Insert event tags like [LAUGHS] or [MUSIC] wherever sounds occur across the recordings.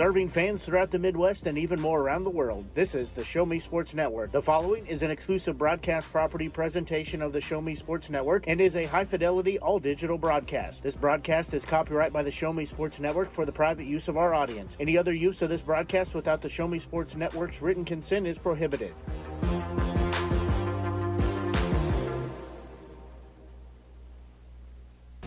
Serving fans throughout the Midwest and even more around the world, this is the Show Me Sports Network. The following is an exclusive broadcast property presentation of the Show Me Sports Network and is a high fidelity, all digital broadcast. This broadcast is copyright by the Show Me Sports Network for the private use of our audience. Any other use of this broadcast without the Show Me Sports Network's written consent is prohibited.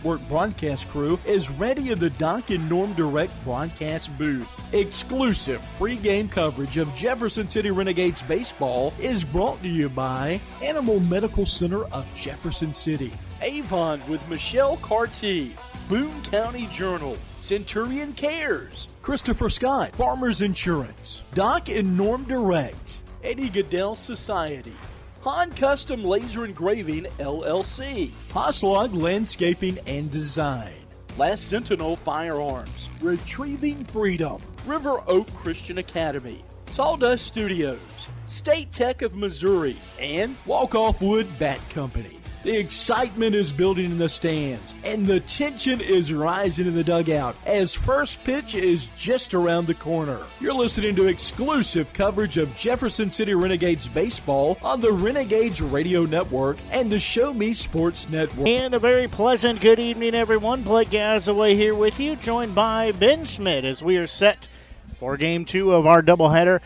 Network broadcast crew is ready in the Doc and Norm Direct broadcast booth. Exclusive pregame coverage of Jefferson City Renegades baseball is brought to you by Animal Medical Center of Jefferson City, Avon with Michelle Carty, Boone County Journal, Centurion Cares, Christopher Scott, Farmers Insurance, Doc and Norm Direct, Eddie Goodell Society, Han Custom Laser Engraving LLC, Hoslog Landscaping and Design, Last Sentinel Firearms, Retrieving Freedom, River Oak Christian Academy, Sawdust Studios, State Tech of Missouri, and Walk Off Wood Bat Company. The excitement is building in the stands, and the tension is rising in the dugout as first pitch is just around the corner. You're listening to exclusive coverage of Jefferson City Renegades baseball on the Renegades Radio Network and the Show Me Sports Network. And a very pleasant good evening, everyone. Blake Gazaway here with you, joined by Ben Schmidt as we are set for game two of our doubleheader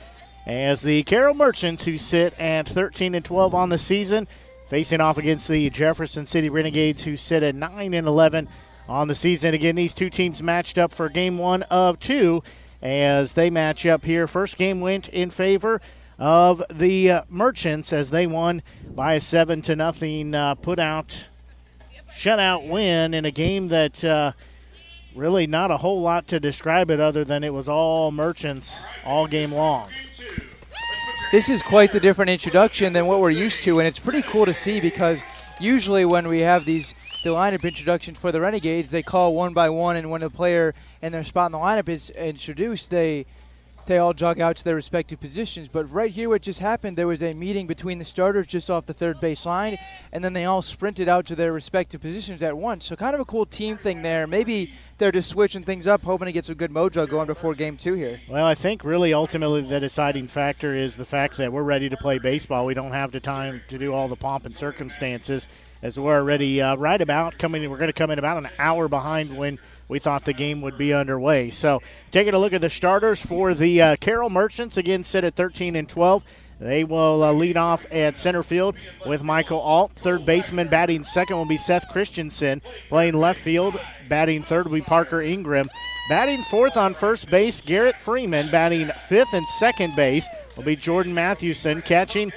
as the Carroll Merchants, who sit at 13 and 12 on the season, facing off against the Jefferson City Renegades, who sit at 9 and 11 on the season. Again, these two teams matched up for game one of two as they match up here. First game went in favor of the uh, Merchants as they won by a seven to nothing uh, put out shutout win in a game that uh, really not a whole lot to describe it other than it was all Merchants all game long this is quite the different introduction than what we're used to, and it's pretty cool to see because usually when we have these the lineup introduction for the Renegades, they call one by one, and when the player and their spot in the lineup is introduced, they they all jog out to their respective positions. But right here, what just happened, there was a meeting between the starters just off the third base line, and then they all sprinted out to their respective positions at once. So kind of a cool team thing there. Maybe they're just switching things up, hoping to get some good mojo going before game two here. Well, I think really ultimately the deciding factor is the fact that we're ready to play baseball. We don't have the time to do all the pomp and circumstances as we're already uh, right about coming. We're going to come in about an hour behind when – we thought the game would be underway. So, taking a look at the starters for the uh, Carroll Merchants, again, sit at 13 and 12. They will uh, lead off at center field with Michael Alt. Third baseman batting second will be Seth Christensen. Playing left field, batting third will be Parker Ingram. Batting fourth on first base, Garrett Freeman. Batting fifth and second base will be Jordan Mathewson. Catching,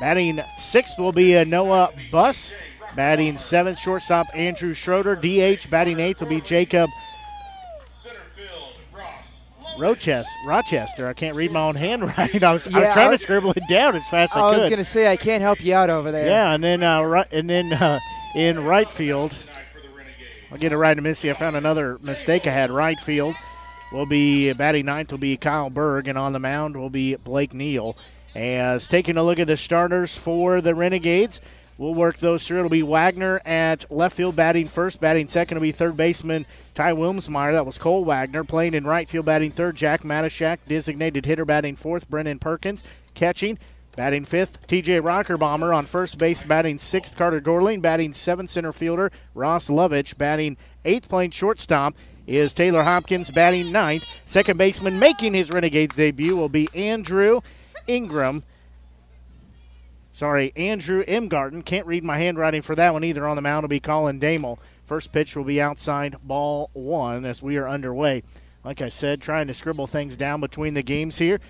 batting sixth will be uh, Noah Buss. Batting seventh, shortstop Andrew Schroeder. DH batting eighth will be Jacob Rochester. Rochester. I can't read my own handwriting. [LAUGHS] I was, yeah, I was trying I was, to scribble it down as fast as I, I could. I was going to say I can't help you out over there. Yeah, and then uh, right, and then uh, in right field, I'll get it right in Missy. I found another mistake I had. Right field will be batting ninth will be Kyle Berg, and on the mound will be Blake Neal. As taking a look at the starters for the Renegades. We'll work those through. It'll be Wagner at left field batting first. Batting second will be third baseman Ty Wilmsmeyer. That was Cole Wagner. Playing in right field batting third, Jack Matashak. Designated hitter batting fourth, Brennan Perkins. Catching, batting fifth, TJ Rockerbomber. On first base, batting sixth, Carter Gorling. Batting seventh, center fielder Ross Lovich. Batting eighth, playing shortstop is Taylor Hopkins. Batting ninth. Second baseman making his Renegades debut will be Andrew Ingram. Sorry, Andrew M. Imgarten. Can't read my handwriting for that one either. On the mound will be Colin Damel. First pitch will be outside ball one as we are underway. Like I said, trying to scribble things down between the games here.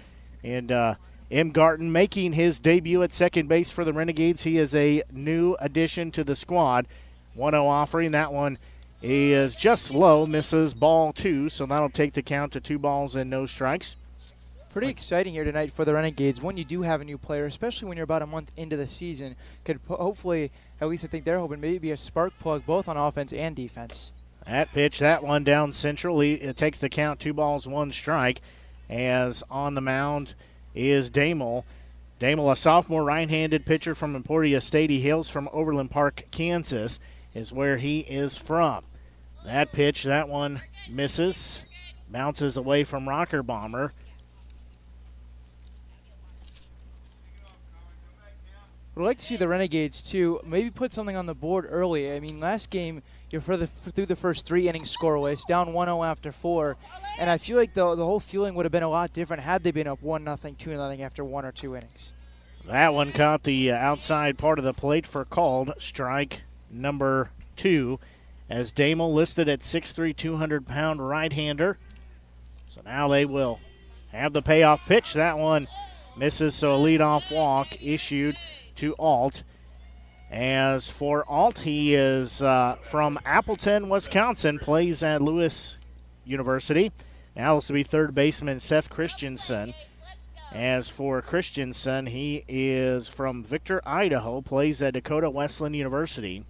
And uh, Imgarten making his debut at second base for the Renegades. He is a new addition to the squad. 1 0 offering. That one is just low, misses ball two, so that'll take the count to two balls and no strikes. Pretty exciting here tonight for the Renegades when you do have a new player, especially when you're about a month into the season. Could hopefully, at least I think they're hoping, maybe be a spark plug both on offense and defense. That pitch, that one down central. It takes the count, two balls, one strike. As on the mound is Damel. Damel, a sophomore right-handed pitcher from Emporia State. He hails from Overland Park, Kansas, is where he is from. That pitch, that one misses. bounces away from Rocker Bomber. I'd like to see the Renegades too. Maybe put something on the board early. I mean, last game you're further through the first three innings scoreless, down 1-0 after four, and I feel like the the whole feeling would have been a lot different had they been up one nothing, two nothing after one or two innings. That one caught the uh, outside part of the plate for called strike number two, as Damel listed at 6'3", 200 pound right hander. So now they will have the payoff pitch. That one misses, so a leadoff walk issued to Alt. As for Alt, he is uh, from Appleton, Wisconsin, plays at Lewis University. Now this will be third baseman Seth Christensen. As for Christensen, he is from Victor, Idaho, plays at Dakota Wesleyan University.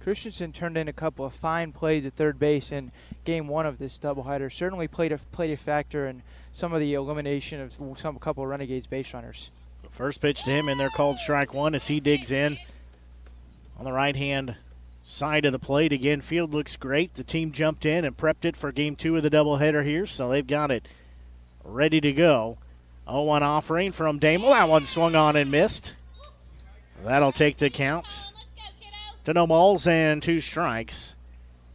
Christensen turned in a couple of fine plays at third base in game one of this doubleheader. Certainly played a played a factor in some of the elimination of some couple of Renegades base runners. First pitch to him, and they're called strike one as he digs in on the right hand side of the plate. Again, field looks great. The team jumped in and prepped it for game two of the doubleheader here, so they've got it ready to go. 0 1 offering from Damel. That one swung on and missed. That'll take the count to no balls and two strikes.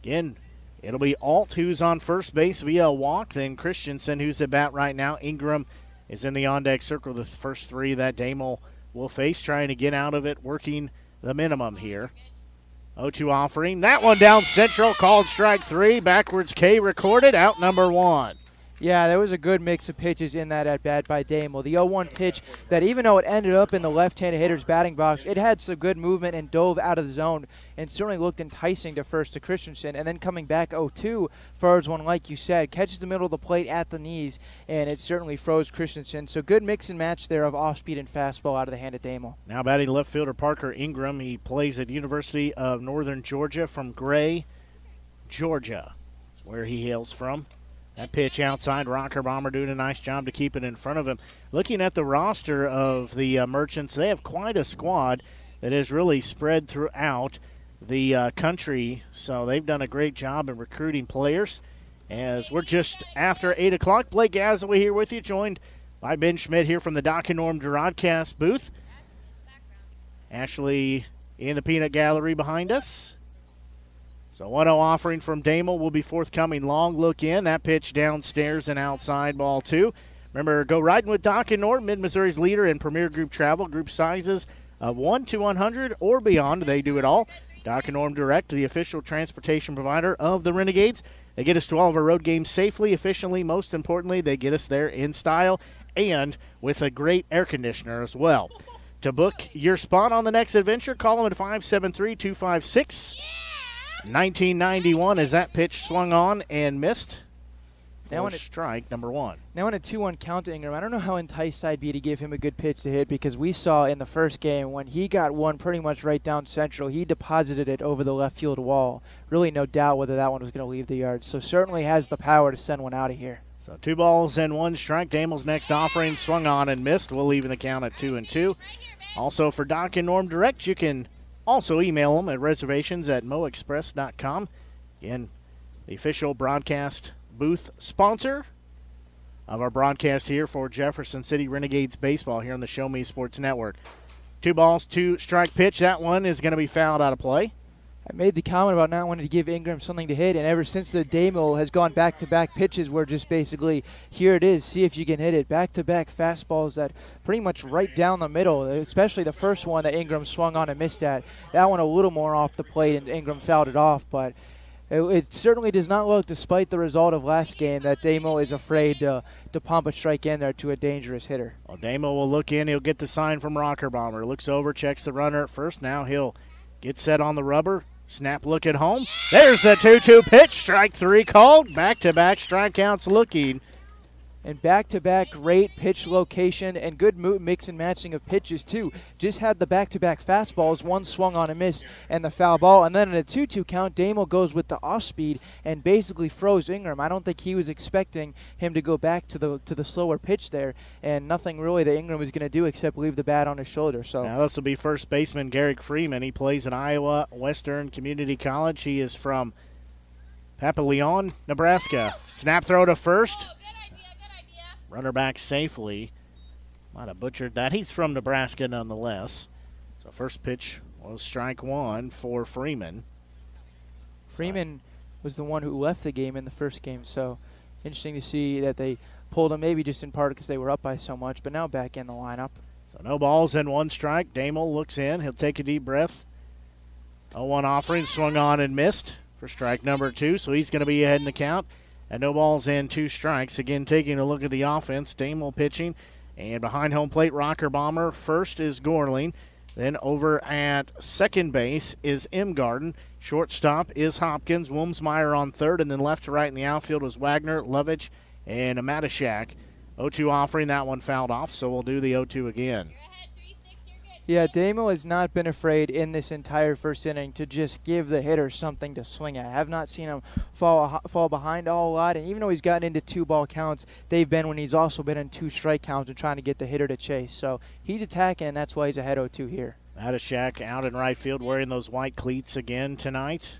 Again, it'll be Alt who's on first base via a walk, then Christensen who's at bat right now. Ingram is in the on deck circle. The first three that Damel will face, trying to get out of it, working the minimum here. 0 2 offering. That one down central, called strike three. Backwards K recorded, out number one. Yeah, there was a good mix of pitches in that at bat by Damel. The 0-1 pitch that even though it ended up in the left-handed hitter's batting box, it had some good movement and dove out of the zone and certainly looked enticing to first to Christensen. And then coming back 0-2, fires one like you said, catches the middle of the plate at the knees, and it certainly froze Christensen. So good mix and match there of off-speed and fastball out of the hand of Damel. Now batting left fielder Parker Ingram. He plays at University of Northern Georgia from Gray, Georgia, where he hails from. That pitch outside, Rocker Bomber doing a nice job to keep it in front of him. Looking at the roster of the uh, Merchants, they have quite a squad that is really spread throughout the uh, country. So they've done a great job in recruiting players. As we're just after 8 o'clock, Blake Gazaway here with you, joined by Ben Schmidt here from the Doc and Norm broadcast booth. Ashley in the peanut gallery behind us. So 1 0 offering from Damel will be forthcoming. Long look in. That pitch downstairs and outside ball two. Remember, go riding with Doc and Norm, Mid Missouri's leader in premier group travel, group sizes of 1 to 100 or beyond. They do it all. Doc and Norm Direct, the official transportation provider of the Renegades. They get us to all of our road games safely, efficiently. Most importantly, they get us there in style and with a great air conditioner as well. To book your spot on the next adventure, call them at 573 256 1991 as that pitch swung on and missed. Now in strike number one. Now in a 2-1 count to Ingram, I don't know how enticed I'd be to give him a good pitch to hit because we saw in the first game when he got one pretty much right down central, he deposited it over the left field wall. Really no doubt whether that one was going to leave the yard. So certainly has the power to send one out of here. So two balls and one strike. Damel's next offering swung on and missed. We'll leave in the count at two and two. Also for Doc and Norm Direct, you can also, email them at reservations at moexpress.com. Again, the official broadcast booth sponsor of our broadcast here for Jefferson City Renegades baseball here on the Show Me Sports Network. Two balls, two strike pitch. That one is going to be fouled out of play. I made the comment about not wanting to give Ingram something to hit, and ever since the Damel has gone back to back pitches, where just basically here it is, see if you can hit it. Back to back fastballs that pretty much right down the middle, especially the first one that Ingram swung on and missed at. That one a little more off the plate, and Ingram fouled it off, but. It, it certainly does not look, despite the result of last game, that Damo is afraid to, to pump a strike in there to a dangerous hitter. Well, Damo will look in. He'll get the sign from Rocker Bomber. Looks over, checks the runner at first. Now he'll get set on the rubber, Snap look at home. There's the 2 2 pitch. Strike three called. Back to back strikeouts looking and back-to-back great pitch location and good mix and matching of pitches too. Just had the back-to-back fastballs, one swung on a miss and the foul ball, and then in a 2-2 count, Damel goes with the off-speed and basically froze Ingram. I don't think he was expecting him to go back to the to the slower pitch there, and nothing really that Ingram was going to do except leave the bat on his shoulder. So now this will be first baseman Garrick Freeman. He plays at Iowa Western Community College. He is from Papillion, Nebraska. Snap throw to first. Runner back safely. Might have butchered that. He's from Nebraska nonetheless. So first pitch was strike one for Freeman. Freeman was the one who left the game in the first game, so interesting to see that they pulled him, maybe just in part because they were up by so much, but now back in the lineup. So no balls and one strike. Damel looks in. He'll take a deep breath. 0-1 offering, swung on and missed for strike number two, so he's going to be ahead in the count. And no balls and two strikes. Again, taking a look at the offense, Damel pitching. And behind home plate, Rocker Bomber. First is Gorling. Then over at second base is Imgarten. Shortstop is Hopkins. Wilmsmeyer on third. And then left to right in the outfield was Wagner, Lovich, and Matashak. 0-2 offering that one fouled off, so we'll do the 0-2 again. Yeah, Damo has not been afraid in this entire first inning to just give the hitter something to swing at. I have not seen him fall fall behind a whole lot, and even though he's gotten into two ball counts, they've been when he's also been in two strike counts and trying to get the hitter to chase. So he's attacking, and that's why he's ahead 0-2 here. Matashak out in right field wearing those white cleats again tonight.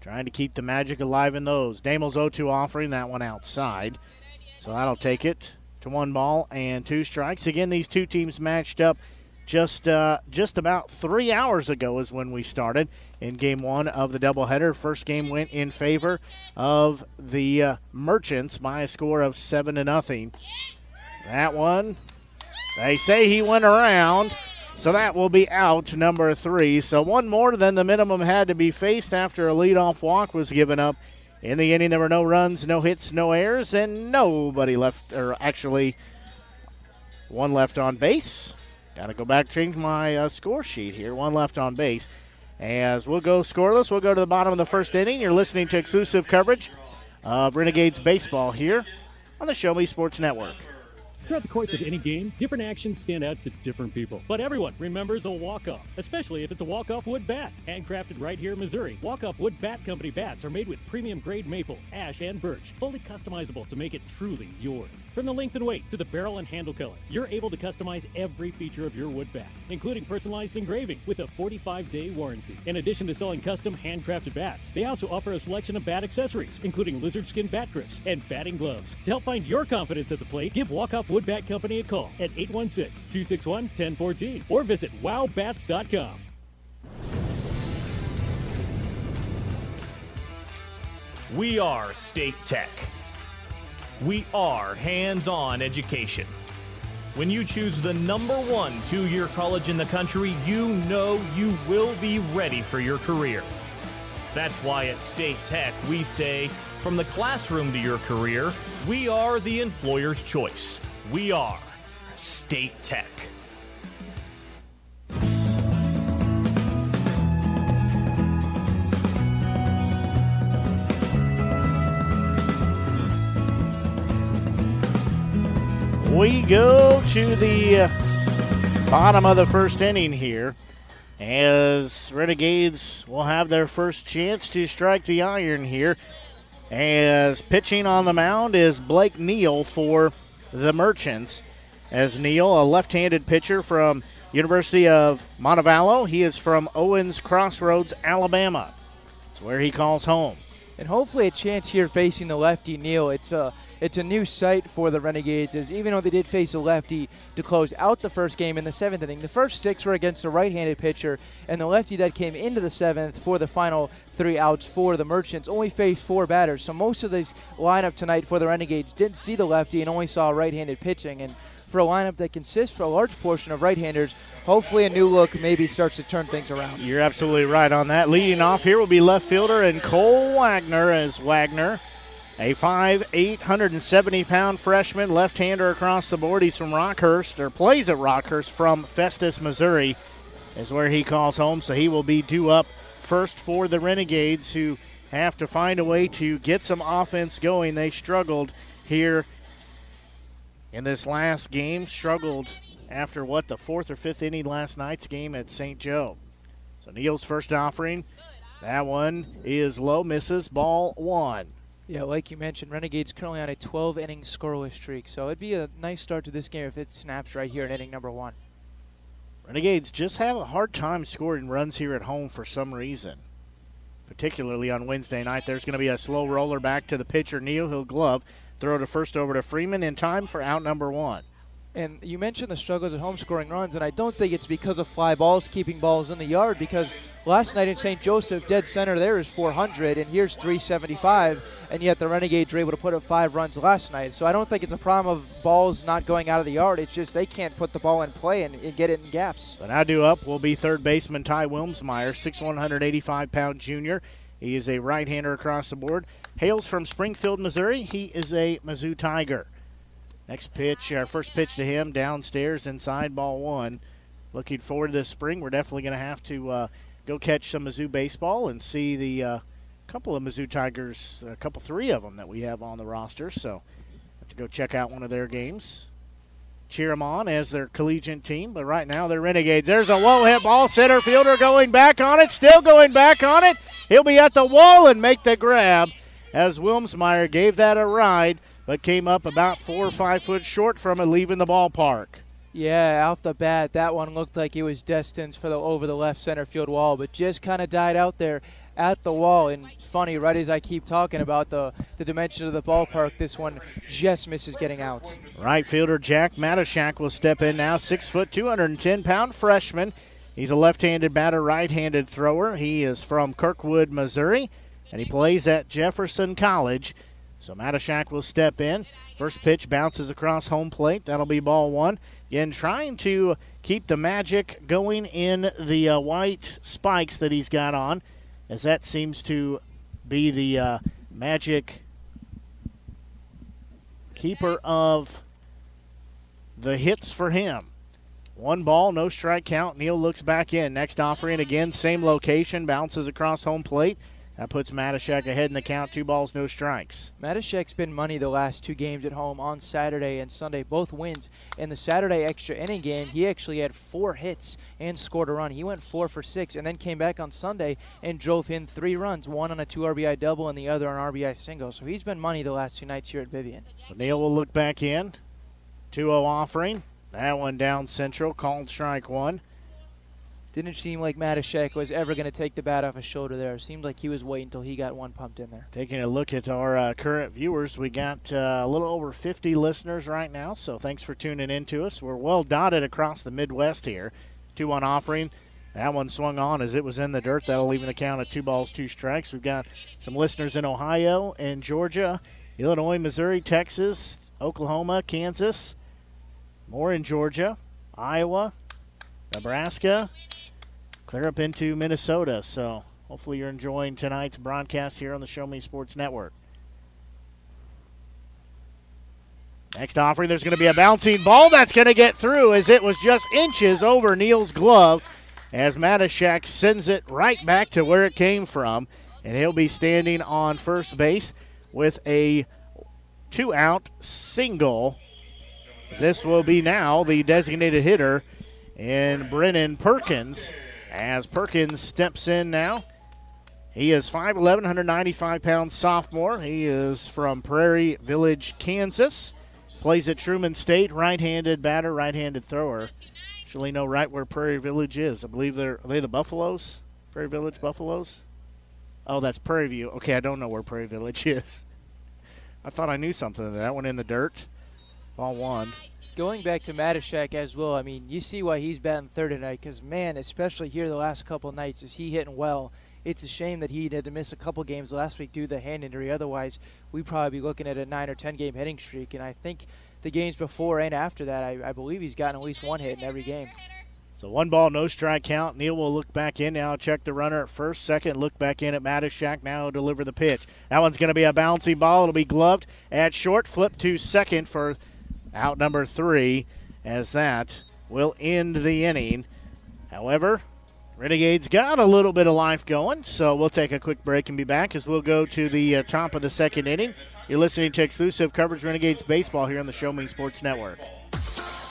Trying to keep the magic alive in those. Damel's 0-2 offering that one outside. So that'll take it to one ball and two strikes. Again, these two teams matched up just uh, just about three hours ago is when we started in game one of the doubleheader. First game went in favor of the uh, Merchants by a score of seven to nothing. That one, they say he went around, so that will be out number three. So one more than the minimum had to be faced after a leadoff walk was given up. In the inning, there were no runs, no hits, no errors, and nobody left, or actually one left on base. Got to go back change my uh, score sheet here. One left on base. As we'll go scoreless, we'll go to the bottom of the first inning. You're listening to exclusive coverage of Renegades baseball here on the Show Me Sports Network. Throughout the course of any game, different actions stand out to different people. But everyone remembers a walk-off, especially if it's a walk-off wood bat. Handcrafted right here in Missouri, walk-off wood bat company bats are made with premium grade maple, ash, and birch, fully customizable to make it truly yours. From the length and weight to the barrel and handle color, you're able to customize every feature of your wood bat, including personalized engraving with a 45-day warranty. In addition to selling custom handcrafted bats, they also offer a selection of bat accessories, including lizard skin bat grips and batting gloves. To help find your confidence at the plate, give Walk-Off Wood Bat Company a call at 816 261 1014 or visit wowbats.com. We are State Tech. We are hands on education. When you choose the number one two year college in the country, you know you will be ready for your career. That's why at State Tech we say, from the classroom to your career, we are the employer's choice. We are State Tech. We go to the uh, bottom of the first inning here as Renegades will have their first chance to strike the iron here. As pitching on the mound is Blake Neal for the Merchants. As Neal, a left handed pitcher from University of Montevallo, he is from Owens Crossroads, Alabama. It's where he calls home. And hopefully a chance here facing the lefty Neal. It's a it's a new sight for the Renegades, as even though they did face a lefty to close out the first game in the seventh inning, the first six were against a right-handed pitcher, and the lefty that came into the seventh for the final three outs for the Merchants only faced four batters. So most of this lineup tonight for the Renegades didn't see the lefty and only saw right-handed pitching. And for a lineup that consists for a large portion of right-handers, hopefully a new look maybe starts to turn things around. You're absolutely right on that. Leading off here will be left fielder and Cole Wagner as Wagner a 5'8", 170 pound freshman, left hander across the board. He's from Rockhurst, or plays at Rockhurst from Festus, Missouri, is where he calls home. So he will be due up first for the Renegades, who have to find a way to get some offense going. They struggled here in this last game, struggled after what, the fourth or fifth inning last night's game at St. Joe. So Neal's first offering, that one is low, misses, ball one. Yeah, like you mentioned, Renegades currently on a 12 inning scoreless streak, so it'd be a nice start to this game if it snaps right here in inning number one. Renegades just have a hard time scoring runs here at home for some reason. particularly on Wednesday night. There's going to be a slow roller back to the pitcher, Neal. He'll glove, throw to first over to Freeman in time for out number one. And you mentioned the struggles at home scoring runs, and I don't think it's because of fly balls keeping balls in the yard because last night in St. Joseph, dead center there is 400, and here's 375, and yet the Renegades were able to put up five runs last night. So I don't think it's a problem of balls not going out of the yard. It's just they can't put the ball in play and, and get it in gaps. So now due up will be third baseman Ty Wilmsmeyer, 6'1", 185 pound junior. He is a right-hander across the board. Hails from Springfield, Missouri. He is a Mizzou Tiger. Next pitch, our first pitch to him, downstairs, inside ball one. Looking forward to this spring. We're definitely going to have to uh, go catch some Mizzou baseball and see the uh, couple of Mizzou Tigers, a couple, three of them that we have on the roster. So have to go check out one of their games. Cheer them on as their collegiate team, but right now they're Renegades. There's a low hit ball. Center fielder going back on it, still going back on it. He'll be at the wall and make the grab as Wilmsmeyer gave that a ride but came up about four or five foot short from it, leaving the ballpark. Yeah, off the bat, that one looked like it was destined for the over the left center field wall, but just kind of died out there at the wall. And funny, right as I keep talking about the, the dimension of the ballpark, this one just misses getting out. Right fielder Jack Matashak will step in now, six foot, 210 pound freshman. He's a left-handed batter, right-handed thrower. He is from Kirkwood, Missouri, and he plays at Jefferson College. So Matashak will step in. First pitch bounces across home plate. That'll be ball one. Again, trying to keep the magic going in the uh, white spikes that he's got on, as that seems to be the uh, magic keeper of the hits for him. One ball, no strike count. Neal looks back in. Next offering again, same location, bounces across home plate. That puts Matashek ahead in the count. Two balls, no strikes. Matashek's been money the last two games at home on Saturday and Sunday, both wins. In the Saturday extra inning game, he actually had four hits and scored a run. He went four for six and then came back on Sunday and drove in three runs, one on a two RBI double and the other on RBI single. So he's been money the last two nights here at Vivion. So Neal will look back in. 2 0 offering. That one down central, called strike one. Didn't seem like Matashek was ever going to take the bat off his shoulder there. It seemed like he was waiting until he got one pumped in there. Taking a look at our uh, current viewers, we got uh, a little over 50 listeners right now, so thanks for tuning in to us. We're well dotted across the Midwest here. 2 1 offering. That one swung on as it was in the dirt. That'll even count at two balls, two strikes. We've got some listeners in Ohio and Georgia, Illinois, Missouri, Texas, Oklahoma, Kansas, more in Georgia, Iowa, Nebraska, clear up into Minnesota. So hopefully you're enjoying tonight's broadcast here on the Show Me Sports Network. Next offering, there's going to be a bouncing ball that's going to get through as it was just inches over Neal's glove as Matashak sends it right back to where it came from. And he'll be standing on first base with a two out single. This will be now the designated hitter in Brennan Perkins as Perkins steps in now. He is 5'11, 195 pound sophomore. He is from Prairie Village, Kansas. Plays at Truman State, right handed batter, right handed thrower. Actually, know right where Prairie Village is. I believe they're are they the Buffaloes? Prairie Village Buffaloes? Oh, that's Prairie View. Okay, I don't know where Prairie Village [LAUGHS] is. I thought I knew something that one in the dirt. Ball one going back to Matashek as well, I mean, you see why he's batting third tonight because, man, especially here the last couple nights, is he hitting well. It's a shame that he had to miss a couple games last week due to the hand injury. Otherwise, we'd probably be looking at a 9 or 10 game hitting streak. And I think the games before and after that, I, I believe he's gotten at least one hit in every game. So one ball, no strike count. Neal will look back in now. Check the runner at first, second. Look back in at Matashak. Now deliver the pitch. That one's going to be a bouncing ball. It'll be gloved at short. Flip to second for out number three, as that will end the inning. However, Renegades got a little bit of life going, so we'll take a quick break and be back as we'll go to the uh, top of the second inning. You're listening to exclusive coverage Renegades baseball here on the Show Me Sports Network.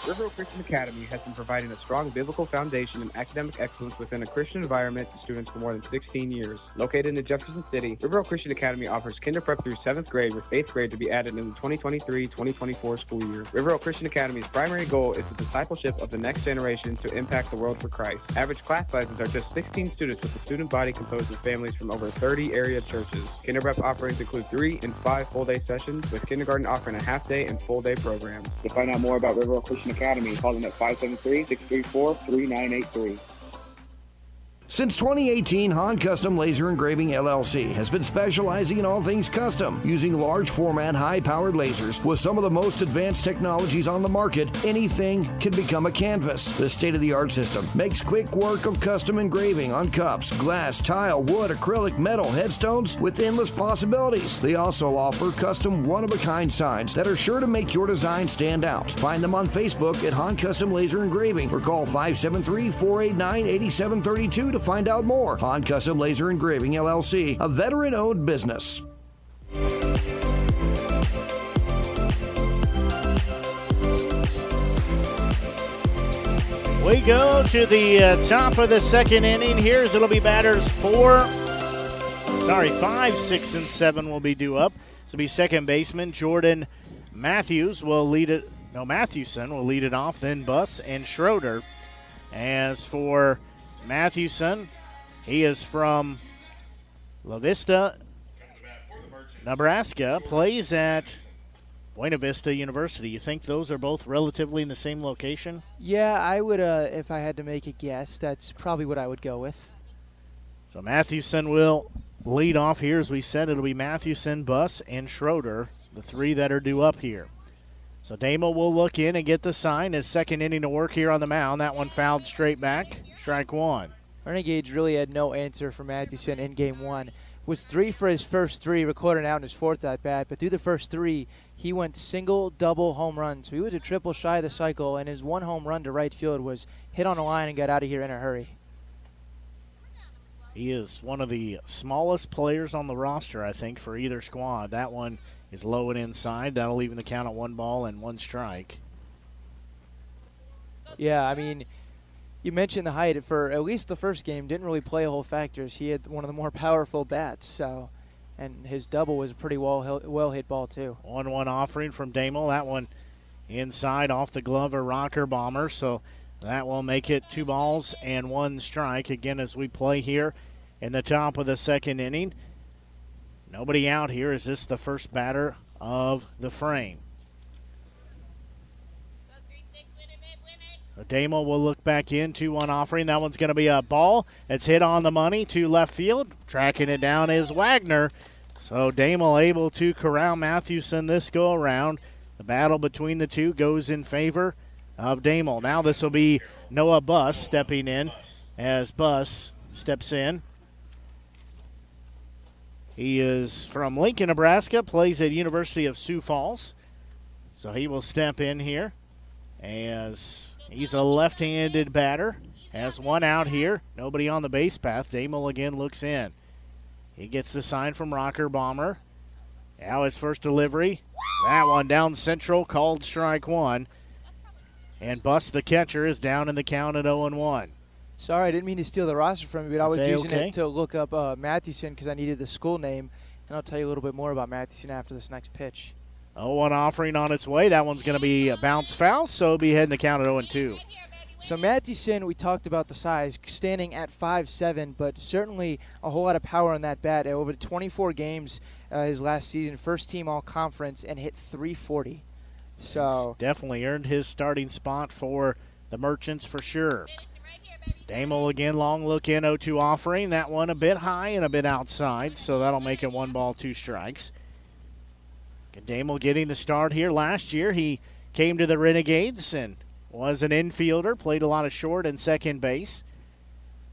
River Oak Christian Academy has been providing a strong biblical foundation and academic excellence within a Christian environment to students for more than 16 years. Located in Jefferson City, River Oak Christian Academy offers kinder prep through 7th grade with 8th grade to be added in the 2023-2024 school year. River Oak Christian Academy's primary goal is the discipleship of the next generation to impact the world for Christ. Average class sizes are just 16 students with a student body composed of families from over 30 area churches. Kinder prep offerings include three and five full-day sessions, with kindergarten offering a half-day and full-day programs. To find out more about River Oak Christian Academy, call them at 573-634-3983. Since 2018, Han Custom Laser Engraving LLC has been specializing in all things custom, using large format, high powered lasers with some of the most advanced technologies on the market. Anything can become a canvas. This state of the art system makes quick work of custom engraving on cups, glass, tile, wood, acrylic, metal, headstones with endless possibilities. They also offer custom one of a kind signs that are sure to make your design stand out. Find them on Facebook at Han Custom Laser Engraving or call 573 489 8732 to find out more. on Custom Laser Engraving LLC, a veteran owned business. We go to the uh, top of the second inning. Here's it'll be batters four, sorry, five, six, and seven will be due up. This will be second baseman Jordan Matthews will lead it. No, Matthewson will lead it off. Then Buss and Schroeder. As for Matthewson, he is from La Vista, Nebraska. Plays at Buena Vista University. You think those are both relatively in the same location? Yeah, I would. Uh, if I had to make a guess, that's probably what I would go with. So Matthewson will lead off here. As we said, it'll be Matthewson, Buss, and Schroeder, the three that are due up here. So Damo will look in and get the sign. His second inning to work here on the mound. That one fouled straight back. Strike one. Renegades really had no answer for Matthewson in game one. Was three for his first three, recorded out in his fourth at bat, but through the first three, he went single, double home runs. So he was a triple shy of the cycle, and his one home run to right field was hit on a line and got out of here in a hurry. He is one of the smallest players on the roster, I think, for either squad. That one is low and inside. That'll even the count at one ball and one strike. Yeah, I mean, you mentioned the height for at least the first game. Didn't really play a whole factors. He had one of the more [LAUGHS] powerful bats, so and his double was a pretty well well hit ball too. One one offering from Damel. That one inside off the glove of Rocker Bomber. So that will make it two balls and one strike again as we play here in the top of the second inning. Nobody out here. Is this the first batter of the frame? Damo will look back in 2 1 offering. That one's going to be a ball. It's hit on the money to left field. Tracking it down is Wagner. So Damo able to corral Matthewson this go around. The battle between the two goes in favor of Damo. Now this will be Noah Buss stepping in as Buss steps in. He is from Lincoln, Nebraska, plays at University of Sioux Falls. So he will step in here as he's a left-handed batter. Has one out here. Nobody on the base path. Damel again looks in. He gets the sign from Rocker Bomber. Now his first delivery. That one down central, called strike one. And Buss the catcher, is down in the count at 0 1. Sorry, I didn't mean to steal the roster from you, but I was using okay. it to look up uh, Mathewson because I needed the school name, and I'll tell you a little bit more about Mathewson after this next pitch. 0 1 offering on its way. That one's going to be a bounce foul, so be heading the count at 0 2. So Mathewson, we talked about the size, standing at 5'7", but certainly a whole lot of power on that bat. Over 24 games uh, his last season, first team all conference, and hit 340. So definitely earned his starting spot for the Merchants for sure. Damel again, long look in 0 2 offering. That one a bit high and a bit outside, so that'll make it one ball, two strikes. Damel getting the start here. Last year he came to the Renegades and was an infielder, played a lot of short and second base.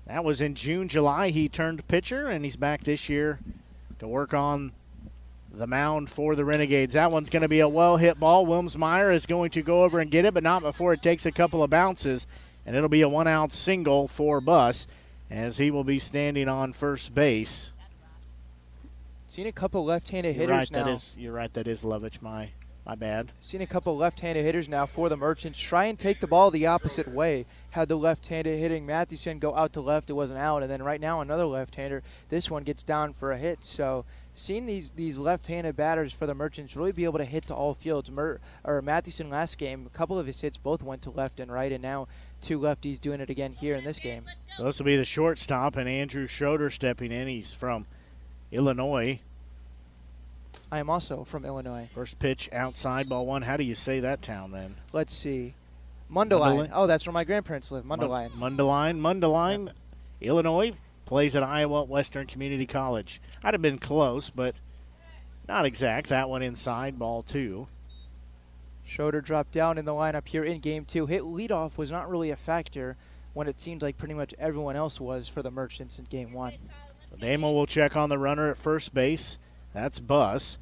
That was in June, July. He turned pitcher, and he's back this year to work on the mound for the Renegades. That one's going to be a well hit ball. Wilmsmeyer is going to go over and get it, but not before it takes a couple of bounces, and it'll be a one out single for Buss as he will be standing on first base. Seen a couple left-handed hitters right, now. That is, you're right. That is Lovich, my My bad. Seen a couple left-handed hitters now for the Merchants try and take the ball the opposite way. Had the left-handed hitting Mathewson go out to left, it wasn't out, and then right now another left-hander. This one gets down for a hit. So seeing these these left-handed batters for the Merchants really be able to hit to all fields. Mer- or Mathewson last game, a couple of his hits both went to left and right, and now two lefties doing it again here in this game. So this will be the shortstop, and Andrew Schroeder stepping in. He's from Illinois. I am also from Illinois. First pitch outside, ball one. How do you say that town then? Let's see. Mundelein. Mundelein? Oh, that's where my grandparents live. Mundelein. Mundelein. Mundelein, Illinois. Plays at Iowa Western Community College. I'd have been close, but not exact. That one inside, ball two. Schroeder dropped down in the lineup here in game two. Hit leadoff was not really a factor when it seemed like pretty much everyone else was for the Merchants in game one. Damo will check on the runner at first base. That's Buss.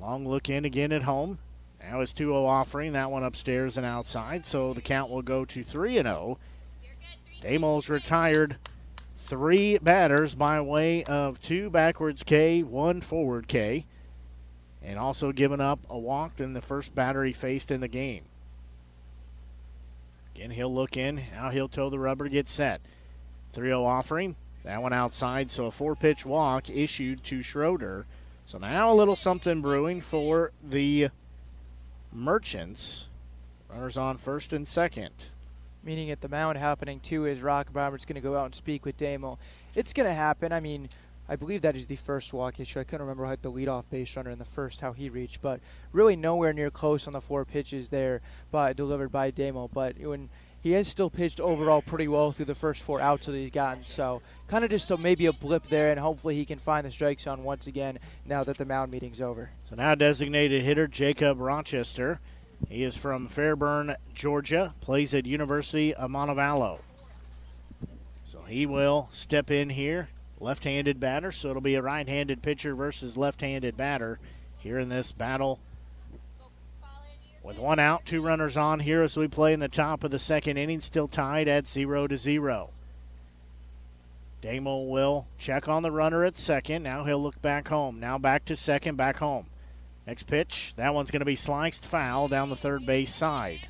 Long look in again at home. Now is 2 0 offering. That one upstairs and outside. So the count will go to 3 0. Damo's retired three batters by way of two backwards K, one forward K, and also given up a walk than the first batter he faced in the game. Again, he'll look in. Now he'll toe the rubber, get set. 3 0 offering. That one outside, so a four pitch walk issued to Schroeder. So now a little something brewing for the Merchants. Runners on first and second. Meaning at the mound happening too is Rock Bomber's going to go out and speak with Damo. It's going to happen. I mean, I believe that is the first walk issue. I couldn't remember how the leadoff base runner in the first how he reached, but really nowhere near close on the four pitches there, by delivered by Damo. But when he has still pitched overall pretty well through the first four outs that he's gotten. So kind of just a, maybe a blip there, and hopefully he can find the strike zone once again now that the mound meeting's over. So now designated hitter Jacob Rochester. He is from Fairburn, Georgia, plays at University of Montevallo. So he will step in here, left-handed batter, so it'll be a right-handed pitcher versus left-handed batter here in this battle with one out, two runners on here as we play in the top of the second inning, still tied at zero to zero. Damo will check on the runner at second. Now he'll look back home. Now back to second, back home. Next pitch, that one's going to be sliced foul down the third base side.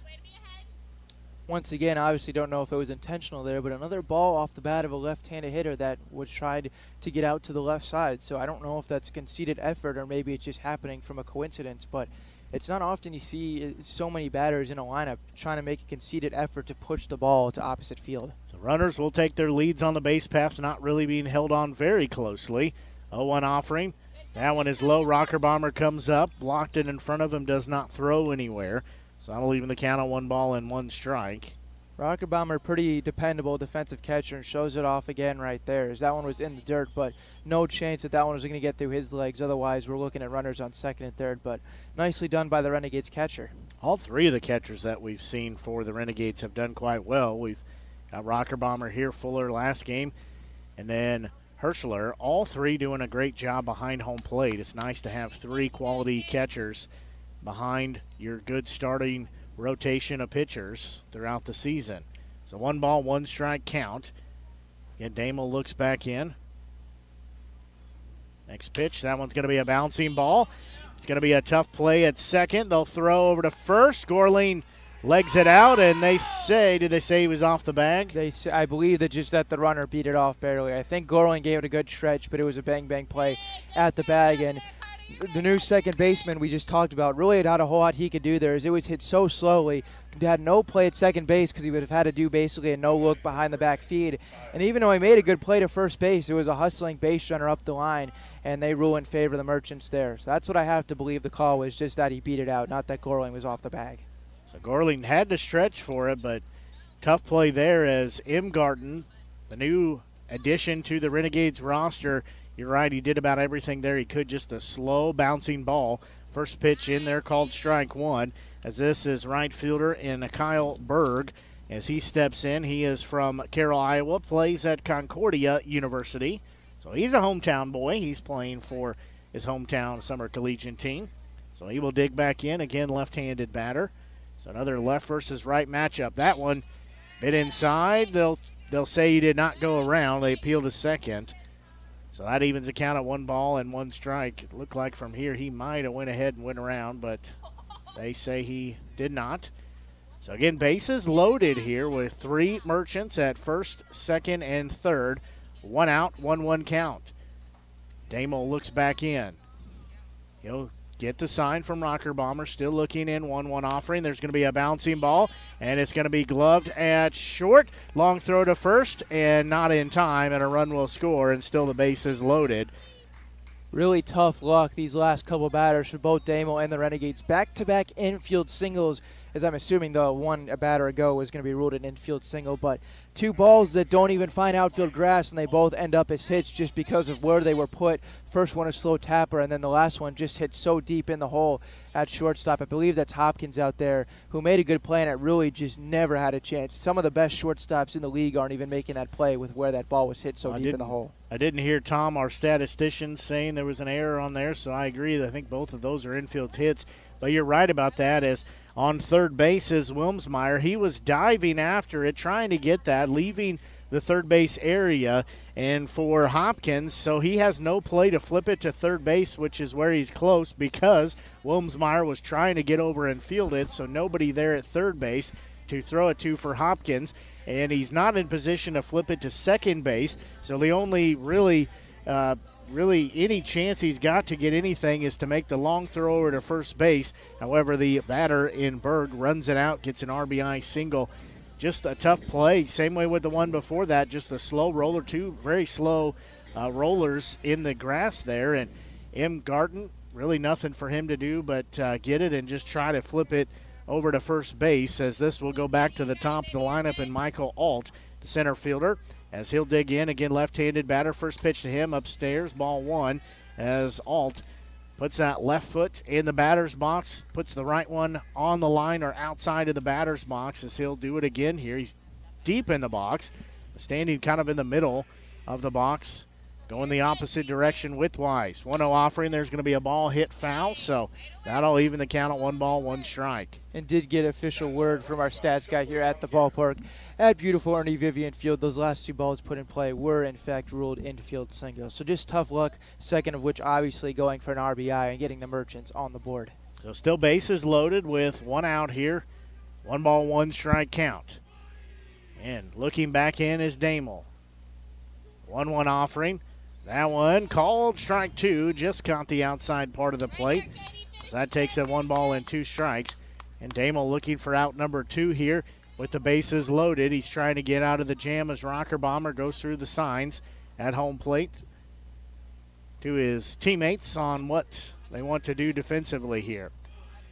Once again, obviously don't know if it was intentional there, but another ball off the bat of a left-handed hitter that was tried to get out to the left side. So I don't know if that's a conceded effort or maybe it's just happening from a coincidence, but it's not often you see uh, so many batters in a lineup trying to make a conceded effort to push the ball to opposite field. So runners will take their leads on the base paths, not really being held on very closely. 0-1 offering. That one is low. Rocker Bomber comes up, blocked it in front of him, does not throw anywhere. So that'll even the count on one ball and one strike. Rocker Bomber, pretty dependable defensive catcher, and shows it off again right there. As that one was in the dirt, but no chance that that one was going to get through his legs. Otherwise, we're looking at runners on second and third. But nicely done by the Renegades catcher. All three of the catchers that we've seen for the Renegades have done quite well. We've got Rocker Bomber here, Fuller last game, and then Hirschler. All three doing a great job behind home plate. It's nice to have three quality catchers behind your good starting rotation of pitchers throughout the season. So one ball, one strike count. Again, Damo looks back in. Next pitch, that one's going to be a bouncing ball. It's going to be a tough play at second. They'll throw over to first. Gorling legs it out, and they say, did they say he was off the bag? They, say, I believe that just that the runner beat it off barely. I think Gorling gave it a good stretch, but it was a bang bang play at the bag, and the new second baseman we just talked about really had a whole lot he could do there. As it was hit so slowly, had no play at second base because he would have had to do basically a no look behind the back feed. And even though he made a good play to first base, it was a hustling base runner up the line, and they rule in favor of the Merchants there. So that's what I have to believe the call was just that he beat it out, not that Gorling was off the bag. So Gorling had to stretch for it, but tough play there as Imgarten, the new addition to the Renegades roster, you're right, he did about everything there he could. Just a slow bouncing ball. First pitch in there called strike one. As this is right fielder in Kyle Berg. As he steps in, he is from Carroll, Iowa, plays at Concordia University. So he's a hometown boy. He's playing for his hometown summer collegiate team. So he will dig back in. Again, left handed batter. So another left versus right matchup. That one bit inside. They'll they'll say he did not go around. They appeal to second. So that evens the count at one ball and one strike. It looked like from here he might have went ahead and went around, but they say he did not. So again, bases loaded here with three merchants at first, second, and third. One out, one one count. Damo looks back in. He'll get the sign from Rocker Bomber. Still looking in 1 1 offering. There's going to be a bouncing ball, and it's going to be gloved at short. Long throw to first, and not in time, and a run will score, and still the base is loaded. Really tough luck these last couple batters for both Damo and the Renegades. Back to back infield singles as I'm assuming the one a batter ago was going to be ruled an infield single. But two balls that don't even find outfield grass, and they both end up as hits just because of where they were put. First one a slow tapper, and then the last one just hit so deep in the hole at shortstop. I believe that's Hopkins out there who made a good play, and it really just never had a chance. Some of the best shortstops in the league aren't even making that play with where that ball was hit so deep in the hole. I didn't hear Tom, our statistician, saying there was an error on there, so I agree. I think both of those are infield hits. But you're right about that. As on third base is Wilmsmeyer. He was diving after it, trying to get that, leaving the third base area. And for Hopkins, so he has no play to flip it to third base, which is where he's close because Wilmsmeyer was trying to get over and field it, so nobody there at third base to throw it to for Hopkins. And he's not in position to flip it to second base, so the only really uh, really any chance he's got to get anything is to make the long throw over to first base. However, the batter in Berg runs it out, gets an RBI single. Just a tough play. Same way with the one before that, just a slow roller, two very slow uh, rollers in the grass there. And Imgarten, really nothing for him to do but uh, get it and just try to flip it over to first base as this will go back to the top of the lineup and Michael Alt, the center fielder as he'll dig in. Again, left handed batter. First pitch to him upstairs, ball one, as Alt puts that left foot in the batter's box, puts the right one on the line or outside of the batter's box as he'll do it again here. He's deep in the box, standing kind of in the middle of the box. Going the opposite direction with Wise. 1 0 offering. There's going to be a ball hit foul, so that'll even the count at one ball, one strike. And did get official word from our stats guy here at the ballpark at beautiful Ernie Vivion Field. Those last two balls put in play were, in fact, ruled infield singles. So just tough luck, second of which obviously going for an RBI and getting the Merchants on the board. So still bases loaded with one out here. One ball, one strike count. And looking back in is Damel. 1 1 offering. That one called strike two, just caught the outside part of the plate. So that takes it one ball and two strikes. And Damel looking for out number two here with the bases loaded. He's trying to get out of the jam as Rocker Bomber goes through the signs at home plate to his teammates on what they want to do defensively here.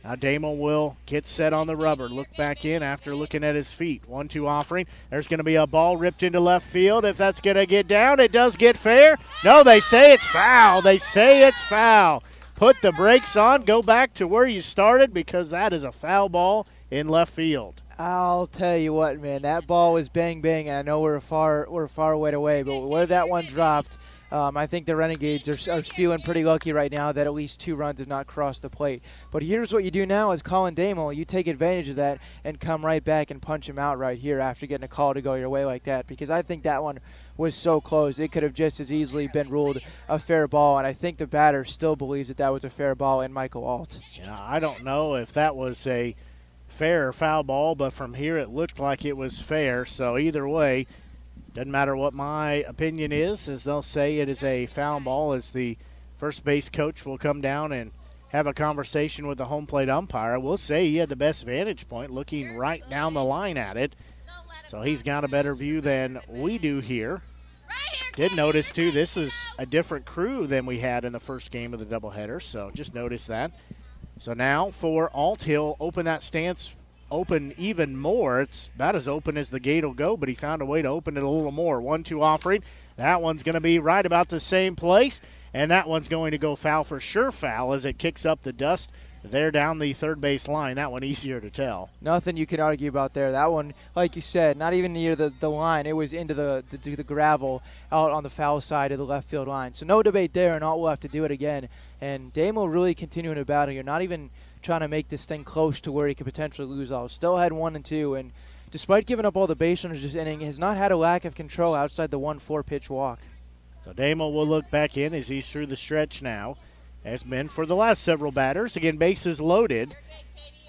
Now Damon will get set on the rubber. Look back in after looking at his feet. One two offering. There's going to be a ball ripped into left field. If that's going to get down, it does get fair. No, they say it's foul. They say it's foul. Put the brakes on. Go back to where you started because that is a foul ball in left field. I'll tell you what, man. That ball was bang bang, and I know we're far we're far away, but where that one dropped um, I think the Renegades are, are, feeling pretty lucky right now that at least two runs have not crossed the plate. But here's what you do now as Colin Damo. You take advantage of that and come right back and punch him out right here after getting a call to go your way like that because I think that one was so close. It could have just as easily been ruled a fair ball, and I think the batter still believes that that was a fair ball in Michael Alt. Yeah, I don't know if that was a fair foul ball, but from here it looked like it was fair. So either way, doesn't matter what my opinion is, as they'll say it is a foul ball, as the first base coach will come down and have a conversation with the home plate umpire. We'll say he had the best vantage point looking right down the line at it. So he's got a better view than we do here. Did notice, too, this is a different crew than we had in the first game of the doubleheader, so just notice that. So now for Alt, he'll open that stance open even more. It's about as open as the gate will go, but he found a way to open it a little more. One two offering. That one's going to be right about the same place, and that one's going to go foul for sure foul as it kicks up the dust there down the third base line. That one easier to tell. Nothing you can argue about there. That one, like you said, not even near the, the line. It was into the, the, the gravel out on the foul side of the left field line. So no debate there, and Alt will have to do it again. And Damo really continuing to battle. You're not even – trying to make this thing close to where he could potentially lose all. Still had one and two, and despite giving up all the base runners this inning, has not had a lack of control outside the one four pitch walk. So Damo will look back in as he's through the stretch now. Has been for the last several batters. Again, bases loaded.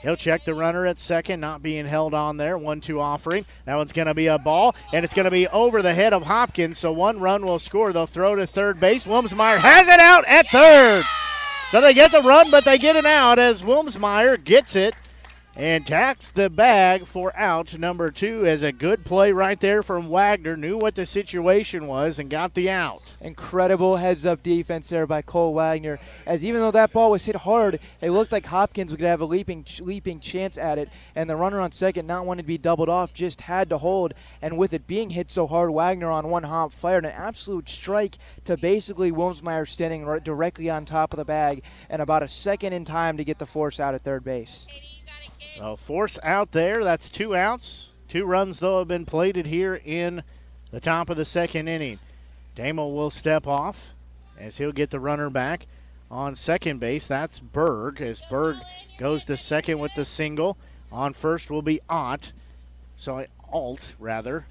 He'll check the runner at second, not being held on there. 1 2 offering. That one's going to be a ball, and it's going to be over the head of Hopkins, so one run will score. They'll throw to third base. Wilmsmeyer has it out at third. So they get the run, but they get it out as Wilmsmeyer gets it and tacks the bag for out number two as a good play right there from Wagner. Knew what the situation was and got the out. Incredible heads up defense there by Cole Wagner. As even though that ball was hit hard, it looked like Hopkins would have a leaping leaping chance at it. And the runner on second, not wanting to be doubled off, just had to hold. And with it being hit so hard, Wagner on one hop fired an absolute strike to basically Wilmsmeyer standing right directly on top of the bag and about a second in time to get the force out at third base. So force out there. That's two outs. Two runs, though, have been plated here in the top of the second inning. Damo will step off as he'll get the runner back on second base. That's Berg as Berg goes to second with the single. On first will be Ott. So Alt, rather.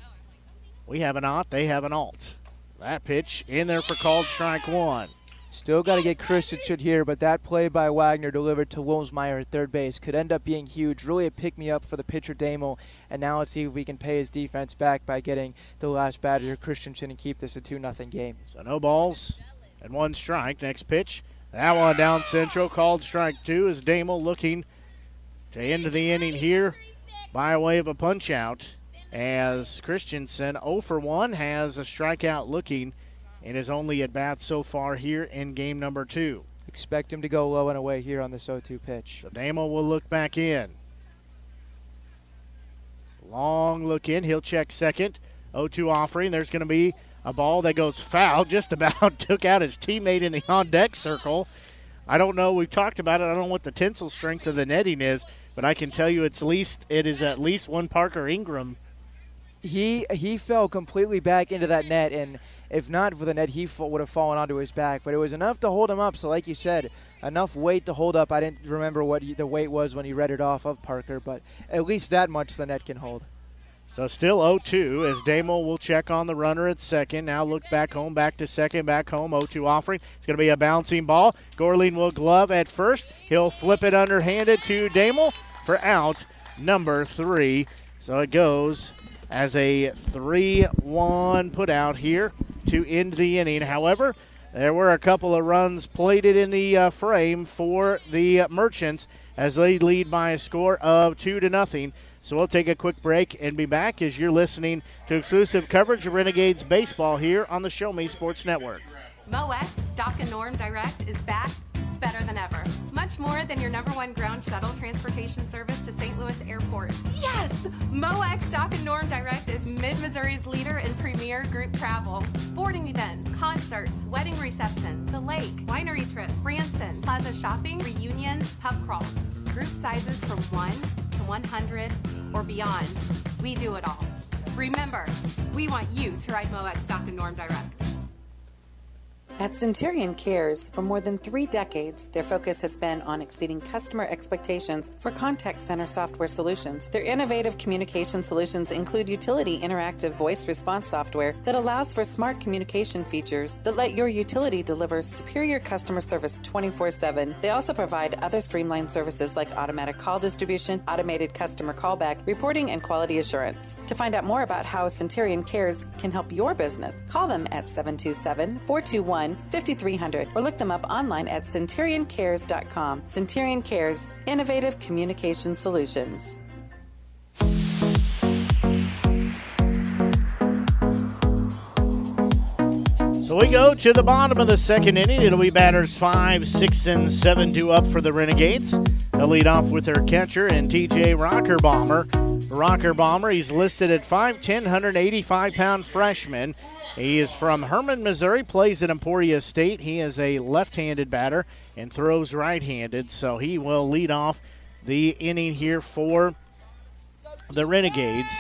We have an Ott, they have an Alt. That pitch in there for called strike one. Still got to get Christensen here, but that play by Wagner delivered to Wilmsmeyer at third base could end up being huge. Really a pick me up for the pitcher Damo. And now let's see if we can pay his defense back by getting the last batter Christensen and keep this a 2 0 game. So no balls and one strike. Next pitch. That one down central, called strike two, as Damo looking to end the inning here by way of a punch out. As Christensen 0 for 1 has a strikeout looking in his only at bat so far here in game number two. Expect him to go low and away here on this 0 2 pitch. So Damo will look back in. Long look in. He'll check second. 0 2 offering. There's going to be a ball that goes foul. [LAUGHS] Just about [LAUGHS] took out his teammate in the on deck circle. I don't know. We've talked about it. I don't know what the tensile strength of the netting is, but I can tell you it's least it is at least one Parker Ingram. He he fell completely back into that net and if not for the net, he would have fallen onto his back. But it was enough to hold him up. So, like you said, enough weight to hold up. I didn't remember what the weight was when he read it off of Parker, but at least that much the net can hold. So still 0-2 as Damo will check on the runner at second. Now look back home, back to second, back home. 0-2 offering. It's going to be a bouncing ball. Gorling will glove at first. He'll flip it underhanded to Damo for out number three. So it goes as a 3-1 put out here to end the inning. However, there were a couple of runs plated in the uh, frame for the Merchants as they lead by a score of two to nothing. So we'll take a quick break and be back as you're listening to exclusive coverage of Renegades baseball here on the Show Me Sports Network. MoEx Doc and Norm Direct is back better than ever. Much more than your number one ground shuttle transportation service to St. Louis Airport. Yes! MoEx Doc and Norm Direct is Mid Missouri's leader in premier group travel, sporting events, concerts, wedding receptions, the lake, winery trips, Branson, plaza shopping, reunions, pub crawls. Group sizes from 1 to 100 or beyond. We do it all. Remember, we want you to ride MoEx Doc and Norm Direct. At Centurion Cares, for more than three decades, their focus has been on exceeding customer expectations for contact center software solutions. Their innovative communication solutions include utility interactive voice response software that allows for smart communication features that let your utility deliver superior customer service 24 7. They also provide other streamlined services like automatic call distribution, automated customer callback, reporting, and quality assurance. To find out more about how Centurion Cares can help your business, call them at 727 421 5300 or look them up online at centurioncares.com. Centurion Cares, innovative communication solutions. So we go to the bottom of the second inning. It'll be batters five, six, and seven due up for the Renegades. They'll lead off with their catcher and TJ Rocker Bomber. Rocker Bomber, he's listed at 5'10, 185 pound freshman. He is from Hermann, Missouri, plays at Emporia State. He is a left handed batter and throws right handed, so he will lead off the inning here for the Renegades.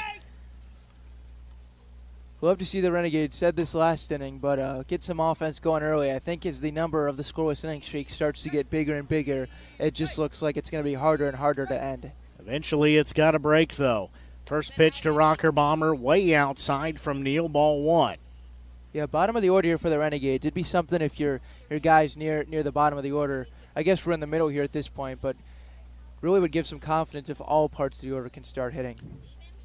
Love to see the Renegades. Said this last inning, but uh, get some offense going early. I think as the number of the scoreless inning streak starts to get bigger and bigger, it just looks like it's going to be harder and harder to end. Eventually, it's got to break though. First pitch to Rocker Bomber, way outside from Neal, ball one. Yeah, bottom of the order here for the Renegades. It'd be something if your your guys near near the bottom of the order. I guess we're in the middle here at this point, but really would give some confidence if all parts of the order can start hitting.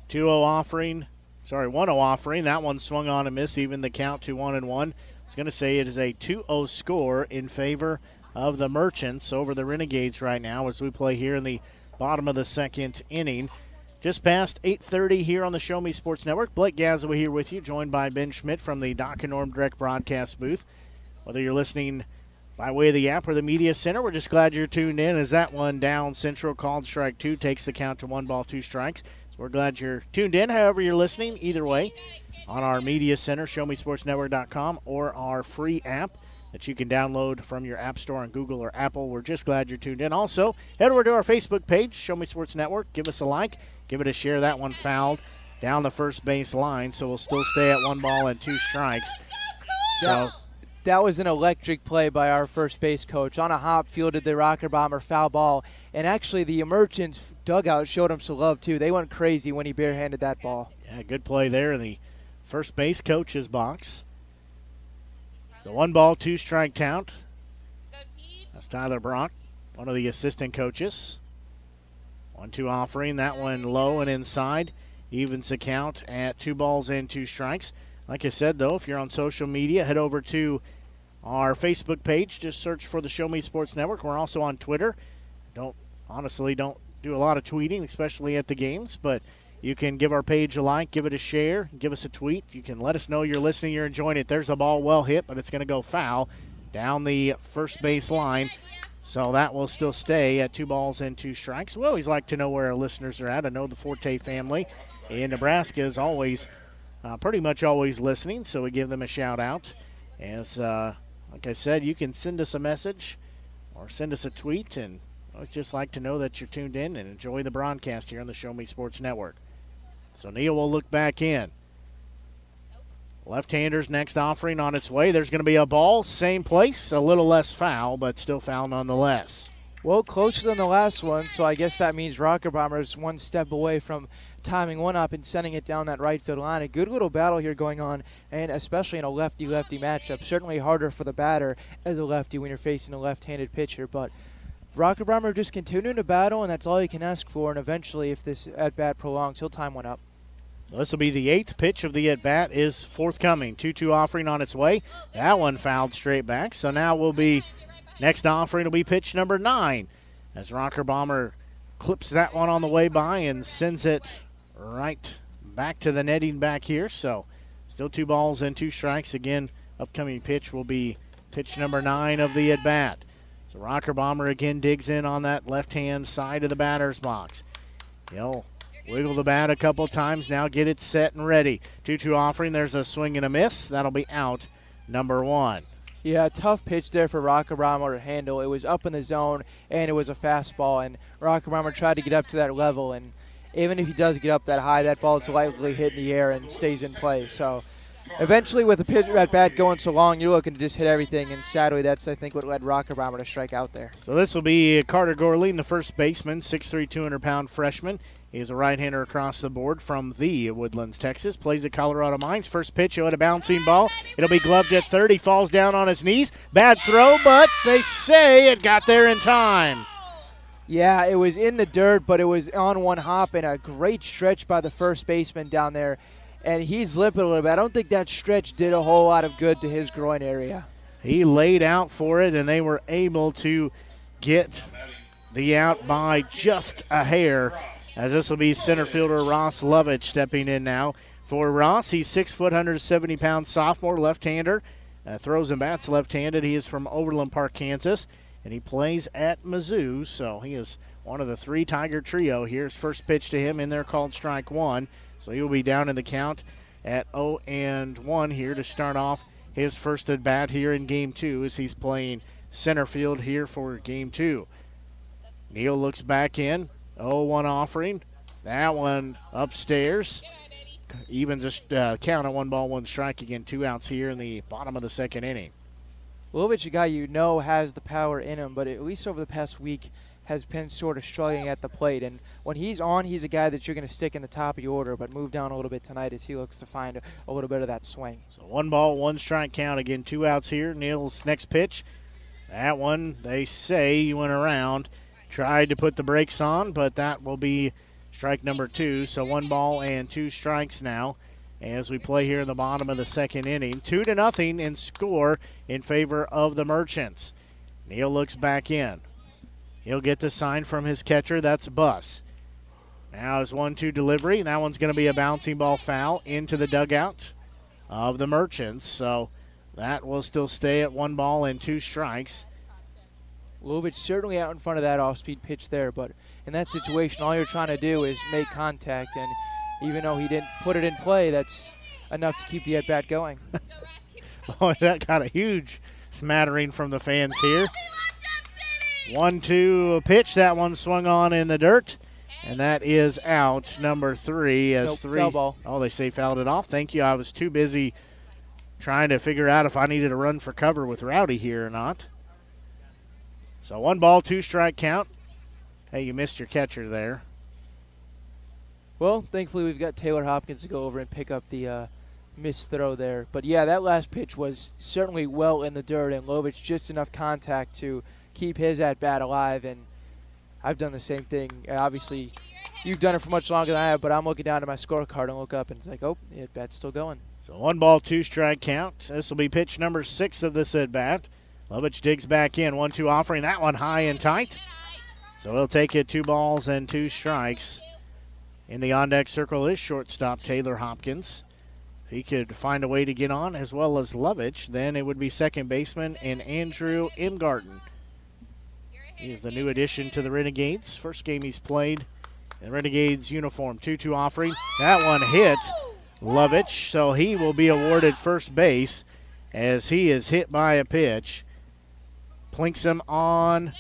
2 0 offering. Sorry, 1 0 offering. That one swung on and miss, even the count to 1 and 1. I was going to say it is a 2 0 score in favor of the Merchants over the Renegades right now as we play here in the bottom of the second inning. Just past 8:30 here on the Show Me Sports Network. Blake Gazaway here with you, joined by Ben Schmidt from the Doc and Norm Direct broadcast booth. Whether you're listening by way of the app or the media center, we're just glad you're tuned in. As that one down, Central called strike two takes the count to one ball, two strikes. So we're glad you're tuned in. However you're listening, either way, on our media center, ShowMeSportsNetwork.com, or our free app that you can download from your App Store on Google or Apple. We're just glad you're tuned in. Also, head over to our Facebook page, Show Me Sports Network. Give us a like, give it a share. That one fouled down the first base line, so we'll still stay at one ball and two strikes. So that was an electric play by our first base coach. On a hop, fielded the Rocker Bomber foul ball, and actually the Merchants dugout showed him some love too. They went crazy when he barehanded that ball. Yeah, good play there in the first base coach's box. So one ball, two strike count. That's Tyler Brock, one of the assistant coaches. One two offering, that one low and inside. Evens the count at two balls and two strikes. Like I said, though, if you're on social media, head over to our Facebook page. Just search for the Show Me Sports Network. We're also on Twitter. Don't honestly don't do a lot of tweeting, especially at the games, but you can give our page a like, give it a share, give us a tweet. You can let us know you're listening, you're enjoying it. There's a ball well hit, but it's going to go foul down the first base line. So that will still stay at two balls and two strikes. We always like to know where our listeners are at. I know the Forte family in Nebraska is always, uh, pretty much always listening, so we give them a shout out. As, uh, like I said, you can send us a message or send us a tweet, and I'd just like to know that you're tuned in and enjoy the broadcast here on the Show Me Sports Network. So Neal will look back in. Left-handers next offering on its way. There's going to be a ball, same place, a little less foul, but still foul nonetheless. Well, closer than the last one, so I guess that means Rocker Bombers one step away from timing one up and sending it down that right field line. A good little battle here going on, and especially in a lefty-lefty matchup. Certainly harder for the batter as a lefty when you're facing a left-handed pitcher, but Rocker Bomber just continuing to battle, and that's all you can ask for. And eventually, if this at bat prolongs, he'll time one up. This will be the eighth pitch of the at bat is forthcoming. 2 2 offering on its way. That one fouled straight back. So now we'll be next offering will be pitch number nine as Rocker Bomber clips that one on the way by and sends it right back to the netting back here. So still two balls and two strikes. Again, upcoming pitch will be pitch number nine of the at bat. So Rocker Bomber again digs in on that left hand side of the batter's box. He'll Wiggle the bat a couple times. Now get it set and ready. 2 2 offering. There's a swing and a miss. That'll be out number one. Yeah, tough pitch there for Rocker Bomber to handle. It was up in the zone and it was a fastball, and Rocker Bomber tried to get up to that level. And even if he does get up that high, that ball is likely hit in the air and stays in play. So eventually, with the pitch at bat going so long, you're looking to just hit everything. And sadly, that's I think what led Rocker Bomber to strike out there. So this will be Carter Gorley, the first baseman, 6'3", 200 pound freshman. He's a right-hander across the board from the Woodlands, Texas. Plays at Colorado Mines. First pitch, oh, he'll hit a bouncing ball. It'll be gloved at third. He falls down on his knees. Bad throw, but they say it got there in time. Yeah, it was in the dirt, but it was on one hop and a great stretch by the first baseman down there. And he's limping a little bit. I don't think that stretch did a whole lot of good to his groin area. He laid out for it, and they were able to get the out by just a hair as this will be center fielder Ross Lovich stepping in now. For Ross, he's six foot, 170 pound sophomore, left-hander. Uh, throws and bats left-handed. He is from Overland Park, Kansas, and he plays at Mizzou. So he is one of the three Tiger trio. Here's first pitch to him in there called strike one. So he will be down in the count at 0 and 1 here to start off his first at bat here in game two as he's playing center field here for game two. Neal looks back in, 0 1 offering. That one upstairs. Even just uh, count on one ball, one strike again. Two outs here in the bottom of the second inning. Lovich, a guy you know has the power in him, but at least over the past week has been sort of struggling at the plate. And when he's on, he's a guy that you're going to stick in the top of your order, but move down a little bit tonight as he looks to find a, a little bit of that swing. So one ball, one strike count. Again, two outs here. Neal's next pitch. That one, they say, he went around, tried to put the brakes on, but that will be strike number two. So one ball and two strikes now as we play here in the bottom of the second inning. Two to nothing in score in favor of the Merchants. Neal looks back in. He'll get the sign from his catcher. That's a Buss. Now his one-two delivery. That one's going to be a bouncing ball foul into the dugout of the Merchants. So that will still stay at one ball and two strikes. Lovich certainly out in front of that off-speed pitch there, but in that situation, all you're trying to do is make contact, and even though he didn't put it in play, that's enough to keep the at-bat going. [LAUGHS] [LAUGHS] oh, that got a huge smattering from the fans here. One-two pitch. That one swung on in the dirt. And that is out number three as nope, three. Foul ball. Oh, they say fouled it off. Thank you. I was too busy trying to figure out if I needed to run for cover with Rowdy here or not. So one ball, two strike count. Hey, you missed your catcher there. Well, thankfully we've got Taylor Hopkins to go over and pick up the uh, missed throw there. But yeah, that last pitch was certainly well in the dirt, and Lovich just enough contact to keep his at bat alive. And I've done the same thing. Obviously, you've done it for much longer than I have, but I'm looking down at my scorecard and look up, and it's like, oh, the at bat's still going. So one ball, two strike count. This will be pitch number six of this at bat. Lovich digs back in. One two offering. That one high and tight. So he'll take it two balls and two strikes. In the on deck circle is shortstop Taylor Hopkins. If he could find a way to get on as well as Lovich, then it would be second baseman and Andrew Imgarten. He is the new addition to the Renegades. First game he's played in Renegades uniform. 2 2 offering. That one hit Lovich, so he will be awarded first base as he is hit by a pitch. Plinks him on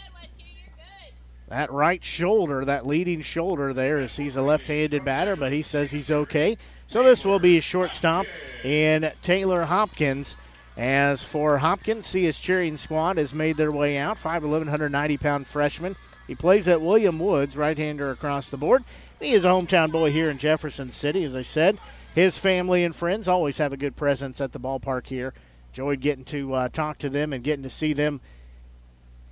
that right shoulder, that leading shoulder there, as he's a left handed batter, but he says he's okay. So this will be a shortstop in Taylor Hopkins. As for Hopkins, see his cheering squad has made their way out. 5'11, 190 pound freshman. He plays at William Woods, right hander across the board. He is a hometown boy here in Jefferson City, as I said. His family and friends always have a good presence at the ballpark here. Enjoyed getting to uh, talk to them and getting to see them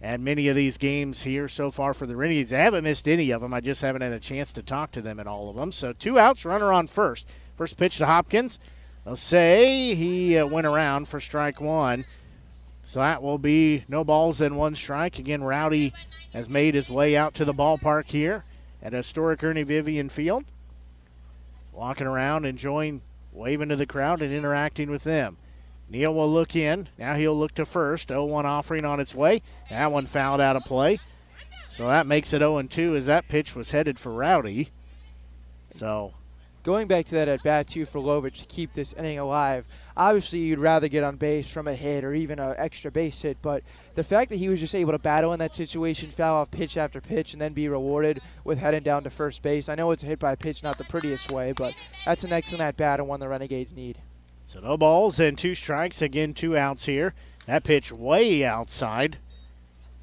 at many of these games here so far for the Renegades. I haven't missed any of them. I just haven't had a chance to talk to them at all of them. So two outs, runner on first. First pitch to Hopkins. They'll say he uh, went around for strike one. So that will be no balls and one strike. Again, Rowdy has made his way out to the ballpark here at historic Ernie Vivion Field. Walking around, enjoying, waving to the crowd and interacting with them. Neal will look in. Now he'll look to first. 0 1 offering on its way. That one fouled out of play. So that makes it 0 2 as that pitch was headed for Rowdy. So. Going back to that at bat, too, for Lovich to keep this inning alive, obviously you'd rather get on base from a hit or even an extra base hit, but the fact that he was just able to battle in that situation, foul off pitch after pitch, and then be rewarded with heading down to first base. I know it's a hit by pitch, not the prettiest way, but that's an excellent at bat and one the Renegades need. So no balls and two strikes. Again, two outs here. That pitch way outside.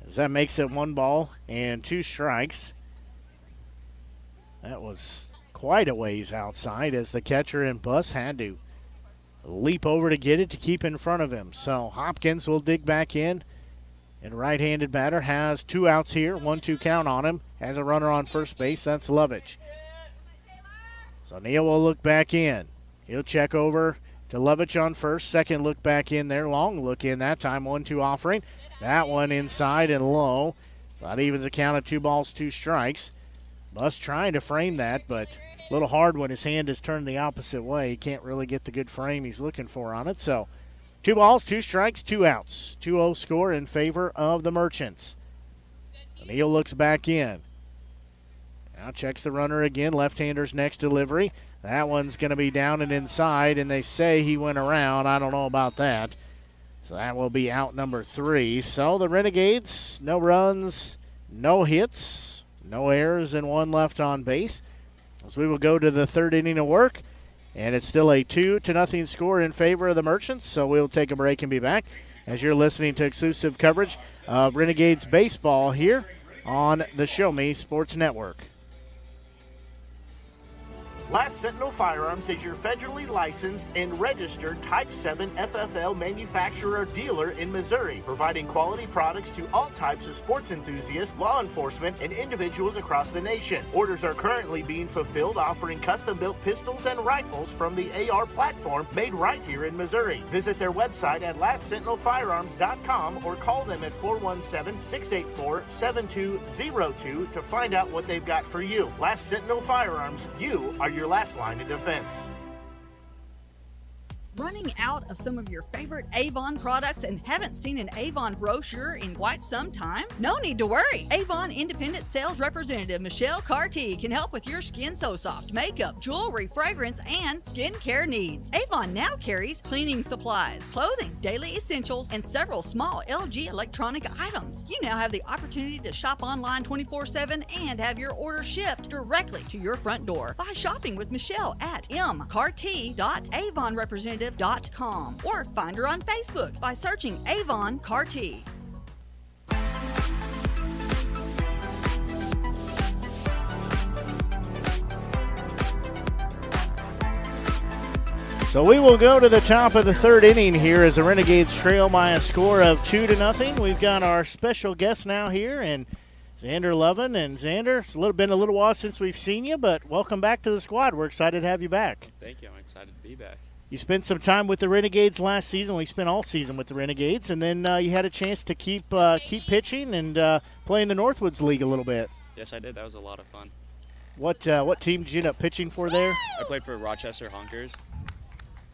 As that makes it one ball and two strikes. That was quite a ways outside as the catcher and Buss had to leap over to get it to keep in front of him. So Hopkins will dig back in. And right handed batter has two outs here, one two count on him. Has a runner on first base. That's Lovich. So Neal will look back in. He'll check over to Lovich on first. Second look back in there. Long look in that time. One two offering. That one inside and low. That evens a count of two balls, two strikes. Buss trying to frame that, but a little hard when his hand is turned the opposite way. He can't really get the good frame he's looking for on it. So two balls, two strikes, two outs. 2 0 score in favor of the Merchants. Neal looks back in. Now checks the runner again. Left hander's next delivery. That one's going to be down and inside, and they say he went around. I don't know about that. So that will be out number three. So the Renegades, no runs, no hits, no errors, and one left on base. As we will go to the third inning of work, and it's still a two to nothing score in favor of the Merchants. So we'll take a break and be back as you're listening to exclusive coverage of Renegades baseball here on the Show Me Sports Network. Last Sentinel Firearms is your federally licensed and registered Type 7 FFL manufacturer dealer in Missouri, providing quality products to all types of sports enthusiasts, law enforcement, and individuals across the nation. Orders are currently being fulfilled, offering custom built pistols and rifles from the AR platform made right here in Missouri. Visit their website at lastsentinelfirearms.com or call them at 417 684 7202 to find out what they've got for you. Last Sentinel Firearms, you are your last line of defense. Running out of some of your favorite Avon products and haven't seen an Avon brochure in quite some time? No need to worry. Avon Independent Sales Representative Michelle Carty can help with your skin so soft, makeup, jewelry, fragrance, and skincare needs. Avon now carries cleaning supplies, clothing, daily essentials, and several small LG electronic items. You now have the opportunity to shop online 24 7 and have your order shipped directly to your front door by shopping with Michelle at mcarty.avonrepresentative avonrepresentative.com or find her on Facebook by searching Avon Carty. So we will go to the top of the third inning here as the Renegades trail by a score of two to nothing. We've got our special guest now here and Xander Lovin and Xander. It's a little been a little while since we've seen you, but welcome back to the squad. We're excited to have you back. Thank you. I'm excited to be back. You spent some time with the Renegades last season. We spent all season with the Renegades, and then uh, you had a chance to keep uh, keep pitching and uh, play in the Northwoods League a little bit. Yes, I did. That was a lot of fun. What uh, what team did you end up pitching for there? I played for Rochester Honkers.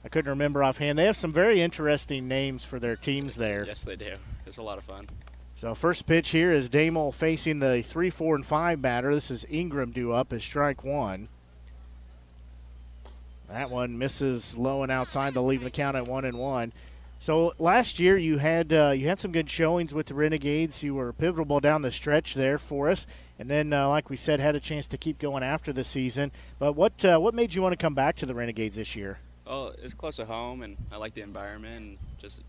I couldn't remember offhand. They have some very interesting names for their teams there. Yes, they do. It's a lot of fun. So first pitch here is Damel facing the three, four, and five batter. This is Ingram due up as strike one. That one misses low and outside to leave the count at one and one. So last year you had uh, you had some good showings with the Renegades. You were pivotal down the stretch there for us, and then uh, like we said, had a chance to keep going after the season. But what uh, what made you want to come back to the Renegades this year? Well, it's close to home, and I like the environment, and just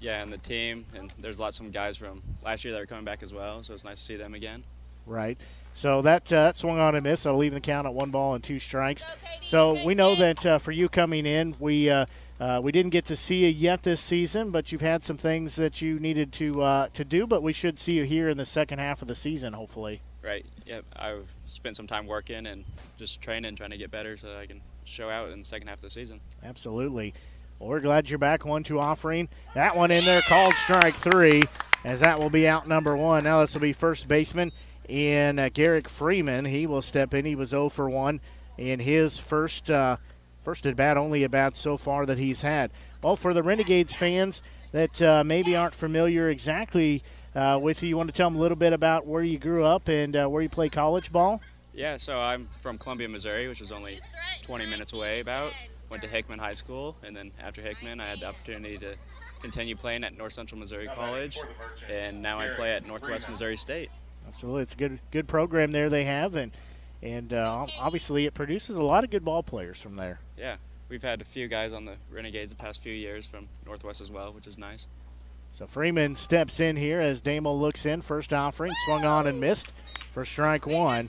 yeah, and the team. And there's lots of guys from last year that are coming back as well, so it's nice to see them again. Right. So that, uh, that swung on and miss. So leaving the count at one ball and two strikes. So we know that uh, for you coming in, we uh, uh, we didn't get to see you yet this season, but you've had some things that you needed to uh, to do. But we should see you here in the second half of the season, hopefully. Right. Yep. I've spent some time working and just training, trying to get better, so I can show out in the second half of the season. Absolutely. Well, we're glad you're back. One two offering. That one in there called strike three, as that will be out number one. Now this will be first baseman and uh, Garrick Freeman. He will step in. He was 0 for 1 in his first uh, first at bat, only at bat so far that he's had. Well, for the Renegades fans that uh, maybe aren't familiar exactly uh, with you, you want to tell them a little bit about where you grew up and uh, where you play college ball? Yeah, so I'm from Columbia, Missouri, which is only 20 minutes away about. Went to Hickman High School, and then after Hickman, I had the opportunity to continue playing at North Central Missouri College, and now I play at Northwest Missouri State. Absolutely, it's a good good program there they have, and and uh, obviously it produces a lot of good ball players from there. Yeah, we've had a few guys on the Renegades the past few years from Northwest as well, which is nice. So Freeman steps in here as Damo looks in. First offering, swung on and missed for strike one.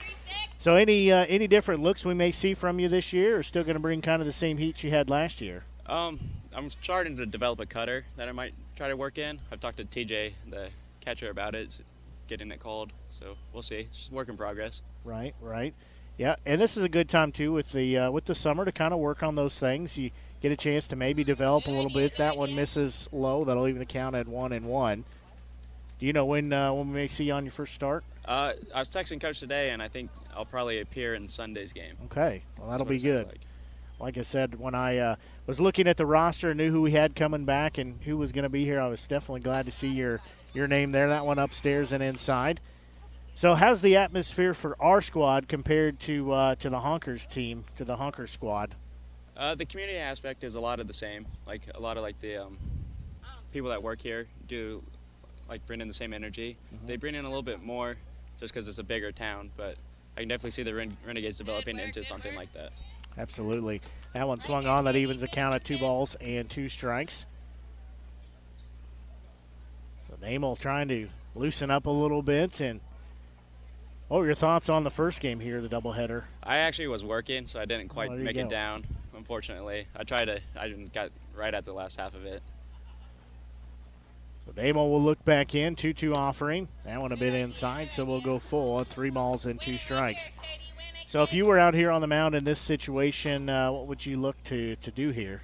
So any uh, any different looks we may see from you this year, or still going to bring kind of the same heat you had last year? Um, I'm starting to develop a cutter that I might try to work in. I've talked to TJ, the catcher, about it, getting it called. So we'll see. It's work in progress. Right, right. Yeah, and this is a good time too with the uh, with the summer to kind of work on those things. You get a chance to maybe develop a little bit. That one misses low. That'll even the count at one and one. Do you know when uh, when we may see you on your first start? Uh, I was texting coach today, and I think I'll probably appear in Sunday's game. Okay, well that'll be good. Like. like. I said, when I uh, was looking at the roster, and knew who we had coming back and who was going to be here. I was definitely glad to see your your name there. That one upstairs and inside. So, how's the atmosphere for our squad compared to uh, to the Honkers team, to the Honker squad? Uh, the community aspect is a lot of the same. Like a lot of like the um, people that work here do like bring in the same energy. Mm-hmm. They bring in a little bit more just because it's a bigger town, but I can definitely see the Ren- Renegades developing into something like that. Absolutely. That one swung on. That evens a count of two balls and two strikes. So Namel trying to loosen up a little bit. And what were your thoughts on the first game here, the doubleheader? I actually was working, so I didn't quite Oh, make go. it down. Unfortunately, I tried to. I didn't got right at the last half of it. So Damo will look back in, 2 2 offering. That one a bit inside, so we'll go full. Three balls and two strikes. So if you were out here on the mound in this situation, uh, what would you look to, to do here?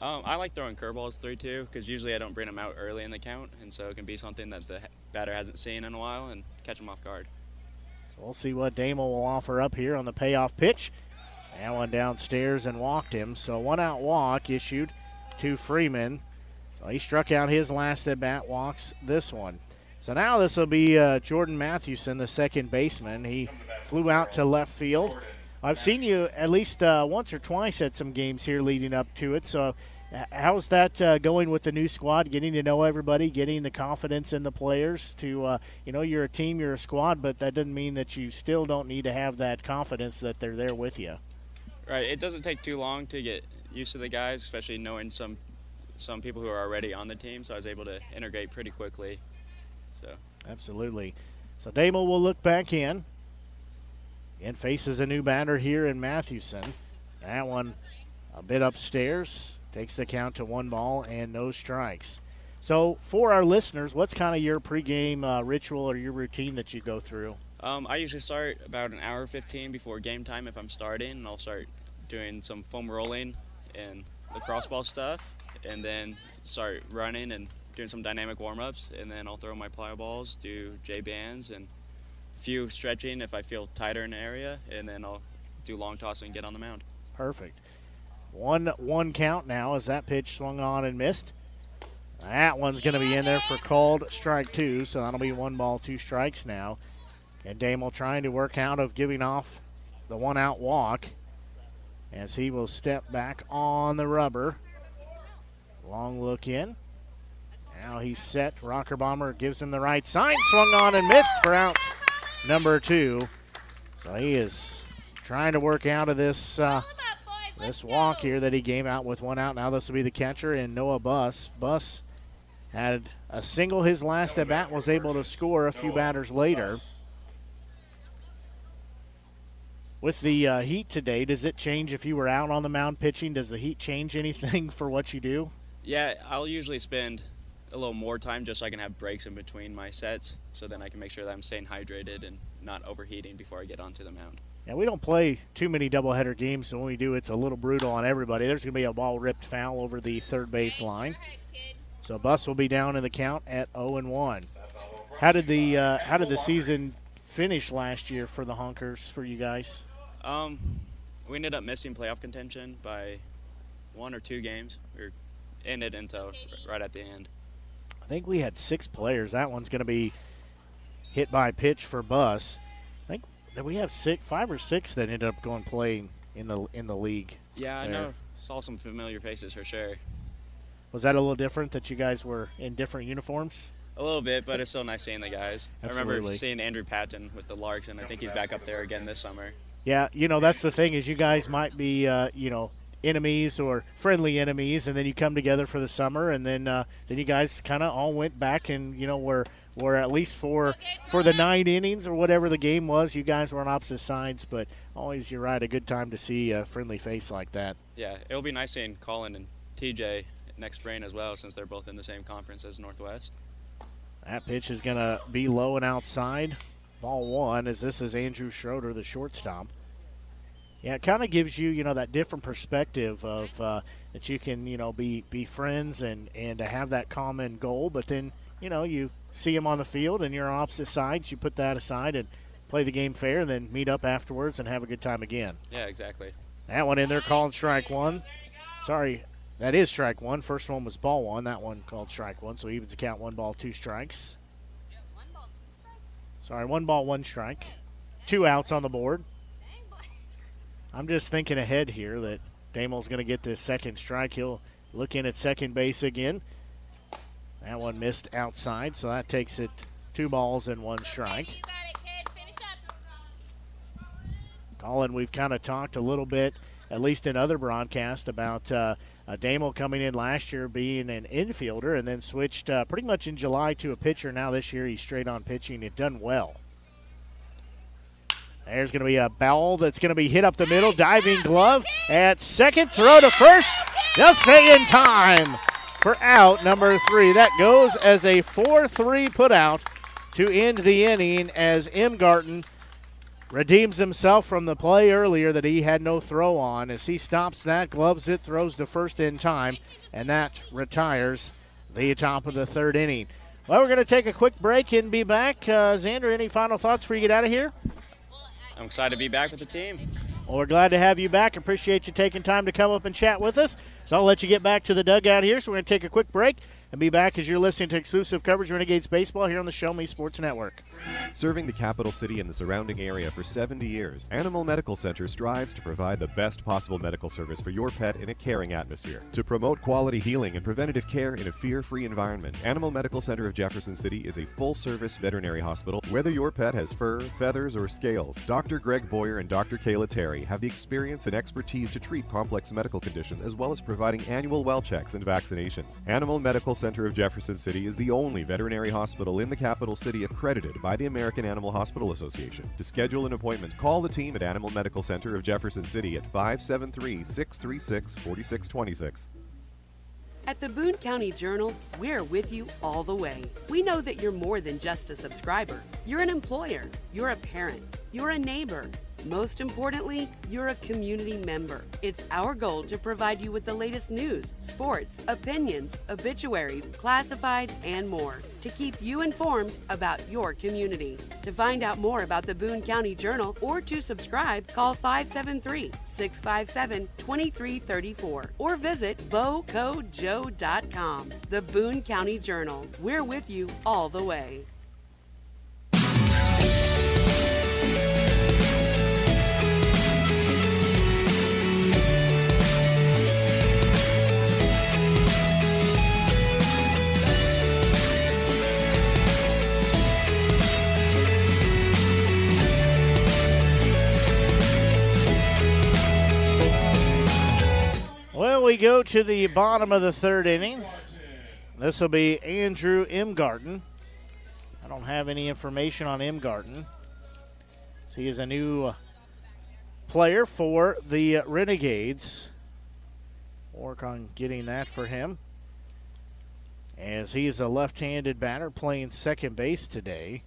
Um, I like throwing curveballs 3-2 because usually I don't bring them out early in the count, and so it can be something that the batter hasn't seen in a while and catch them off guard. We'll see what Damo will offer up here on the payoff pitch. That one downstairs and walked him. So one out walk issued to Freeman. So he struck out his last at bat, walks this one. So now this will be uh, Jordan Mathewson, the second baseman. He flew out to left field. I've seen you at least uh, once or twice at some games here leading up to it. So how's that uh, going with the new squad? Getting to know everybody, getting the confidence in the players. To uh, you know, you're a team, you're a squad, but that doesn't mean that you still don't need to have that confidence that they're there with you. Right. It doesn't take too long to get used to the guys, especially knowing some some people who are already on the team. So I was able to integrate pretty quickly. So Absolutely. So Damo will look back in and faces a new batter here in Mathewson. That one a bit upstairs takes the count to one ball and no strikes. So for our listeners, what's kind of your pregame uh, ritual or your routine that you go through? um, I usually start about an hour 15 before game time if I'm starting, and I'll start doing some foam rolling and lacrosse ball stuff, and then start running and doing some dynamic warm-ups, and then I'll throw my plyo balls, do J bands, and a few stretching if I feel tighter in an area, and then I'll do long toss and get on the mound. Perfect. One one count now as that pitch swung on and missed. That one's going to be in there for called strike two, so that'll be one ball, two strikes now. And Damo trying to work out of giving off the one out walk as he will step back on the rubber. Long look in. Now he's set. Rocker Bomber gives him the right sign. Swung on and missed for out number two. So he is trying to work out of this uh, this walk here that he gave out with one out. Now this will be the catcher and Noah Buss. Buss had a single his last at bat, was able to score a few batters later. With the uh, heat today, does it change if you were out on the mound pitching? Does the heat change anything [LAUGHS] for what you do? Yeah, I'll usually spend a little more time just so I can have breaks in between my sets, so then I can make sure that I'm staying hydrated and not overheating before I get onto the mound. Yeah, we don't play too many doubleheader games, so when we do, it's a little brutal on everybody. There's going to be a ball ripped foul over the third base line. So Buss will be down in the count at 0 and 1. How did the uh, how did the season finish last year for the Honkers for you guys? Um, we ended up missing playoff contention by one or two games. We were in it until right at the end. I think we had six players. That one's going to be hit by pitch for Buss. We have six, five or six that ended up going playing in the in the league. Yeah, I know. Saw some familiar faces for sure. Was that a little different that you guys were in different uniforms? A little bit, but it's still nice seeing the guys. Absolutely. I remember seeing Andrew Patton with the Larks, and I think he's back up there again this summer. Yeah, you know that's the thing is you guys might be uh, you know enemies or friendly enemies, and then you come together for the summer, and then uh, then you guys kind of all went back and you know were were at least for for the nine innings or whatever the game was, you guys were on opposite sides, but always you're right, a good time to see a friendly face like that. Yeah, it'll be nice seeing Colin and TJ next spring as well, since they're both in the same conference as Northwest. That pitch is going to be low and outside. Ball one, as this is Andrew Schroeder, the shortstop. Yeah, it kind of gives you, you know, that different perspective of uh, that you can, you know, be be friends and and to have that common goal. But then, you know, you see them on the field and you're on opposite sides. You put that aside and play the game fair, and then meet up afterwards and have a good time again. Yeah, exactly. That one in there called strike one. Sorry, that is strike one. First one was ball one. That one called strike one. So evens the count one ball, two strikes. Sorry, one ball, one strike. Two outs on the board. I'm just thinking ahead here that Damo's going to get this second strike. He'll look in at second base again. That one missed outside, so that takes it two balls and one strike. Colin, we've kind of talked a little bit, at least in other broadcasts, about uh, uh, Damel coming in last year being an infielder and then switched uh, pretty much in July to a pitcher. Now this year he's straight on pitching. It done well. There's going to be a ball that's going to be hit up the middle. Diving glove at second. Throw to first. Just say in time for out number three. That goes as a 4 3 put out to end the inning as Imgarten redeems himself from the play earlier that he had no throw on. As he stops that, gloves it, throws to first in time, and that retires the top of the third inning. Well, we're going to take a quick break and be back. Uh, Xander, any final thoughts before you get out of here? I'm excited to be back with the team. Well, we're glad to have you back. Appreciate you taking time to come up and chat with us. So I'll let you get back to the dugout here. So we're going to take a quick break and be back as you're listening to exclusive coverage Renegades Baseball here on the Show Me Sports Network. Serving the capital city and the surrounding area for 70 years, Animal Medical Center strives to provide the best possible medical service for your pet in a caring atmosphere. To promote quality healing and preventative care in a fear free environment, Animal Medical Center of Jefferson City is a full service veterinary hospital. Whether your pet has fur, feathers, or scales, Dr. Greg Boyer and Dr. Kayla Terry have the experience and expertise to treat complex medical conditions as well as providing annual well checks and vaccinations. Animal Medical Center of Jefferson City is the only veterinary hospital in the capital city accredited by the American Animal Hospital Association. To schedule an appointment, call the team at Animal Medical Center of Jefferson City at 573 636 4626. At the Boone County Journal, we're with you all the way. We know that you're more than just a subscriber. You're an employer, you're a parent, you're a neighbor. Most importantly, you're a community member. It's our goal to provide you with the latest news, sports, opinions, obituaries, classifieds, and more to keep you informed about your community. To find out more about the Boone County Journal or to subscribe, call 573 657 2334 or visit bocojoe.com. The Boone County Journal. We're with you all the way. We go to the bottom of the third inning. This will be Andrew Imgarten. I don't have any information on Imgarten. So he is a new uh, player for the Renegades. Work on getting that for him. As he is a left handed batter playing second base today.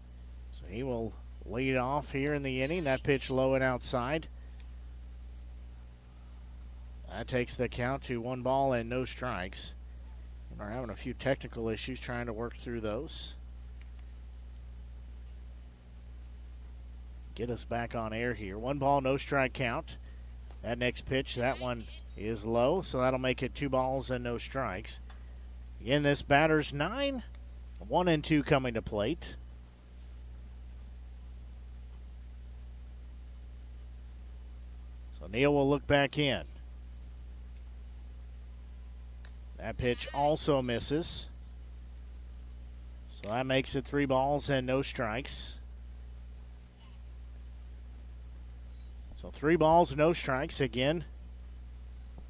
So he will lead off here in the inning. That pitch low and outside. That takes the count to one ball and no strikes. We're having a few technical issues trying to work through those. Get us back on air here. One ball, no strike count. That next pitch, that one is low, so that'll make it two balls and no strikes. Again, this batter's nine. One and two coming to plate. So Neal will look back in. That pitch also misses. So that makes it three balls and no strikes. So three balls, no strikes again.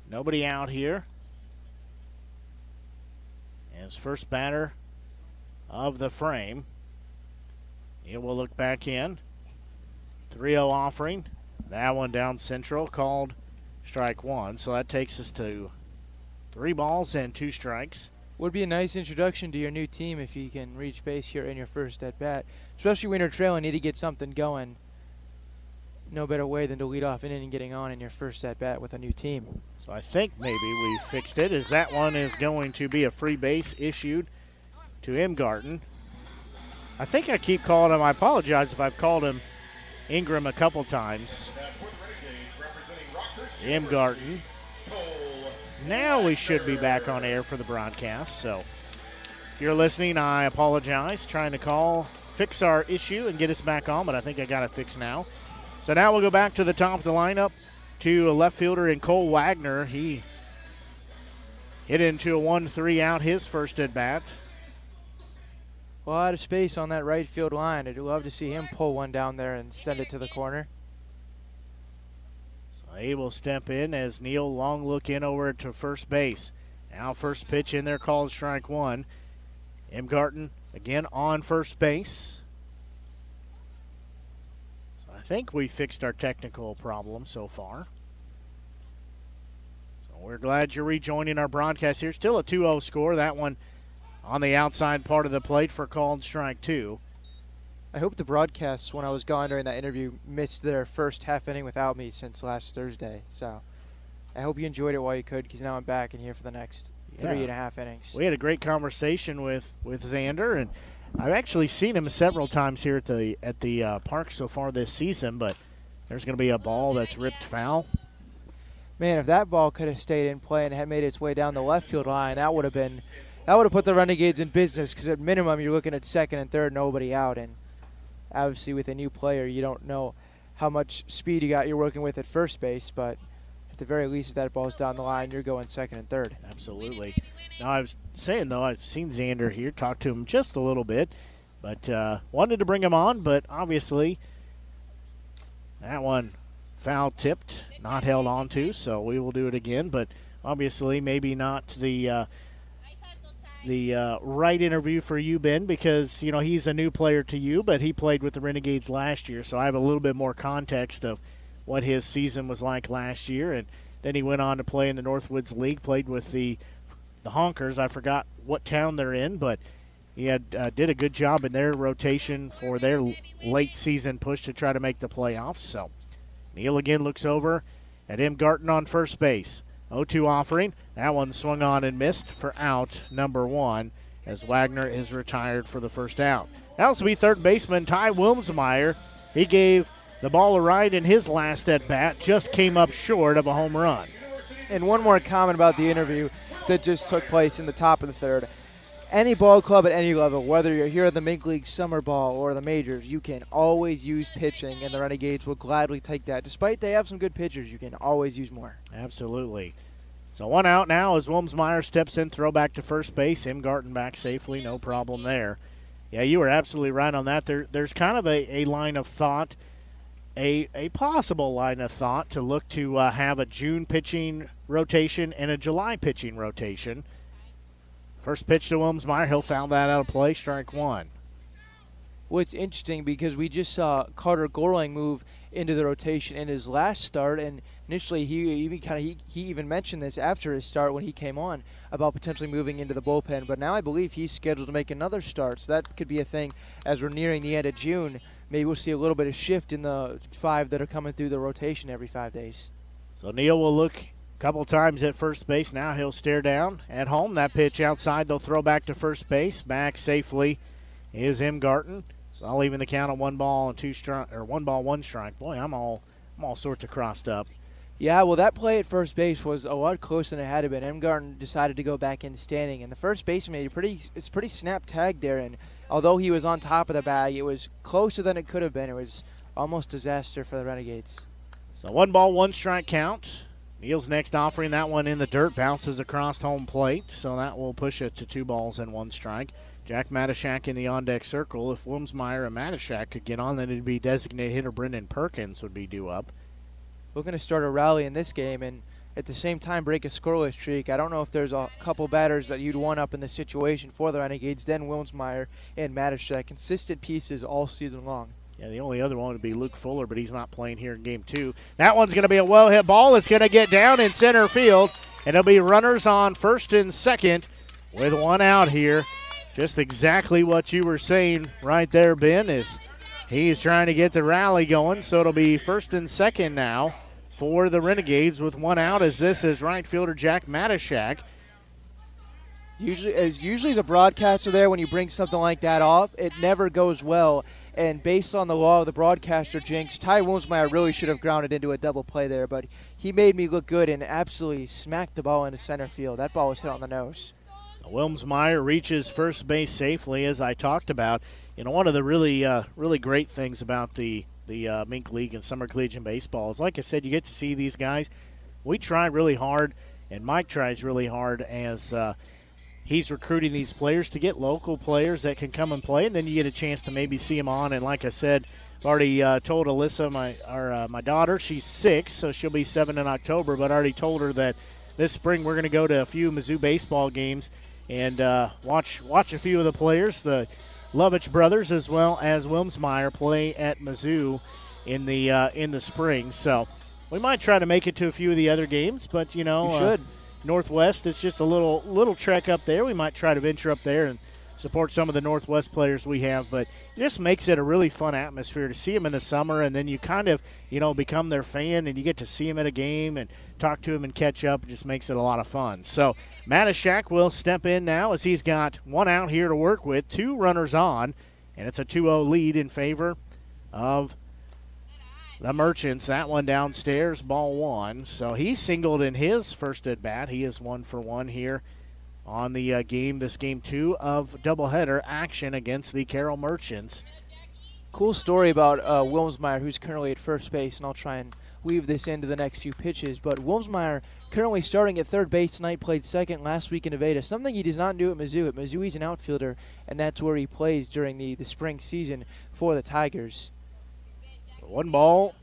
Nobody out here. As first batter of the frame. It will look back in. 3 0 offering. That one down central called strike one. So that takes us to Three balls and two strikes. Would be a nice introduction to your new team if you can reach base here in your first at bat, especially when you're trailing. Need to get something going. No better way than to lead off an inning getting on in your first at bat with a new team. So I think maybe we fixed it. As that one is going to be a free base issued to Imgarten. I think I keep calling him. I apologize if I've called him Ingram a couple times. Imgarten now we should be back on air for the broadcast. So if you're listening, I apologize. Trying to call, fix our issue, and get us back on, but I think I got it fixed now. So now we'll go back to the top of the lineup to a left fielder in Cole Wagner. He hit into a 1 3 out his first at bat. A lot of space on that right field line. I'd love to see him pull one down there and send it to the corner. He will step in as Neal Long look in over to first base. Now first pitch in there called strike one. Imgarten again on first base. So I think we fixed our technical problem so far. So we're glad you're rejoining our broadcast here. Still a 2-0 score. That one on the outside part of the plate for called strike two. I hope the broadcasts, when I was gone during that interview, missed their first half inning without me since last Thursday. So I hope you enjoyed it while you could, because now I'm back in here for the next yeah. three and a half innings. We had a great conversation with with Xander, and I've actually seen him several times here at the at the uh, park so far this season. But there's going to be a ball that's ripped foul. Man, if that ball could have stayed in play and had made its way down the left field line, that would have been that would have put the Renegades in business. Because at minimum, you're looking at second and third, nobody out, and obviously with a new player, you don't know how much speed you got you're working with at first base, but at the very least, if that ball's down the line, you're going second and third. Absolutely. Now, I was saying, though, I've seen Xander here, talked to him just a little bit, but uh, wanted to bring him on, but obviously that one foul tipped, not held on to, so we will do it again, but obviously maybe not the. Uh, the uh, right interview for you, Ben, because you know he's a new player to you, but he played with the Renegades last year, so I have a little bit more context of what his season was like last year, and then he went on to play in the Northwoods League, played with the the Honkers. I forgot what town they're in, but he had uh, did a good job in their rotation for their late season push to try to make the playoffs. So Neal again looks over at Imgarten on first base. 0-2 offering. That one swung on and missed for out number one as Wagner is retired for the first out. That will be third baseman Ty Wilmsmeyer. He gave the ball a ride in his last at bat, just came up short of a home run. And one more comment about the interview that just took place in the top of the third. Any ball club at any level, whether you're here at the Mink League Summer Ball or the Majors, you can always use pitching, and the Renegades will gladly take that. Despite they have some good pitchers, you can always use more. Absolutely. So one out now as Wilmsmeyer steps in, throw back to first base. Imgarten back safely, no problem there. Yeah, you were absolutely right on that. There, there's kind of a, a line of thought, a, a possible line of thought to look to uh, have a June pitching rotation and a July pitching rotation. First pitch to Wilmsmeyer, he'll foul that out of play, strike one. What's interesting because we just saw Carter Gorling move into the rotation in his last start, and – initially he even kind of he, he even mentioned this after his start when he came on about potentially moving into the bullpen. But now i believe he's scheduled to make another start. So that could be a thing as we're nearing the end of june. Maybe we'll see a little bit of shift in the five that are coming through the rotation every five days. So neal will look couple times at first base now he'll stare down at home that pitch outside they'll throw back to first base back safely is Imgarten so i'll even the count on one ball and two strike or one ball one strike boy i'm all i'm all sorts of crossed up yeah, well, that play at first base was a lot closer than it had been. Imgarten decided to go back in standing, and the first baseman made a pretty, it's pretty snap tag there. And although he was on top of the bag, it was closer than it could have been. It was almost disaster for the Renegades. So one ball, one strike count. Neal's next offering that one in the dirt bounces across home plate, so that will push it to two balls and one strike. Jack Matashak in the on deck circle. If Wilmsmeyer and Matashak could get on, then it'd be designated hitter Brendan Perkins would be due up We're going to start a rally in this game and at the same time break a scoreless streak. I don't know if there's a couple batters that you'd want up in this situation for the Renegades, then Wilmsmeyer and Matashek. Consistent pieces all season long. Yeah, the only other one would be Luke Fuller, but he's not playing here in game two. That one's going to be a well hit ball. It's going to get down in center field, and it'll be runners on first and second with one out here. Just exactly what you were saying right there, Ben, is he's trying to get the rally going. So it'll be first and second now for the Renegades with one out as this is right fielder Jack Matashak. Usually, as usually as a broadcaster there, when you bring something like that off, it never goes well. And based on the law of the broadcaster jinx, Ty Wilmsmeyer really should have grounded into a double play there, but he made me look good and absolutely smacked the ball into center field. That ball was hit on the nose. Wilmsmeyer reaches first base safely, as I talked about. You know, one of the really, uh, really great things about the the uh, Mink League and Summer Collegiate Baseball is, like I said, you get to see these guys. We try really hard, and Mike tries really hard as uh, he's recruiting these players to get local players that can come and play, and then you get a chance to maybe see them on. And like I said, I've already uh, told Alyssa, my our, uh, my daughter, she's six, so she'll be seven in October. But I already told her that this spring we're going to go to a few Mizzou baseball games and uh, watch watch a few of the players, the Lovich brothers, as well as Wilmsmeyer play at Mizzou in the uh, in the spring. So we might try to make it to a few of the other games, but you know, You should. Northwest, it's just a little little trek up there. We might try to venture up there and support some of the Northwest players we have, but just makes it a really fun atmosphere to see them in the summer, and then you kind of you know become their fan, and you get to see them at a game and talk to them and catch up. It just makes it a lot of fun. So Matashak will step in now as he's got one out here to work with, two runners on, and it's a 2-0 lead in favor of the Merchants. That one downstairs, ball one. So he singled in his first at bat. He is one for one here on the uh, game. This game two of doubleheader action against the Carroll Merchants. Cool story about uh, Wilmsmeyer, who's currently at first base, and I'll try and weave this into the next few pitches. But Wilmsmeyer, currently starting at third base tonight, played second last week in Nevada, something he does not do at Mizzou. At Mizzou, he's an outfielder, and that's where he plays during the, the spring season for the Tigers. One ball,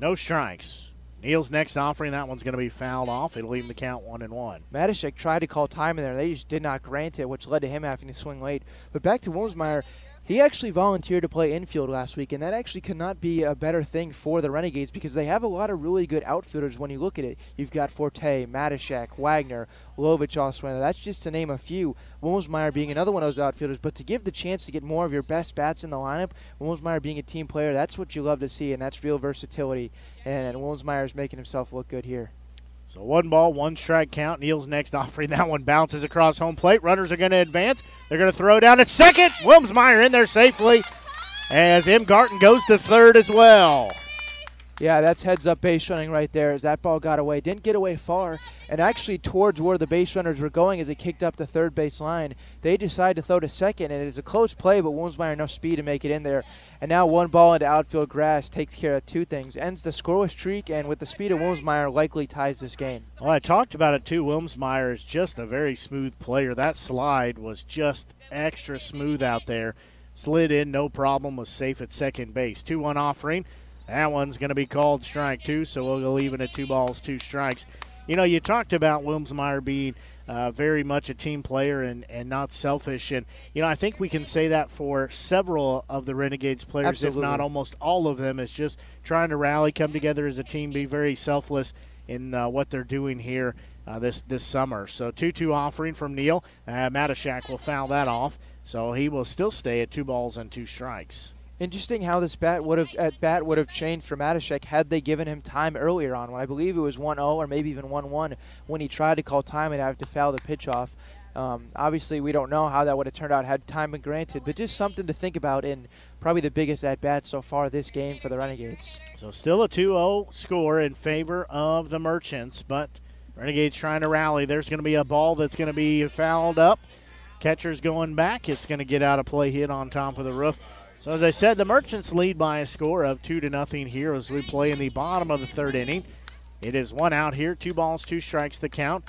no strikes. Neal's next offering, that one's going to be fouled off. It'll even the count one and one. Matishek tried to call time in there. They just did not grant it, which led to him having to swing late. But back to Wilmsmeyer, he actually volunteered to play infield last week, and that actually could not be a better thing for the Renegades because they have a lot of really good outfielders when you look at it. You've got Forte, Matishek, Wagner, Lovich there. That's just to name a few. Wilmsmeyer being another one of those outfielders, but to give the chance to get more of your best bats in the lineup, Wilmsmeyer being a team player, that's what you love to see, and that's real versatility. And Wilmsmeyer is making himself look good here. So one ball, one strike count. Neal's next offering. That one bounces across home plate. Runners are going to advance. They're going to throw down at second. Wilmsmeyer in there safely as Imgarten goes to third as well. Yeah, that's heads up base running right there as that ball got away. Didn't get away far, and actually towards where the base runners were going as it kicked up the third base line. They decided to throw to second, and it is a close play, but Wilmsmeyer enough speed to make it in there. And now one ball into outfield grass takes care of two things. Ends the scoreless streak, and with the speed of Wilmsmeyer, likely ties this game. Well, I talked about it too. Wilmsmeyer is just a very smooth player. That slide was just extra smooth out there. Slid in, no problem, was safe at second base. 2 1 offering. That one's going to be called strike two, so we'll go even at two balls, two strikes. You know, you talked about Wilmsmeyer being uh, very much a team player and, and not selfish. And, you know, I think we can say that for several of the Renegades players, Absolutely. if not almost all of them, is just trying to rally, come together as a team, be very selfless in uh, what they're doing here uh, this, this summer. So 2 2 offering from Neal. Uh, Matashak will foul that off, so he will still stay at two balls and two strikes. Interesting how this bat would have at bat would have changed for Matashek had they given him time earlier on. When I believe it was 1-0 or maybe even 1-1 when he tried to call time and have to foul the pitch off. Um, obviously, we don't know how that would have turned out had time been granted, but just something to think about in probably the biggest at bat so far this game for the Renegades. So still a 2-0 score in favor of the Merchants, but Renegades trying to rally. There's going to be a ball that's going to be fouled up. Catcher's going back. It's going to get out of play hit on top of the roof. So as I said, the Merchants lead by a score of two to nothing here as we play in the bottom of the third inning. It is one out here, two balls, two strikes the count.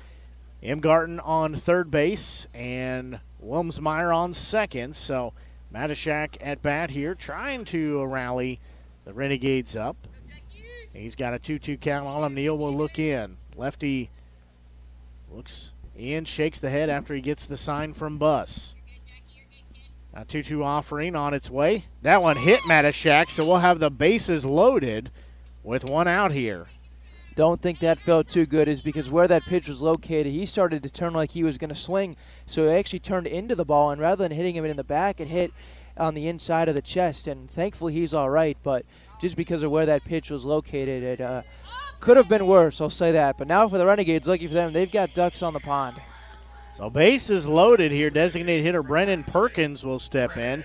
Imgarten on third base and Wilmsmeyer on second. So Matashak at bat here, trying to rally the Renegades up. He's got a 2 2 count on him. Neal will look in. Lefty looks in, shakes the head after he gets the sign from Buss. A 2 2 offering on its way. That one hit Matashak, so we'll have the bases loaded with one out here. Don't think that felt too good is because where that pitch was located, he started to turn like he was going to swing. So he actually turned into the ball, and rather than hitting him in the back, it hit on the inside of the chest. And thankfully, he's all right. But just because of where that pitch was located, it uh, could have been worse. I'll say that. But now for the Renegades, lucky for them, they've got ducks on the pond. So bases loaded here. Designated hitter Brennan Perkins will step in.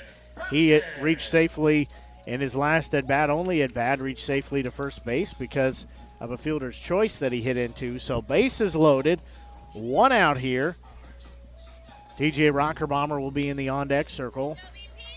He reached safely in his last at bat, only at bat, reached safely to first base because of a fielder's choice that he hit into. So bases loaded, one out here. TJ Rockerbomber will be in the on deck circle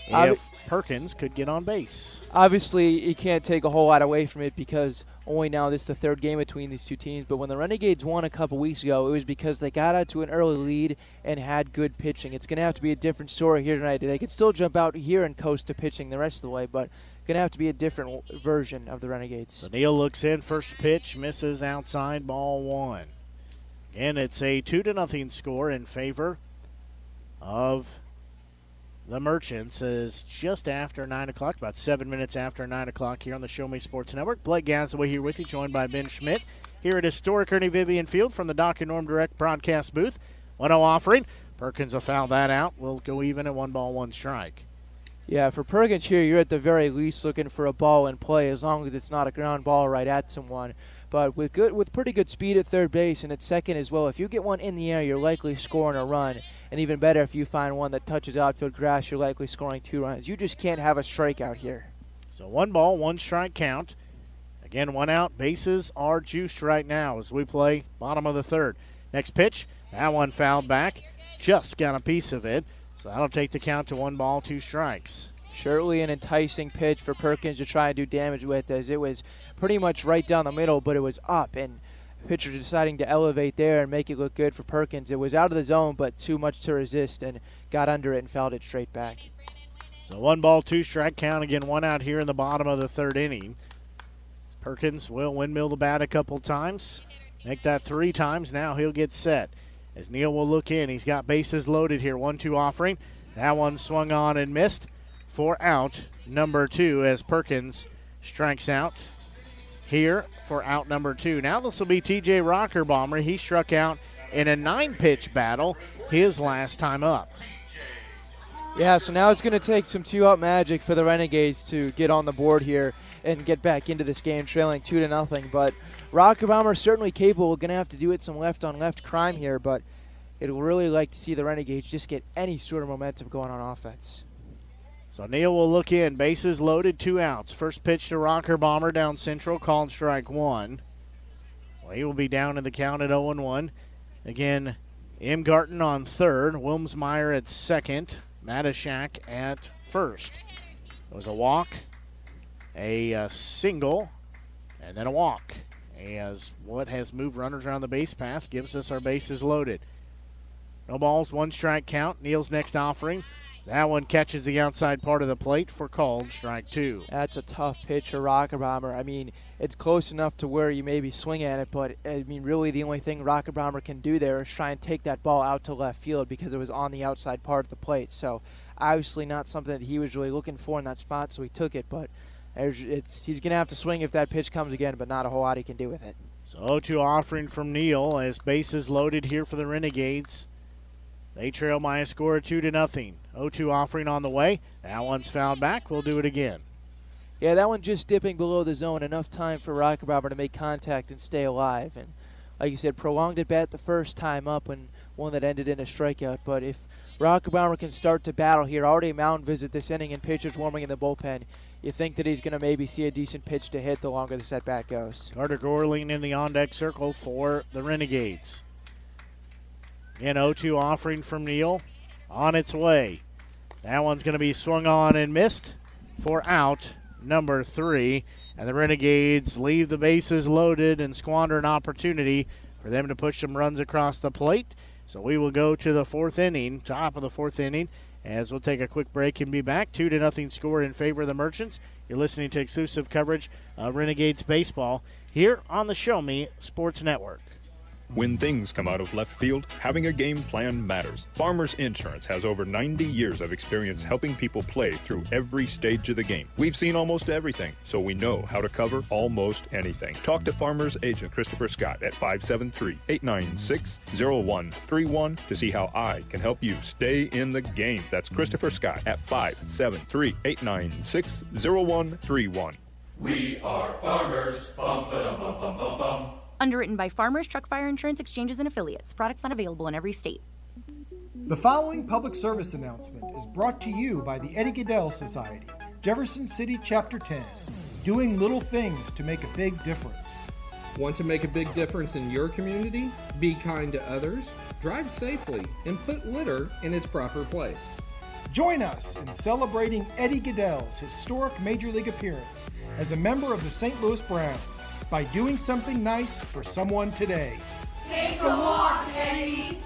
if Perkins could get on base. Obviously, you can't take a whole lot away from it because only now this is the third game between these two teams. But when the Renegades won a couple weeks ago, it was because they got out to an early lead and had good pitching. It's going to have to be a different story here tonight. They could still jump out here and coast to pitching the rest of the way, but going to have to be a different version of the Renegades. So Neal looks in, first pitch, misses outside, ball one. And it's a two to nothing score in favor of the Merchants. Is just after nine o'clock, about seven minutes after nine o'clock here on the Show Me Sports Network. Blake Gasaway here with you, joined by Ben Schmidt here at historic Ernie Vivion Field from the Doc and Norm Direct broadcast booth. 1 0 offering. Perkins will foul that out. We'll go even at one ball, one strike. Yeah, for Perkins here, you're at the very least looking for a ball in play as long as it's not a ground ball right at someone. But with good, with pretty good speed at third base and at second as well, if you get one in the air, you're likely scoring a run. And even better, if you find one that touches outfield grass, you're likely scoring two runs. You just can't have a strikeout here. So one ball, one strike count. Again, one out. Bases are juiced right now as we play bottom of the third. Next pitch, that one fouled back. Just got a piece of it. So that'll take the count to one ball, two strikes. Surely an enticing pitch for Perkins to try and do damage with, as it was pretty much right down the middle, but it was up. And pitcher deciding to elevate there and make it look good for Perkins. It was out of the zone, but too much to resist and got under it and fouled it straight back. So one ball, two strike count. Again, one out here in the bottom of the third inning. Perkins will windmill the bat a couple times. Make that three times. Now he'll get set. As Neal will look in, he's got bases loaded here. One two offering. That one swung on and missed. For out number two as Perkins strikes out here for out number two. Now this will be TJ Rockerbomber. He struck out in a nine pitch battle his last time up. Yeah, so now it's going to take some two out magic for the Renegades to get on the board here and get back into this game, trailing two to nothing. But Rockerbomber certainly capable. Going to have to do it some left on left crime here, but it will really like to see the Renegades just get any sort of momentum going on offense. So Neal will look in. Bases loaded, two outs. First pitch to Rocker Bomber down central, called strike one. Well, he will be down in the count at 0 1. Again, Imgarten on third, Wilmsmeyer at second, Matashak at first. It was a walk, a uh, single, and then a walk. As what has moved runners around the base path gives us our bases loaded. No balls, one strike count. Neal's next offering. That one catches the outside part of the plate for called strike two. That's a tough pitch for Rockerbomber. I mean, it's close enough to where you maybe swing at it, but I mean, really the only thing Rockerbomber can do there is try and take that ball out to left field because it was on the outside part of the plate. So obviously not something that he was really looking for in that spot, so he took it. But it's he's going to have to swing if that pitch comes again, but not a whole lot he can do with it. So 0-2 offering from Neal as bases loaded here for the Renegades. They trail by a score of 2 to nothing. 0-2 offering on the way. That one's fouled back. We'll do it again. Yeah, that one just dipping below the zone. Enough time for Rockerbomber to make contact and stay alive. And like you said, prolonged at bat the first time up and one that ended in a strikeout. But if Rockerbomber can start to battle here, already a mound visit this inning and pitchers warming in the bullpen, you think that he's going to maybe see a decent pitch to hit the longer the setback goes. Carter Gorling in the on deck circle for the Renegades. An 0 2 offering from Neal on its way. That one's going to be swung on and missed for out number three. And the Renegades leave the bases loaded and squander an opportunity for them to push some runs across the plate. So we will go to the fourth inning, top of the fourth inning, as we'll take a quick break and be back. Two to nothing score in favor of the Merchants. You're listening to exclusive coverage of Renegades baseball here on the Show Me Sports Network. When things come out of left field, having a game plan matters. Farmers Insurance has over 90 years of experience helping people play through every stage of the game. We've seen almost everything, so we know how to cover almost anything. Talk to Farmers Agent Christopher Scott at 573 896 0131 to see how I can help you stay in the game. That's Christopher Scott at 573 896 0131. We are farmers. Bum, bum, bum, bum, bum. Underwritten by Farmers Truck Fire Insurance Exchanges and Affiliates. Products not available in every state. The following public service announcement is brought to you by the Eddie Gaedel Society, Jefferson City Chapter 10, doing little things to make a big difference. Want to make a big difference in your community? Be kind to others, drive safely, and put litter in its proper place. Join us in celebrating Eddie Gaedel's historic Major League appearance as a member of the St. Louis Browns by doing something nice for someone today. Take a walk, Eddie.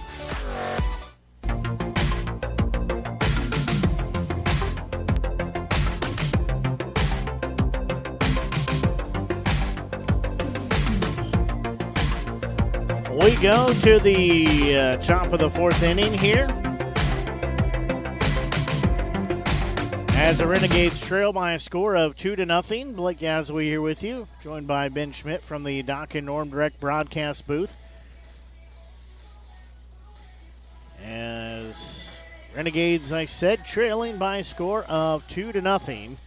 We go to the uh, top of the fourth inning here. As the Renegades trail by a score of two to nothing, Blake Gasaway here with you, joined by Ben Schmidt from the Doc and Norm Direct broadcast booth. As Renegades, I said, trailing by a score of two to nothing.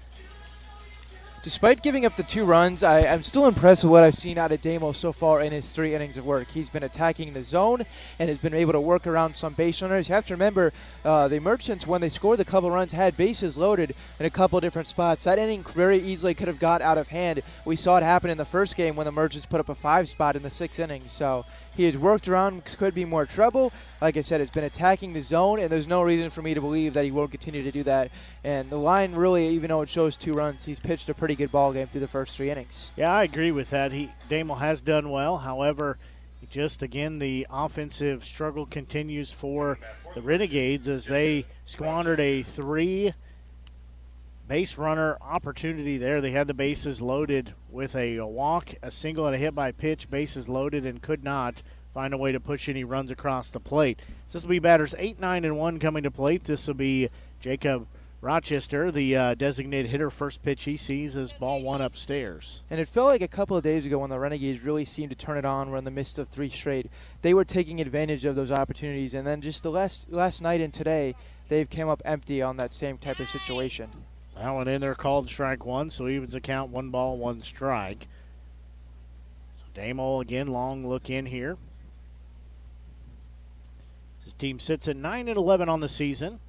Despite giving up the two runs, I, am still impressed with what I've seen out of Damo so far in his three innings of work. He's been attacking the zone and has been able to work around some base runners. You have to remember, uh, the Merchants, when they scored the couple runs, had bases loaded in a couple different spots. That inning very easily could have got out of hand. We saw it happen in the first game when the Merchants put up a five spot in the sixth inning. So he has worked around, could be more trouble. Like I said, it's been attacking the zone, and there's no reason for me to believe that he won't continue to do that. And the line really, even though it shows two runs, he's pitched a pretty good ball game through the first three innings. Yeah, I agree with that. He Damel has done well. However, just again the offensive struggle continues for the Renegades as they squandered a three base runner opportunity there. They had the bases loaded with a, walk, a single, and a hit by pitch. Bases loaded and could not find a way to push any runs across the plate. This will be batters 8, 9, and 1 coming to plate. This will be Jacob Rochester, the uh, designated hitter, first pitch he sees is ball one upstairs. And it felt like a couple of days ago when the Renegades really seemed to turn it on. We're in the midst of three straight. They were taking advantage of those opportunities, and then just the last last night and today, they've came up empty on that same type of situation. That one in there called strike one, so evens the count one ball, one strike. So Damo again, long look in here. His team sits at 9 and 11 on the season.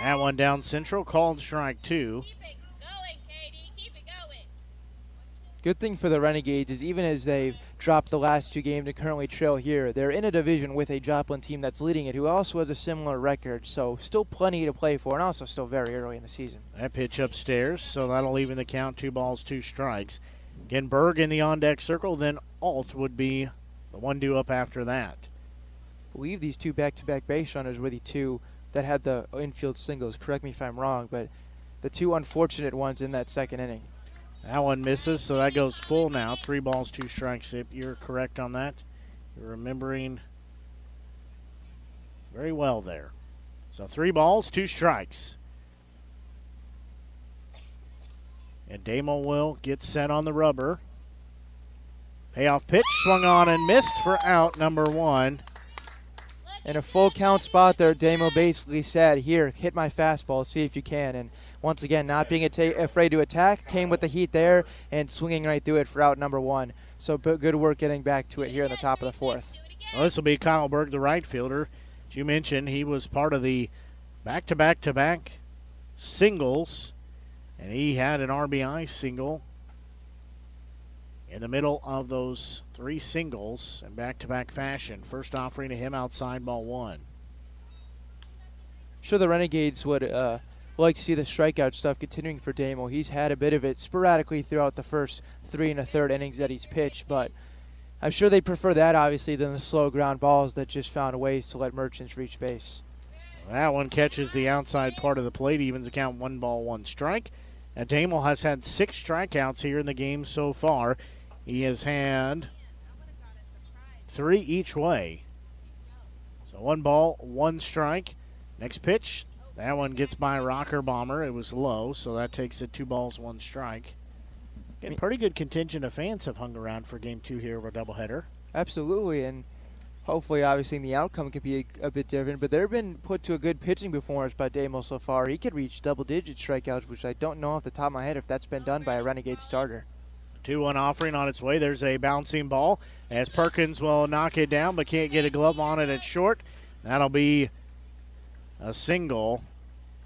That one down central, called strike two. Good thing for the Renegades is even as they've dropped the last two games and currently trail here, they're in a division with a Joplin team that's leading it who also has a similar record. So still plenty to play for and also still very early in the season. That pitch upstairs, so that'll even the count two balls, two strikes. Again, Berg in the on deck circle, then Alt would be the one due up after that. I believe these two back to back base runners were the two that had the infield singles. Correct me if I'm wrong, but the two unfortunate ones in that second inning. That one misses, so that goes full now. Three balls, two strikes. If You're correct on that. You're remembering very well there. So three balls, two strikes. And Damo will get set on the rubber. Payoff pitch swung on and missed for out number one. In a full count spot there, Damo basically said, Here, hit my fastball, see if you can. And once again, not being afraid to attack, came with the heat there and swinging right through it for out number one. So good work getting back to it here in the top of the fourth. Well, this will be Kyle Berg, the right fielder. As you mentioned, he was part of the back-to-back-to-back singles, and he had an RBI single in the middle of those three singles in back-to-back fashion. First offering to him outside ball one. Sure, the Renegades would uh, like to see the strikeout stuff continuing for Damo. He's had a bit of it sporadically throughout the first three and a third innings that he's pitched, but I'm sure they prefer that obviously than the slow ground balls that just found ways to let Merchants reach base. That one catches the outside part of the plate, evens the count one ball, one strike. And Damo has had six strikeouts here in the game so far. He has had three each way. So one ball, one strike. Next pitch, that one gets by Rocker Bomber. It was low, so that takes it two balls, one strike. Getting pretty good contingent of fans have hung around for game two here of a doubleheader. Absolutely, and hopefully, obviously, the outcome could be a, a, bit different. But they've been put to a good pitching performance by Damo so far. He could reach double-digit strikeouts, which I don't know off the top of my head if that's been done by a Renegade starter. 2 1 offering on its way. There's a bouncing ball as Perkins will knock it down but can't get a glove on it at short. That'll be a single.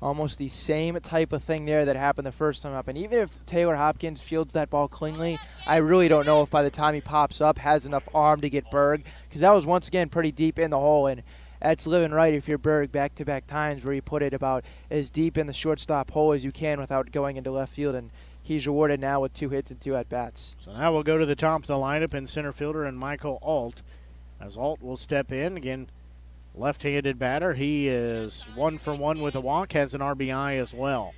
Almost the same type of thing there that happened the first time up. And even if Taylor Hopkins fields that ball cleanly, I really don't know if by the time he pops up has enough arm to get Berg because that was once again pretty deep in the hole. And that's living right if you're Berg back to back times where you put it about as deep in the shortstop hole as you can without going into left field. And he's rewarded now with two hits and two at bats. So now we'll go to the top of the lineup in center fielder and Michael Alt. As Alt will step in again left-handed batter. He is one for one with a walk, has an RBI as well.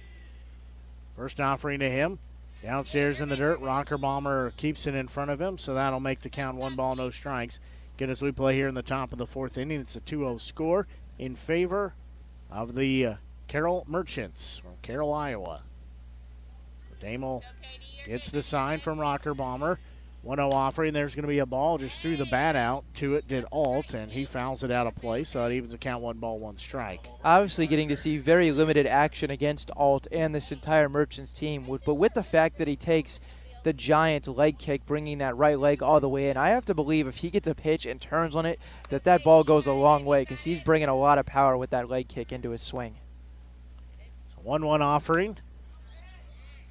First offering to him. Downstairs in the dirt, Rocker Bomber keeps it in front of him, so that'll make the count one ball, no strikes. Again, as we play here in the top of the fourth inning, it's a 2 0 score in favor of the uh, Carroll Merchants from Carroll, Iowa. Damel gets the sign from Rocker Bomber. 1 0 offering. There's going to be a ball just threw the bat out to it, did Alt, and he fouls it out of play, so it evens the count one ball, one strike. Obviously, getting to see very limited action against Alt and this entire Merchants team, but with the fact that he takes the giant leg kick, bringing that right leg all the way in, I have to believe if he gets a pitch and turns on it, that that ball goes a long way because he's bringing a lot of power with that leg kick into his swing. 1 1 offering.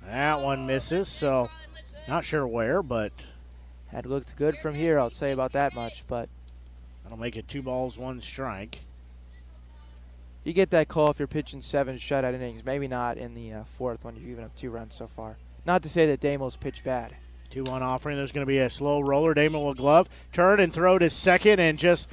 That one misses, so not sure where, but. Had looked good from here, I'll say about that much, but. That'll make it two balls, one strike. You get that call if you're pitching seven shutout innings. Maybe not in the uh, fourth when you've even up two runs so far. Not to say that Damel's pitched bad. 2 1 offering. There's going to be a slow roller. Damon will glove, turn and throw to second, and just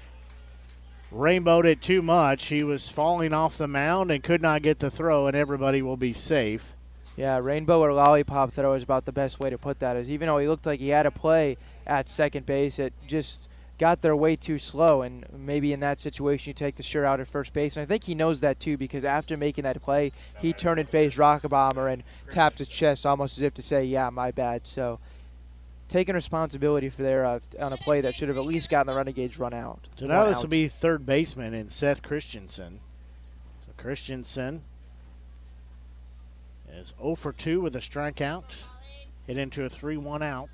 rainbowed it too much. He was falling off the mound and could not get the throw, and everybody will be safe. Yeah, rainbow or lollipop throw is about the best way to put that. Is even though he looked like he had a play at second base, it just got there way too slow. And maybe in that situation, you take the shirt out at first base. And I think he knows that too because after making that play, he turned and faced Rocker Bomber and tapped his chest almost as if to say, "Yeah, my bad." So taking responsibility for there uh, on a play that should have at least gotten the Renegades run out. So now this will be third baseman in Seth Christensen. So Christensen is 0 for 2 with a strikeout. Hit into a 3 1 out.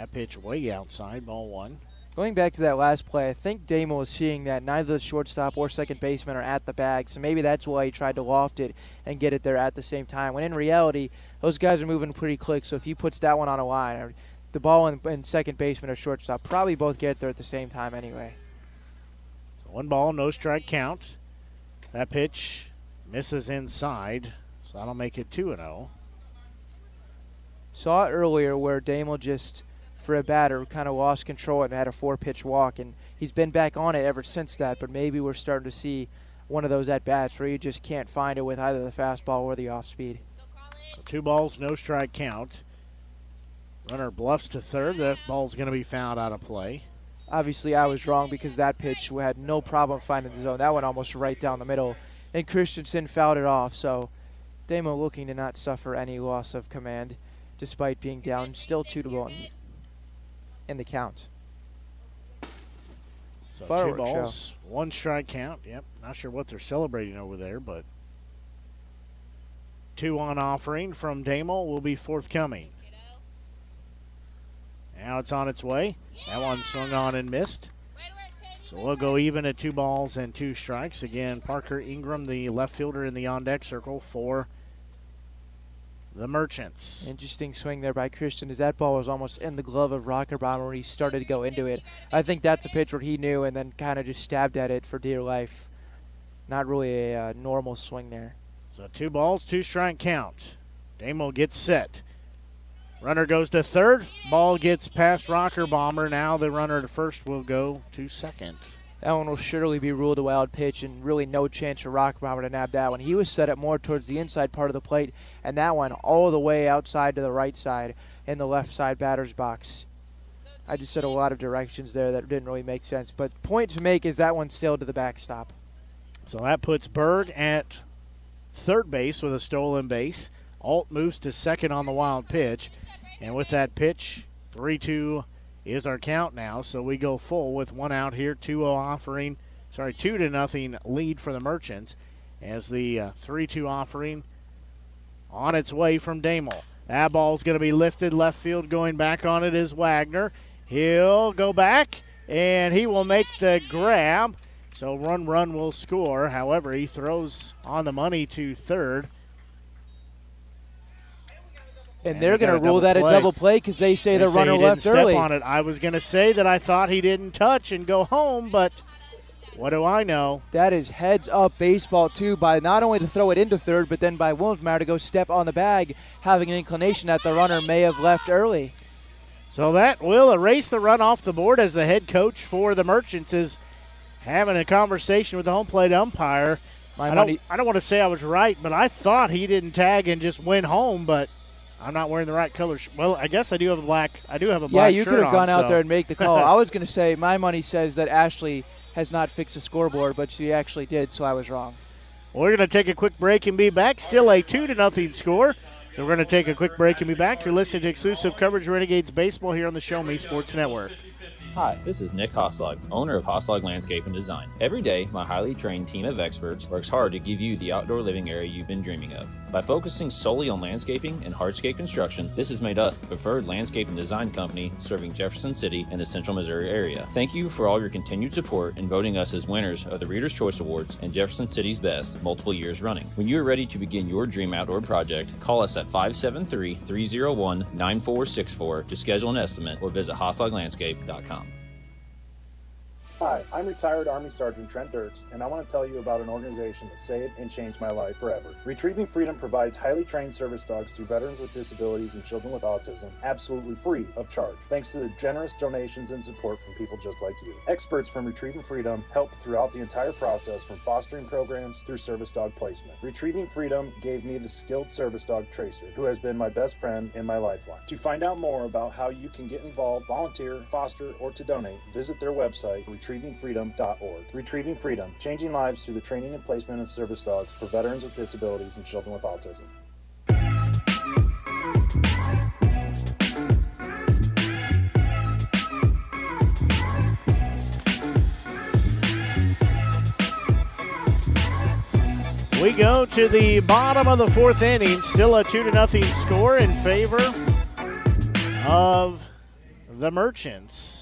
That pitch way outside, ball one. Going back to that last play, I think Damo was seeing that neither the shortstop or second baseman are at the bag, so maybe that's why he tried to loft it and get it there at the same time. When in reality, those guys are moving pretty quick, so if he puts that one on a line, the ball and, second baseman or shortstop probably both get there at the same time anyway. So one ball, no strike count. That pitch misses inside, so that'll make it 2 0. Saw it earlier where Damo just for a batter who kind of lost control and had a four pitch walk and he's been back on it ever since that but maybe we're starting to see one of those at bats where you just can't find it with either the fastball or the off speed. Two balls no strike count. Runner bluffs to third. That ball's going to be fouled out of play. Obviously i was wrong because that pitch had no problem finding the zone. That went almost right down the middle and christensen fouled it off. So damo looking to not suffer any loss of command despite being down still two to one in the count. So Firework two balls, show. one strike count. Yep, not sure what they're celebrating over there, but two on offering from Damo will be forthcoming. Now it's on its way. That one swung on and missed. So we'll go even at two balls and two strikes. Again, Parker Ingram, the left fielder in the on deck circle for the Merchants. Interesting swing there by Christian as that ball was almost in the glove of Rocker Bomber when he started to go into it. I think that's a pitch where he knew and then kind of just stabbed at it for dear life. Not really a uh, normal swing there. So two balls, two strike count. Damo gets set. Runner goes to third. Ball gets past Rocker Bomber. Now the runner to first will go to second. That one will surely be ruled a wild pitch, and really no chance for Rock Bomber to nab that one. He was set up more towards the inside part of the plate, and that one all the way outside to the right side in the left side batter's box. I just said a lot of directions there that didn't really make sense. But point to make is that one sailed to the backstop. So that puts Berg at third base with a stolen base. Alt moves to second on the wild pitch. And with that pitch, 3 2 is our count now. So we go full with one out here, 2 offering, sorry, 2 to nothing lead for the Merchants as the 3 uh, 2 offering on its way from Damel. That ball's going to be lifted left field. Going back on it is Wagner. He'll go back and he will make the grab. So run, run will score. However, he throws on the money to third. And, and they're going to rule that play. a double play because they say they the say runner left early. on it. I was going to say that I thought he didn't touch and go home, but what do I know? That is heads up baseball too. By not only to throw it into third, but then by Wilmsmeyer to go step on the bag, having an inclination that the runner may have left early. So that will erase the run off the board as the head coach for the Merchants is having a conversation with the home plate umpire. I don't, I don't want to say I was right, but I thought he didn't tag and just went home, but I'm not wearing the right color. Well, I guess I do have a black. I do have a Yeah, black. Yeah, you could have on, gone out so- there and make the call. [LAUGHS] I was going to say my money says that Ashley has not fixed the scoreboard, but she actually did, so I was wrong. Well, we're going to take a quick break and be back. Still a two to nothing score. So we're going to take a quick break and be back. You're listening to exclusive coverage of Renegades baseball here on the Show Me Sports Network. Hi, this is Nick Hoslog, owner of Hoslog Landscape and Design. Every day, my highly trained team of experts works hard to give you the outdoor living area you've been dreaming of. By focusing solely on landscaping and hardscape construction, this has made us the preferred landscape and design company serving Jefferson City and the central Missouri area. Thank you for all your continued support in voting us as winners of the Reader's Choice Awards and Jefferson City's Best multiple years running. When you are ready to begin your dream outdoor project, call us at 573 301 9464 to schedule an estimate or visit hosloglandscape.com. Hi, I'm retired Army Sergeant Trent Dirks, and I want to tell you about an organization that saved and changed my life forever. Retrieving Freedom provides highly trained service dogs to veterans with disabilities and children with autism, absolutely free of charge, thanks to the generous donations and support from people just like you. Experts from Retrieving Freedom help throughout the entire process from fostering programs through service dog placement. Retrieving Freedom gave me the skilled service dog Tracer, who has been my best friend and my lifeline. To find out more about how you can get involved, volunteer, foster, or to donate, visit their website, retrievingfreedom.org. Retrieving Freedom, changing lives through the training and placement of service dogs for veterans with disabilities and children with autism. We go to the bottom of the fourth inning. Still a two to nothing score in favor of the Merchants.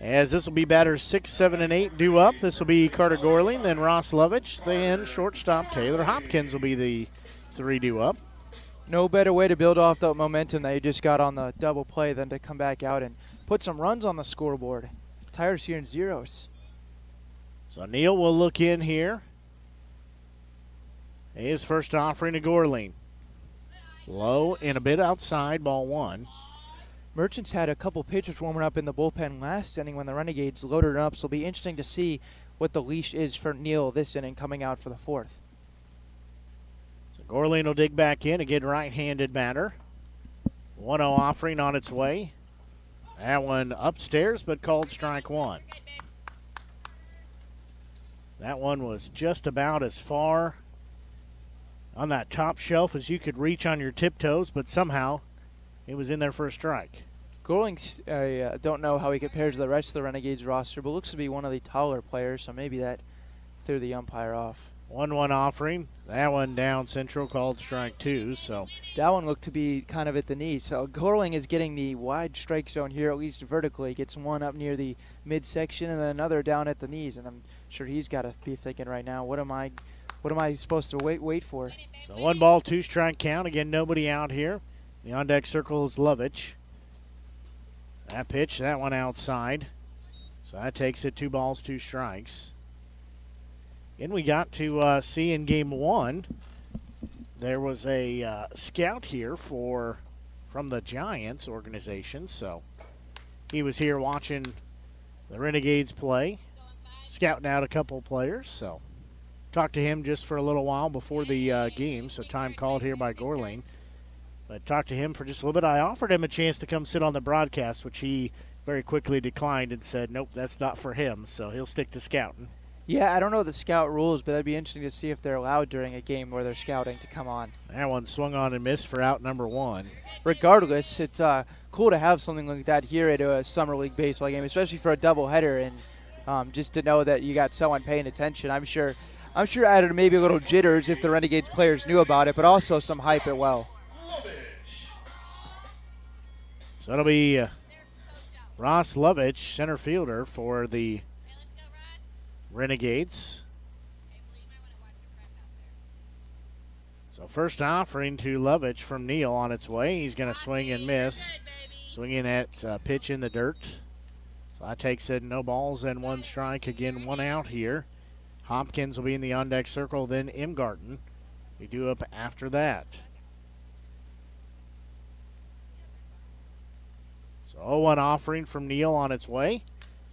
As this will be batters six, seven, and eight due up. This will be Carter Gorling, then Ross Lovich, then shortstop Taylor Hopkins will be the three due up. No better way to build off the momentum that you just got on the double play than to come back out and put some runs on the scoreboard. Tires here in zeros. So Neal will look in here. His first offering to Gorling. Low and a bit outside, ball one. Merchants had a couple pitchers warming up in the bullpen last inning when the Renegades loaded up, so it'll be interesting to see what the leash is for Neal this inning coming out for the fourth. So Gorling will dig back in, again right-handed batter. 1-0 offering on its way. That one upstairs, but called strike one. That one was just about as far on that top shelf as you could reach on your tiptoes, but somehow it was in there for a strike. Gorling, I uh, don't know how he compares to the rest of the Renegades roster, but looks to be one of the taller players, so maybe that threw the umpire off. 1 1 offering. That one down central called strike two. So that one looked to be kind of at the knee. So Gorling is getting the wide strike zone here, at least vertically. Gets one up near the midsection and then another down at the knees. And I'm sure he's got to be thinking right now, what am I, what am I supposed to wait wait for? So one ball, two strike count. Again, nobody out here. The on deck circle is Lovich. That pitch, that one outside. So that takes it two balls, two strikes. And we got to uh, see in game one, there was a uh, scout here for from the Giants organization. So he was here watching the Renegades play, scouting out a couple players. So talked to him just for a little while before the uh, game. So time called here by Gorling. But talked to him for just a little bit. I offered him a chance to come sit on the broadcast, which he very quickly declined and said, nope, that's not for him. So he'll stick to scouting. Yeah, I don't know the scout rules, but that'd be interesting to see if they're allowed during a game where they're scouting to come on. That one swung on and missed for out number one. Regardless, it's uh, cool to have something like that here at a summer league baseball game, especially for a doubleheader, and um, just to know that you got someone paying attention. I'm sure, I'm sure added maybe a little jitters if the Renegades players knew about it, but also some hype as well. So it'll be uh, Ross Lovich, center fielder for the Renegades. So first offering to Lovich from Neal on its way. He's going to swing and miss. Swinging at uh, pitch in the dirt. So that takes it no balls and one strike. Again, one out here. Hopkins will be in the on deck circle, then Imgarten. We do up after that. 0 1 offering from Neal on its way.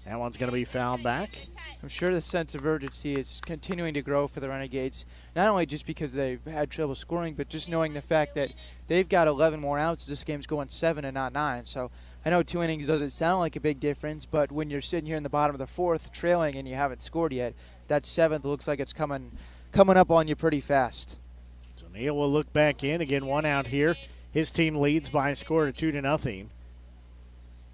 That one's going to be fouled back. I'm sure the sense of urgency is continuing to grow for the Renegades, not only just because they've had trouble scoring, but just knowing the fact that they've got 11 more outs. This game's going seven and not nine. So I know two innings doesn't sound like a big difference, but when you're sitting here in the bottom of the fourth, trailing, and you haven't scored yet, that seventh looks like it's coming coming up on you pretty fast. So Neal will look back in again. One out here. His team leads by a score of two to nothing.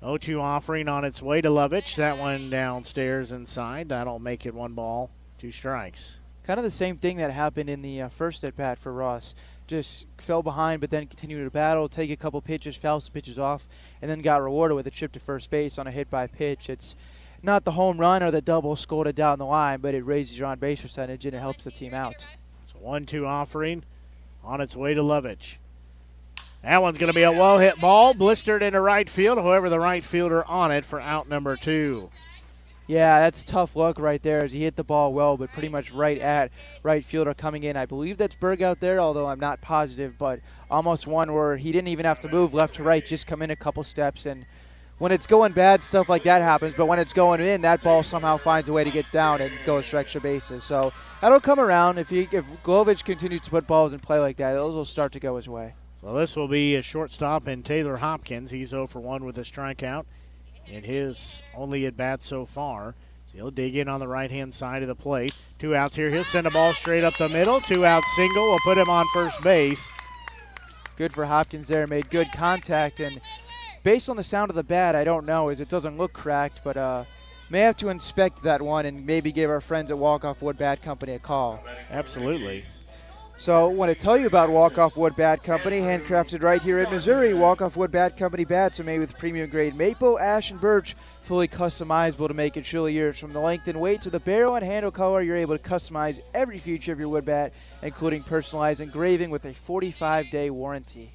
0-2 offering on its way to Lovich. That one downstairs inside. That'll make it one ball, two strikes. Kind of the same thing that happened in the uh, first at bat for Ross. Just fell behind, but then continued to battle, take a couple pitches, foul some pitches off, and then got rewarded with a trip to first base on a hit by pitch. It's not the home run or the double scored down the line, but it raises your on base percentage and it helps the team out. So 1 2 offering on its way to Lovich. That one's going to be a well hit ball, blistered into right field. However, the right fielder on it for out number two. Yeah, that's tough luck right there as he hit the ball well, but pretty much right at right fielder coming in. I believe that's Berg out there, although I'm not positive, but almost one where he didn't even have to move left to right, just come in a couple steps. And when it's going bad, stuff like that happens, but when it's going in, that ball somehow finds a way to get down and goes for extra bases. So that'll come around. If, if Lovich continues to put balls in play like that, those will start to go his way. So this will be a shortstop in Taylor Hopkins. He's 0 for 1 with a strikeout in his only at bat so far. So he'll dig in on the right hand side of the plate. Two outs here. He'll send a ball straight up the middle. Two out single will put him on first base. Good for Hopkins there. Made good contact. And based on the sound of the bat, I don't know, as it doesn't look cracked, but uh, may have to inspect that one and maybe give our friends at Walk Off Wood Bat Company a call. Absolutely. So, I want to tell you about Walk Off Wood Bat Company, handcrafted right here in Missouri. Walk Off Wood Bat Company bats are made with premium grade maple, ash, and birch, fully customizable to make it truly yours. From the length and weight to the barrel and handle color, you're able to customize every feature of your wood bat, including personalized engraving with a 45 day warranty.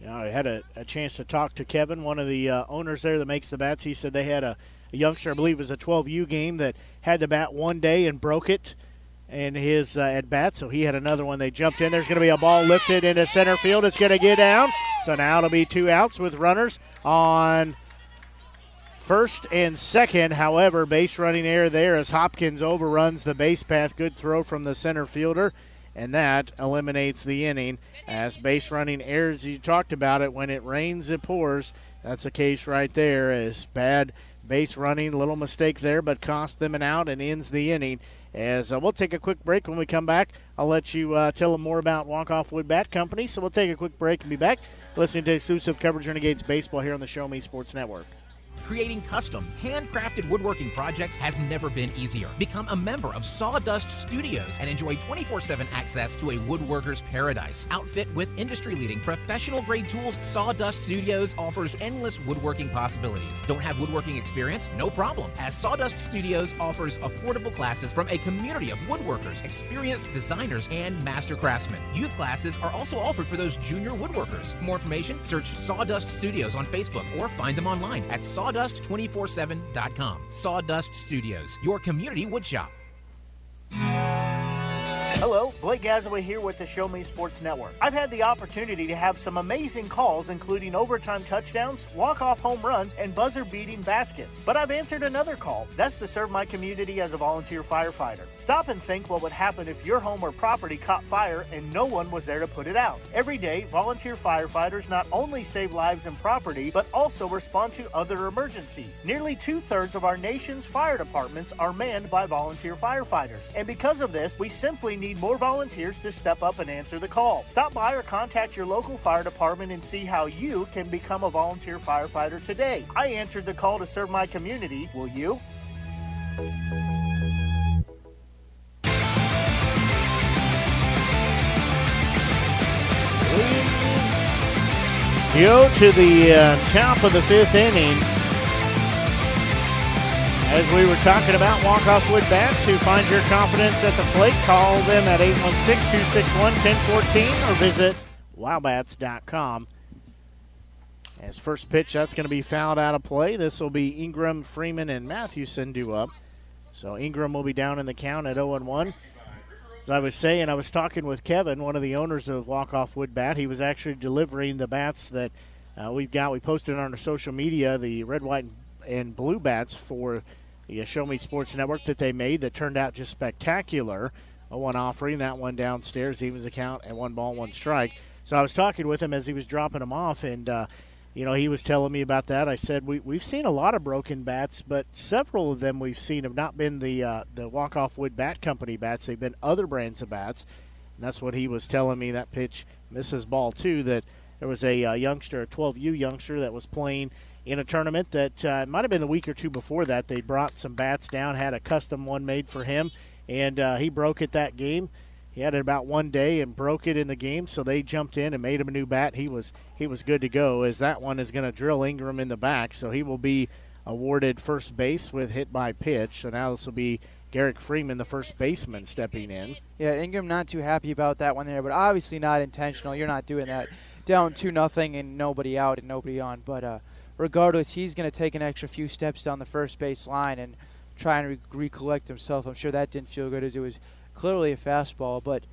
Yeah, I had a, a, chance to talk to Kevin, one of the uh, owners there that makes the bats. He said they had a, a youngster, I believe it was a 12U game, that had the bat one day and broke it in his uh, at bat. So he had another one. They jumped in. There's going to be a ball lifted into center field. It's going to get down. So now it'll be two outs with runners on first and second. However, base running error there as Hopkins overruns the base path. Good throw from the center fielder. And that eliminates the inning as base running errors. You talked about it. When it rains, it pours. That's the case right there. As bad base running, little mistake there, but cost them an out and ends the inning. As uh, we'll take a quick break when we come back, I'll let you uh, tell them more about Walk Off Wood Bat Company. So we'll take a quick break and be back listening to exclusive coverage Renegades baseball here on the Show Me Sports Network. Creating custom, handcrafted woodworking projects has never been easier. Become a member of Sawdust Studios and enjoy 24 7 access to a woodworker's paradise. Outfit with industry leading professional grade tools, Sawdust Studios offers endless woodworking possibilities. Don't have woodworking experience? No problem, as Sawdust Studios offers affordable classes from a community of woodworkers, experienced designers, and master craftsmen. Youth classes are also offered for those junior woodworkers. For more information, search Sawdust Studios on Facebook or find them online at Sawdust sawdust247.com. Sawdust Studios, your community woodshop. Hello, Blake Gasaway here with the Show Me Sports Network. I've had the opportunity to have some amazing calls, including overtime touchdowns, walk-off home runs, and buzzer-beating baskets. But I've answered another call. That's to serve my community as a volunteer firefighter. Stop and think what would happen if your home or property caught fire and no one was there to put it out. Every day, volunteer firefighters not only save lives and property, but also respond to other emergencies. Nearly two-thirds of our nation's fire departments are manned by volunteer firefighters. And because of this, we simply need more volunteers to step up and answer the call. Stop by or contact your local fire department and see how you can become a volunteer firefighter today. I answered the call to serve my community. Will you? Go to the uh, top of the fifth inning. As we were talking about walk-off wood bats, to find your confidence at the plate, call them at 816-261-1014 or visit wowbats.com. As first pitch, that's going to be fouled out of play. This will be Ingram, Freeman, and Mathewson due up. So Ingram will be down in the count at 0-1. As I was saying, I was talking with Kevin, one of the owners of Walk Off Wood Bat. He was actually delivering the bats that uh, we've got. We posted on our social media the red, white, and blue bats for the Show Me Sports Network that they made that turned out just spectacular. A one offering, that one downstairs, evens the count at one ball, one strike. So I was talking with him as he was dropping them off, and uh, you know he was telling me about that. I said we we've seen a lot of broken bats, but several of them we've seen have not been the uh, the Walk Off Wood Bat Company bats. They've been other brands of bats, and that's what he was telling me. That pitch misses ball too. That there was a uh, youngster, a 12U youngster, that was playing in a tournament that uh, might have been the week or two before that. They brought some bats down, had a custom one made for him, and uh, he broke it that game. He had it about one day and broke it in the game, so they jumped in and made him a new bat. He was he was good to go. As that one is going to drill Ingram in the back, so he will be awarded first base with hit by pitch. So now this will be Garrick Freeman, the first baseman, stepping in. Yeah, Ingram not too happy about that one there, but obviously not intentional. You're not doing that down two nothing and nobody out and nobody on. But uh, regardless, he's going to take an extra few steps down the first base line and try and re- recollect himself. I'm sure that didn't feel good as it was clearly a fastball. But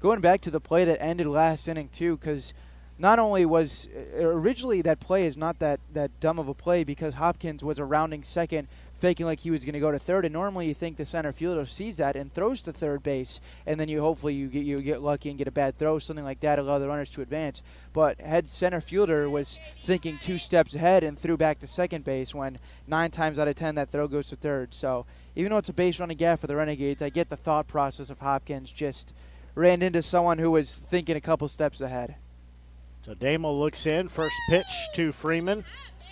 going back to the play that ended last inning too, because not only was uh, originally that play is not that that dumb of a play because Hopkins was a rounding second faking like he was going to go to third. And normally you think the center fielder sees that and throws to third base, and then you hopefully you get you get lucky and get a bad throw, something like that, allow the runners to advance. But head center fielder was thinking two steps ahead and threw back to second base when nine times out of ten that throw goes to third. So even though it's a base running gap for the Renegades, I get the thought process of Hopkins just ran into someone who was thinking a couple steps ahead. So Damo looks in. First pitch to Freeman.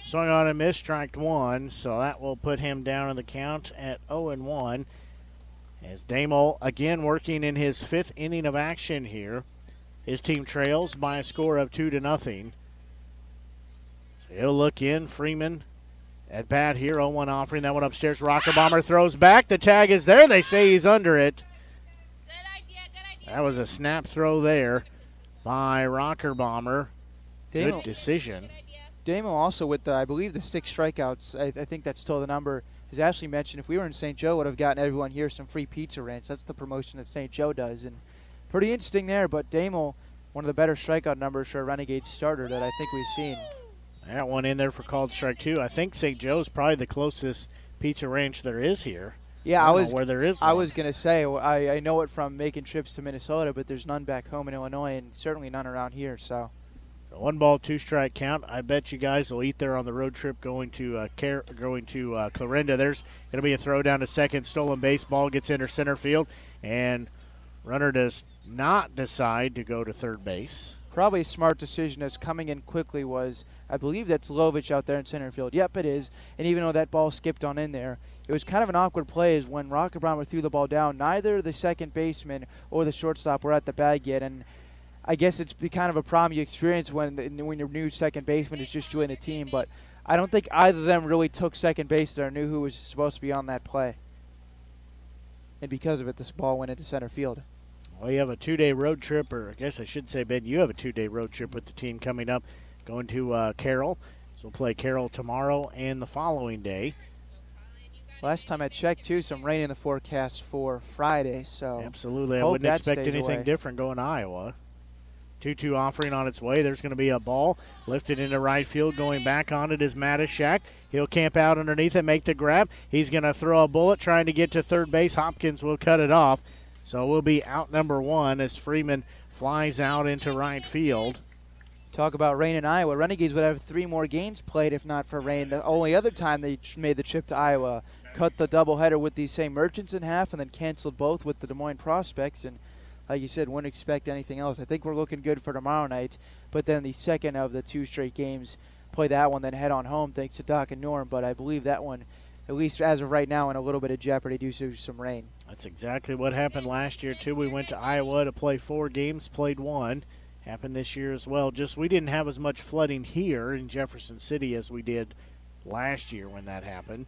Swung on and missed, strike one, so that will put him down in the count at 0 and 1. As Damo again working in his fifth inning of action here. His team trails by a score of 2 to nothing. So he'll look in. Freeman at bat here, 0 1 offering. That one upstairs. Rocker Bomber throws back. The tag is there. They say he's under it. That was a snap throw there by Rocker Bomber. Damo. Good decision. Damo also with the, I believe the six strikeouts. I, I, think that's still the number. As Ashley mentioned, if we were in St. Joe, would have gotten everyone here some free pizza ranch. That's the promotion that St. Joe does, and pretty interesting there. But Damo, one of the better strikeout numbers for a Renegade starter that I think we've seen. That one in there for called strike two. I think St. Joe's probably the closest pizza ranch there is here. Yeah, I, I was where there is. I was gonna say I, I know it from making trips to Minnesota, but there's none back home in Illinois, and certainly none around here. So. One ball, two strike count. I bet you guys will eat there on the road trip going to uh, Car- going to uh, Clarinda. There's going to be a throw down to second. Stolen baseball gets into center field, and runner does not decide to go to third base. Probably a smart decision as coming in quickly was, I believe that's Lovich out there in center field. Yep, it is. And even though that ball skipped on in there, it was kind of an awkward play as when Rocket Bomber threw the ball down, neither the second baseman or the shortstop were at the bag yet. And I guess it's be kind of a problem you experience when when your new second baseman is just joining the team. But I don't think either of them really took second base there, knew who was supposed to be on that play. And because of it, this ball went into center field. Well, you have a two-day road trip, or I guess I should say, Ben, you have a two-day road trip with the team coming up, going to uh, Carroll. So we'll play Carroll tomorrow and the following day. Last time I checked, too, some rain in the forecast for Friday. So absolutely, I wouldn't expect anything away. different going to Iowa. 2 2 offering on its way. There's going to be a ball lifted into right field. Going back on it is Matishak. He'll camp out underneath it, make the grab. He's going to throw a bullet trying to get to third base. Hopkins will cut it off. So we'll be out number one as Freeman flies out into right field. Talk about rain in Iowa. Renegades would have three more games played if not for rain. The only other time they made the trip to Iowa, cut the doubleheader with these same merchants in half, and then canceled both with the Des Moines Prospects. And like you said, wouldn't expect anything else. I think we're looking good for tomorrow night. But then the second of the two straight games, play that one, then head on home thanks to Doc and Norm. But I believe that one, at least as of right now, in a little bit of jeopardy due to some rain. That's exactly what happened last year too. We went to Iowa to play four games, played one. Happened this year as well. Just we didn't have as much flooding here in Jefferson City as we did last year when that happened.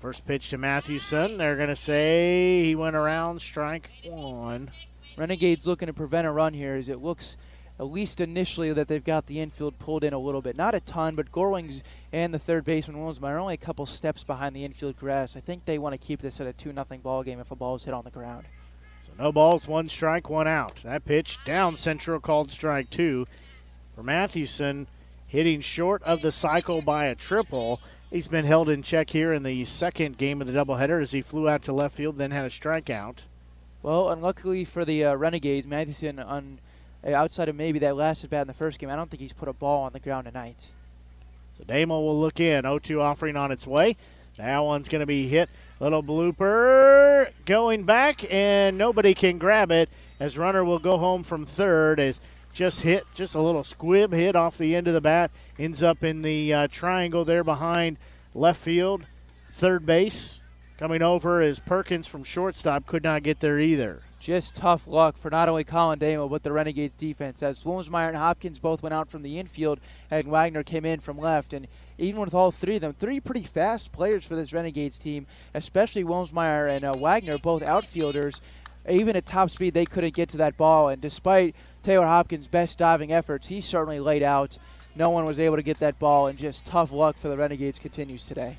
First pitch to Matthewson. They're going to say he went around strike one. Renegades looking to prevent a run here as it looks, at least initially, that they've got the infield pulled in a little bit. Not a ton, but Gorwings and the third baseman Williams are only a couple steps behind the infield grass. I think they want to keep this at a 2 0 ball game if a ball is hit on the ground. So no balls, one strike, one out. That pitch down central called strike two for Matthewson, hitting short of the cycle by a triple. He's been held in check here in the second game of the doubleheader as he flew out to left field, then had a strikeout. Well, unluckily for the uh, Renegades, Matheson, on uh, outside of maybe that last at bat in the first game, I don't think he's put a ball on the ground tonight. So Damo will look in. 0-2 offering on its way. That one's going to be hit. Little blooper going back, and nobody can grab it as runner will go home from third as just hit, just a little squib hit off the end of the bat. Ends up in the uh, triangle there behind left field. Third base coming over is Perkins from shortstop. Could not get there either. Just tough luck for not only Colin Damo but the Renegades defense as Wilmsmeyer and Hopkins both went out from the infield and Wagner came in from left. And even with all three of them, three pretty fast players for this Renegades team, especially Wilmsmeyer and uh, Wagner, both outfielders. Even at top speed, they couldn't get to that ball. And despite Taylor Hopkins' best diving efforts, he certainly laid out. No one was able to get that ball, and just tough luck for the Renegades continues today.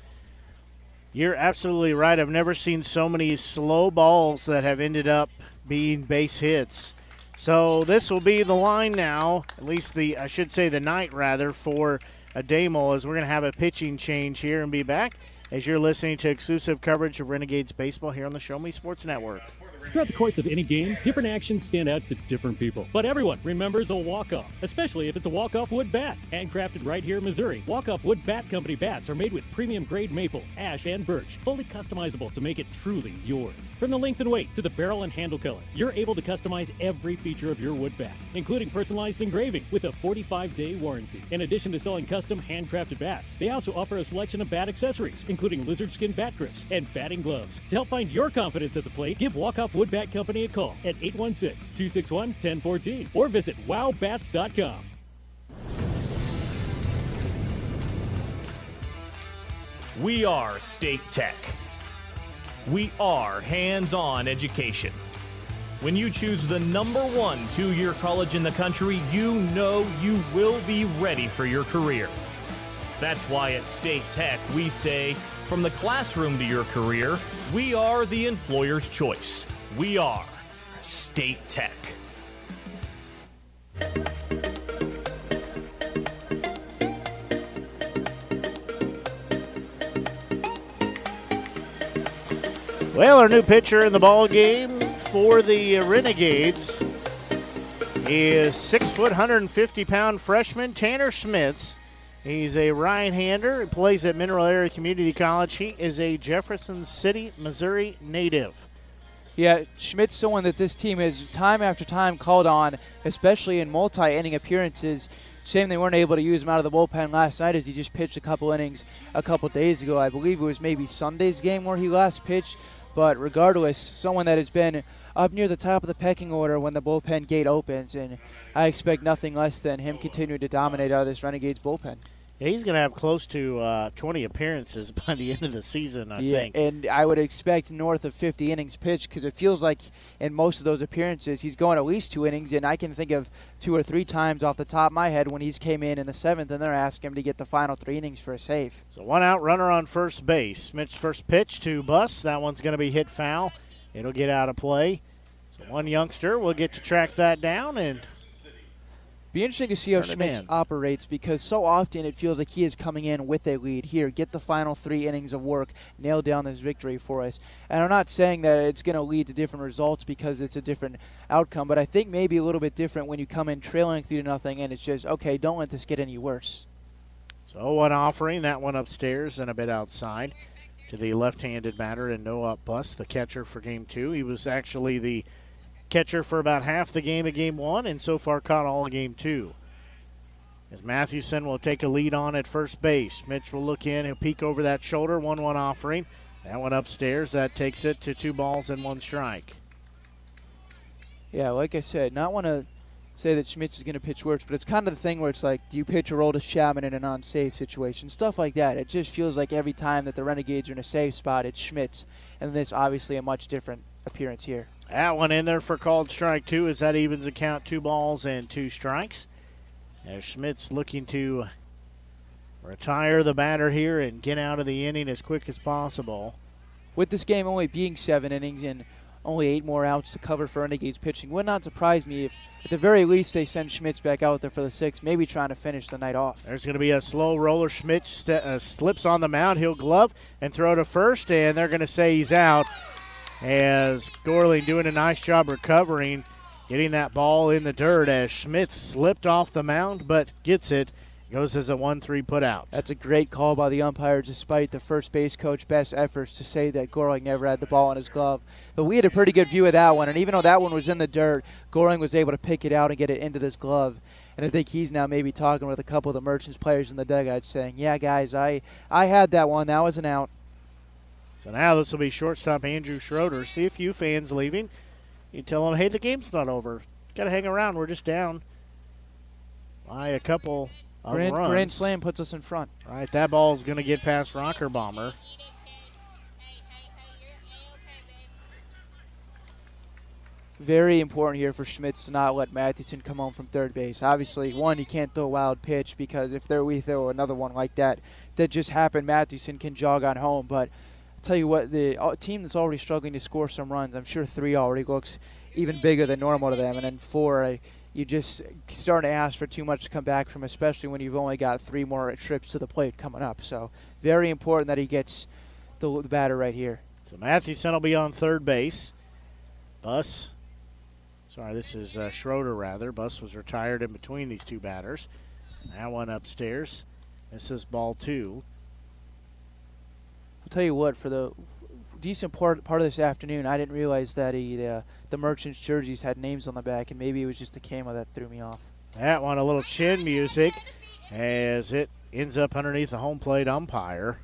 You're absolutely right. I've never seen so many slow balls that have ended up being base hits. So this will be the line now, at least the I should say the night rather for a Damo as we're going to have a pitching change here and be back as you're listening to exclusive coverage of Renegades baseball here on the Show Me Sports Network. Throughout the course of any game, different actions stand out to different people. But everyone remembers a walk-off, especially if it's a walk-off wood bat. Handcrafted right here in Missouri, walk-off wood bat company bats are made with premium grade maple, ash, and birch, fully customizable to make it truly yours. From the length and weight to the barrel and handle color, you're able to customize every feature of your wood bat, including personalized engraving with a 45-day warranty. In addition to selling custom handcrafted bats, they also offer a selection of bat accessories, including lizard skin bat grips and batting gloves. To help find your confidence at the plate, give Walk-Off Wood Bat Company a call at 816-261-1014 or visit wowbats.com. We are State Tech. We are hands on education. When you choose the number one two year college in the country, you know you will be ready for your career. That's why at State Tech we say, from the classroom to your career, we are the employer's choice. We are State Tech. Well, our new pitcher in the ball game for the Renegades is six foot, 150 pound freshman Tanner Schmitz. He's a right-hander. He plays at Mineral Area Community College. He is a Jefferson City, Missouri native. Yeah, Schmitz someone that this team has time after time called on, especially in multi-inning appearances. Shame they weren't able to use him out of the bullpen last night as he just pitched a couple innings a couple days ago. I believe it was maybe Sunday's game where he last pitched. But regardless, someone that has been up near the top of the pecking order when the bullpen gate opens, and I expect nothing less than him continuing to dominate out of this Renegades bullpen. Yeah, he's going to have close to uh, 20 appearances [LAUGHS] by the end of the season, I yeah, think. and I would expect north of 50 innings pitched because it feels like in most of those appearances he's going at least two innings, and I can think of two or three times off the top of my head when he's came in in the seventh and they're asking him to get the final three innings for a save. So one out, runner on first base. Schmitz's first pitch to Buss. That one's going to be hit foul. It'll get out of play. So one youngster will get to track that down and Be interesting to see how Schmitz operates because so often it feels like he is coming in with a lead. Here, get the final three innings of work, nail down this victory for us. And I'm not saying that it's going to lead to different results because it's a different outcome, but I think maybe a little bit different when you come in trailing three to nothing and it's just okay. Don't let this get any worse. So one offering, that one upstairs and a bit outside to the left-handed batter and no up Buss, the catcher for game two. He was actually the catcher for about half the game of game one and so far caught all of game two. As Mathewson will take a lead on at first base. Schmitz will look in, he'll peek over that shoulder, 1 1 offering. That one upstairs, that takes it to two balls and one strike. Yeah, like I said, not want to say that Schmitz is going to pitch worse, but it's kind of the thing where it's like, do you pitch a roll to Shaman in an unsafe situation? Stuff like that. It just feels like every time that the Renegades are in a safe spot, it's Schmitz. And this obviously a much different appearance here. That one in there for called strike two as that evens the count two balls and two strikes. As Schmitz looking to retire the batter here and get out of the inning as quick as possible. With this game only being seven innings and only eight more outs to cover for Renegades pitching. Would not surprise me if, at the very least, they send Schmitz back out there for the sixth, maybe trying to finish the night off. There's going to be a slow roller. Schmitz st- uh, slips on the mound. He'll glove and throw to first, and they're going to say he's out. As Gorling doing a nice job recovering, getting that ball in the dirt as Schmitz slipped off the mound, but gets it. Goes as a 1 3 put out. That's a great call by the umpire, despite the first base coach best efforts to say that Gorling never had the ball in his glove. But we had a pretty good view of that one, and even though that one was in the dirt, Gorling was able to pick it out and get it into this glove. And I think he's now maybe talking with a couple of the Merchants players in the dugout saying, Yeah, guys, I, I had that one. That was an out. So now this will be shortstop Andrew Schroeder. See a few fans leaving. You tell them, hey, the game's not over. Got to hang around. We're just down by a couple of Grand, runs. Grand Slam puts us in front. All right, that ball is going to get past Rocker Bomber. Very important here for Schmitz to not let Mathewson come home from third base. Obviously, one, you can't throw a wild pitch because if there we throw another one like that that just happened, Mathewson can jog on home. But tell you what, the uh, team that's already struggling to score some runs, I'm sure three already looks even bigger than normal to them. And then four, you just starting to ask for too much to come back from, especially when you've only got three more trips to the plate coming up. So very important that he gets the, the batter right here. So Mathewson will be on third base. Buss, sorry, this is uh, Schroeder rather. Buss was retired in between these two batters. Now one upstairs. This is ball two. I'll tell you what, for the decent part part of this afternoon, I didn't realize that he, the the Merchants jerseys had names on the back, and maybe it was just the camo that threw me off. That one, a little chin music as it ends up underneath the home plate umpire.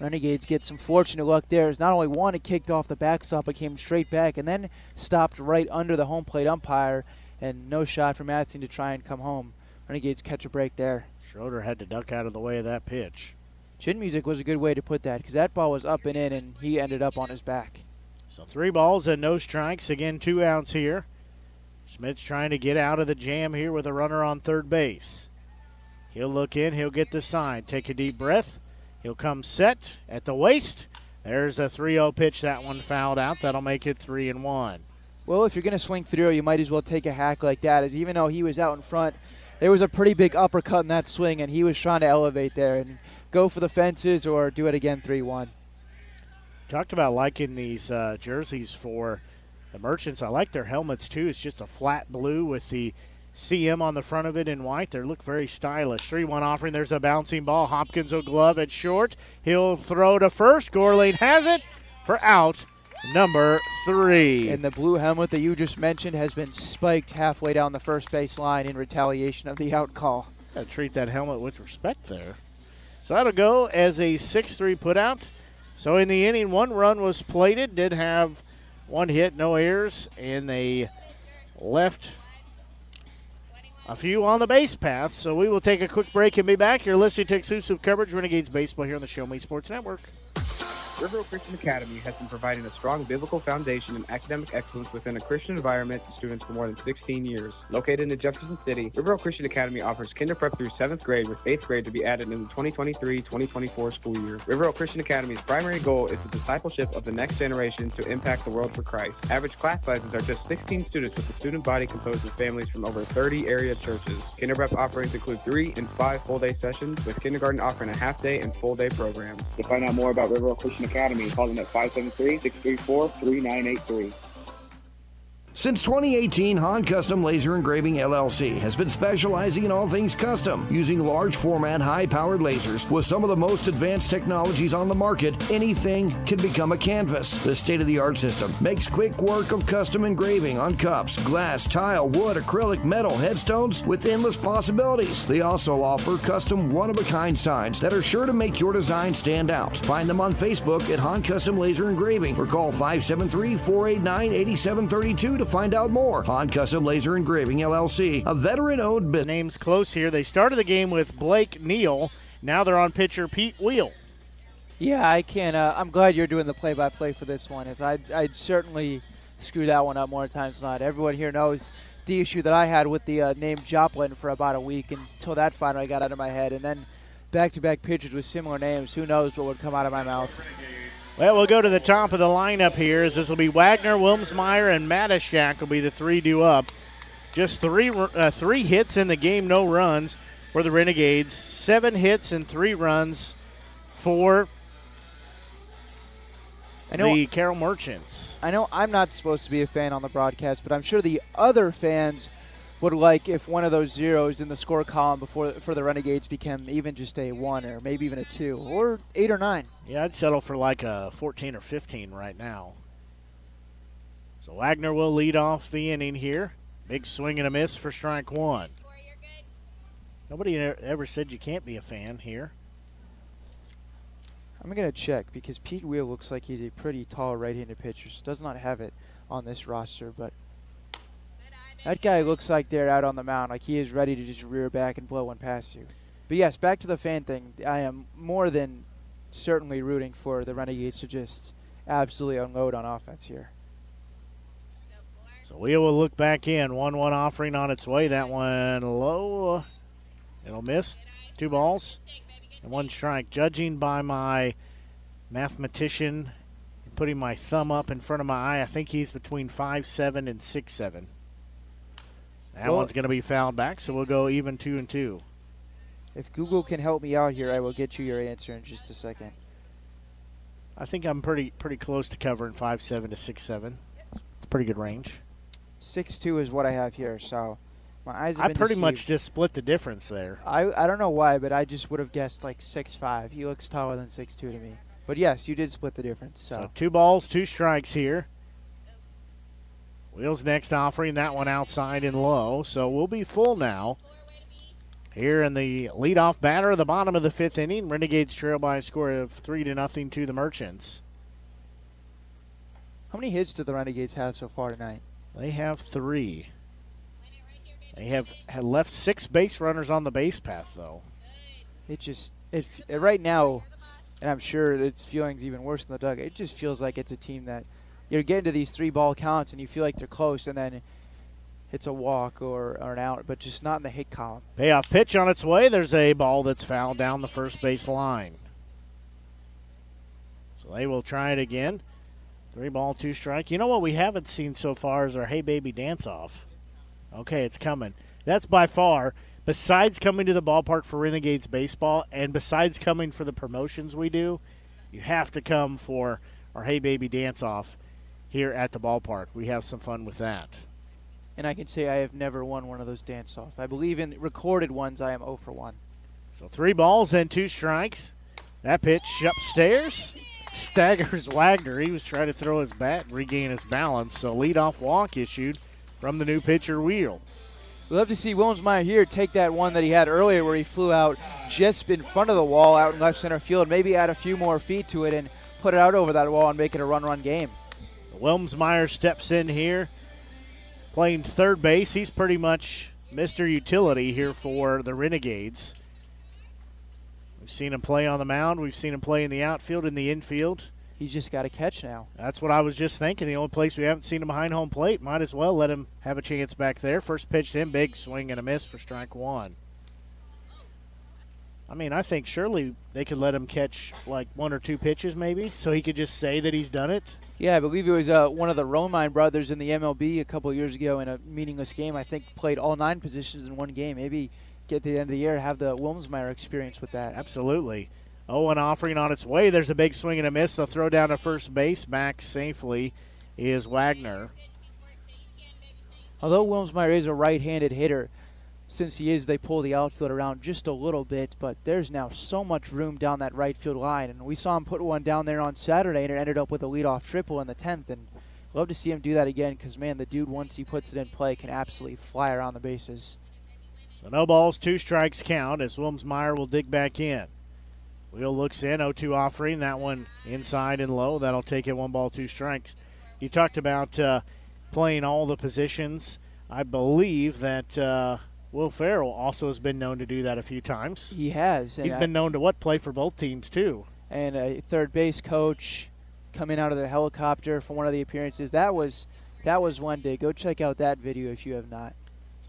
Renegades get some fortunate luck there. As not only one, it kicked off the backstop, it came straight back, and then stopped right under the home plate umpire, and no shot for Matthew to try and come home. Renegades catch a break there. Schroeder had to duck out of the way of that pitch. Chin music was a good way to put that because that ball was up and in, and he ended up on his back. So three balls and no strikes. Again, two outs here. Schmitz's trying to get out of the jam here with a runner on third base. He'll look in, he'll get the sign, take a deep breath. He'll come set at the waist. There's a 3 0 pitch. That one fouled out. That'll make it 3 and 1. Well, if you're going to swing through, you might as well take a hack like that, as even though he was out in front, there was a pretty big uppercut in that swing, and he was trying to elevate there and go for the fences or do it again 3 1. Talked about liking these uh, jerseys for the Merchants. I like their helmets too. It's just a flat blue with the CM on the front of it in white. They look very stylish. 3 1 offering. There's a bouncing ball. Hopkins will glove at short. He'll throw to first. Gorling has it for out number three. And the blue helmet that you just mentioned has been spiked halfway down the first base line in retaliation of the out call. Gotta treat that helmet with respect there. So that'll go as a 6 3 putout. So in the inning, one run was plated, did have one hit, no errors, and they left a few on the base path. So we will take a quick break and be back. You're listening to exclusive coverage Renegades Baseball here on the Show Me Sports Network. Riverville Christian Academy has been providing a strong biblical foundation and academic excellence within a Christian environment to students for more than 16 years. Located in Jefferson City, Riverville Christian Academy offers kinder prep through 7th grade with 8th grade to be added in the 2023-2024 school year. Riverville Christian Academy's primary goal is the discipleship of the next generation to impact the world for Christ. Average class sizes are just 16 students with a student body composed of families from over 30 area churches. Kinder prep offerings include 3 and 5 full-day sessions with kindergarten offering a half-day and full-day programs. To find out more about Riverville Christian Academy, call them at 573-634-3983. Since 2018, Han Custom Laser Engraving LLC has been specializing in all things custom, using large format, high powered lasers with some of the most advanced technologies on the market. Anything can become a canvas. The state of the art system makes quick work of custom engraving on cups, glass, tile, wood, acrylic, metal, headstones with endless possibilities. They also offer custom one of a kind signs that are sure to make your design stand out. Find them on Facebook at Han Custom Laser Engraving or call 573 489 8732 to find out more. Han Custom Laser Engraving LLC, a veteran owned business. Names close here. They started the game with Blake Neal. Now they're on pitcher Pete Wheel. Yeah, I can. Uh, I'm glad you're doing the play-by-play for this one, as I'd, I'd certainly screw that one up more times than not. Everyone here knows the issue that I had with the uh, name Joplin for about a week until that finally got out of my head, and then back-to-back pitchers with similar names. Who knows what would come out of my mouth? Well, we'll go to the top of the lineup here as this will be Wagner, Wilmsmeyer, and Matishak will be the three due up. Just three uh, three hits in the game, no runs for the Renegades. Seven hits and three runs for I know, the Carroll Merchants. I know I'm not supposed to be a fan on the broadcast, but I'm sure the other fans would like if one of those zeros in the score column before for the Renegades became even just a one or maybe even a two or eight or nine. Yeah, I'd settle for like a 14 or 15 right now. So Wagner will lead off the inning here. Big swing and a miss for strike one. Nobody ever said you can't be a fan here. I'm going to check because Pete Wheel looks like he's a pretty tall right-handed pitcher. So does not have it on this roster, but that guy looks like they're out on the mound, like he is ready to just rear back and blow one past you. But yes, back to the fan thing. I am more than certainly rooting for the Renegades to just absolutely unload on offense here. So we will look back in. 1-1 offering on its way. That one low. It'll miss. Two balls and one strike. Judging by my mathematician putting my thumb up in front of my eye, I think he's between five seven and six seven. That well, one's going to be fouled back, so we'll go even two and two. If Google can help me out here, I will get you your answer in just a second. I think I'm pretty pretty close to covering five seven to six seven. It's a pretty good range. Six two is what I have here, so my eyes I pretty deceived. much just split the difference there. I I don't know why, but I just would have guessed like six five. He looks taller than six two to me. But yes, you did split the difference. So, so two balls, two strikes here. Wheels next offering that one outside and low, so we'll be full now. Here in the leadoff batter of the bottom of the fifth inning, Renegades trail by a score of three to nothing to the Merchants. How many hits do the Renegades have so far tonight? They have three. They have, have left six base runners on the base path, though. It just it right now, and I'm sure its feelings even worse than the dug. It just feels like it's a team that you're getting to these three ball counts and you feel like they're close, and then it's a walk or, or an out, but just not in the hit column. Payoff pitch on its way. There's a ball that's fouled down the first base line. So they will try it again. Three ball, two strike. You know what we haven't seen so far is our Hey Baby dance off. Okay, it's coming. That's by far, besides coming to the ballpark for Renegades baseball and besides coming for the promotions we do, you have to come for our Hey Baby dance off here at the ballpark. We have some fun with that. And I can say I have never won one of those dance off. I believe in recorded ones, I am 0 for 1. So three balls and two strikes. That pitch upstairs staggers [LAUGHS] Wagner. He was trying to throw his bat and regain his balance. So leadoff walk issued from the new pitcher wheel. we love to see Wilmsmeyer here take that one that he had earlier where he flew out just in front of the wall out in left center field, maybe add a few more feet to it and put it out over that wall and make it a run run game. Wilmsmeyer steps in here playing third base. He's pretty much Mr. Utility here for the Renegades. We've seen him play on the mound. We've seen him play in the outfield in the infield. He's just got to catch now. That's what I was just thinking. The only place we haven't seen him behind home plate, might as well let him have a chance back there. First pitch to him, big swing and a miss for strike one. I mean, I think surely they could let him catch like one or two pitches, maybe, so he could just say that he's done it. Yeah, I believe it was uh, one of the Romine brothers in the MLB a couple years ago in a meaningless game. I think played all nine positions in one game. Maybe get to the end of the year have the Wilmsmeyer experience with that. Absolutely. Owen offering on its way. There's a big swing and a miss. They'll throw down to first base. Back safely is Wagner. Although Wilmsmeyer is a right-handed hitter, since he is, they pull the outfield around just a little bit, but there's now so much room down that right field line. And we saw him put one down there on Saturday, and it ended up with a leadoff triple in the 10th. And love to see him do that again because, man, the dude, once he puts it in play, can absolutely fly around the bases. So no balls, two strikes count as Wilmsmeyer will dig back in. Wheel looks in, 0 2 offering. That one inside and low. That'll take it one ball, two strikes. You talked about uh, playing all the positions. I believe that uh, Will Ferrell also has been known to do that a few times. He has. He's been known to what play for both teams too. And a third base coach coming out of the helicopter for one of the appearances. That was that was one day. Go check out that video if you have not.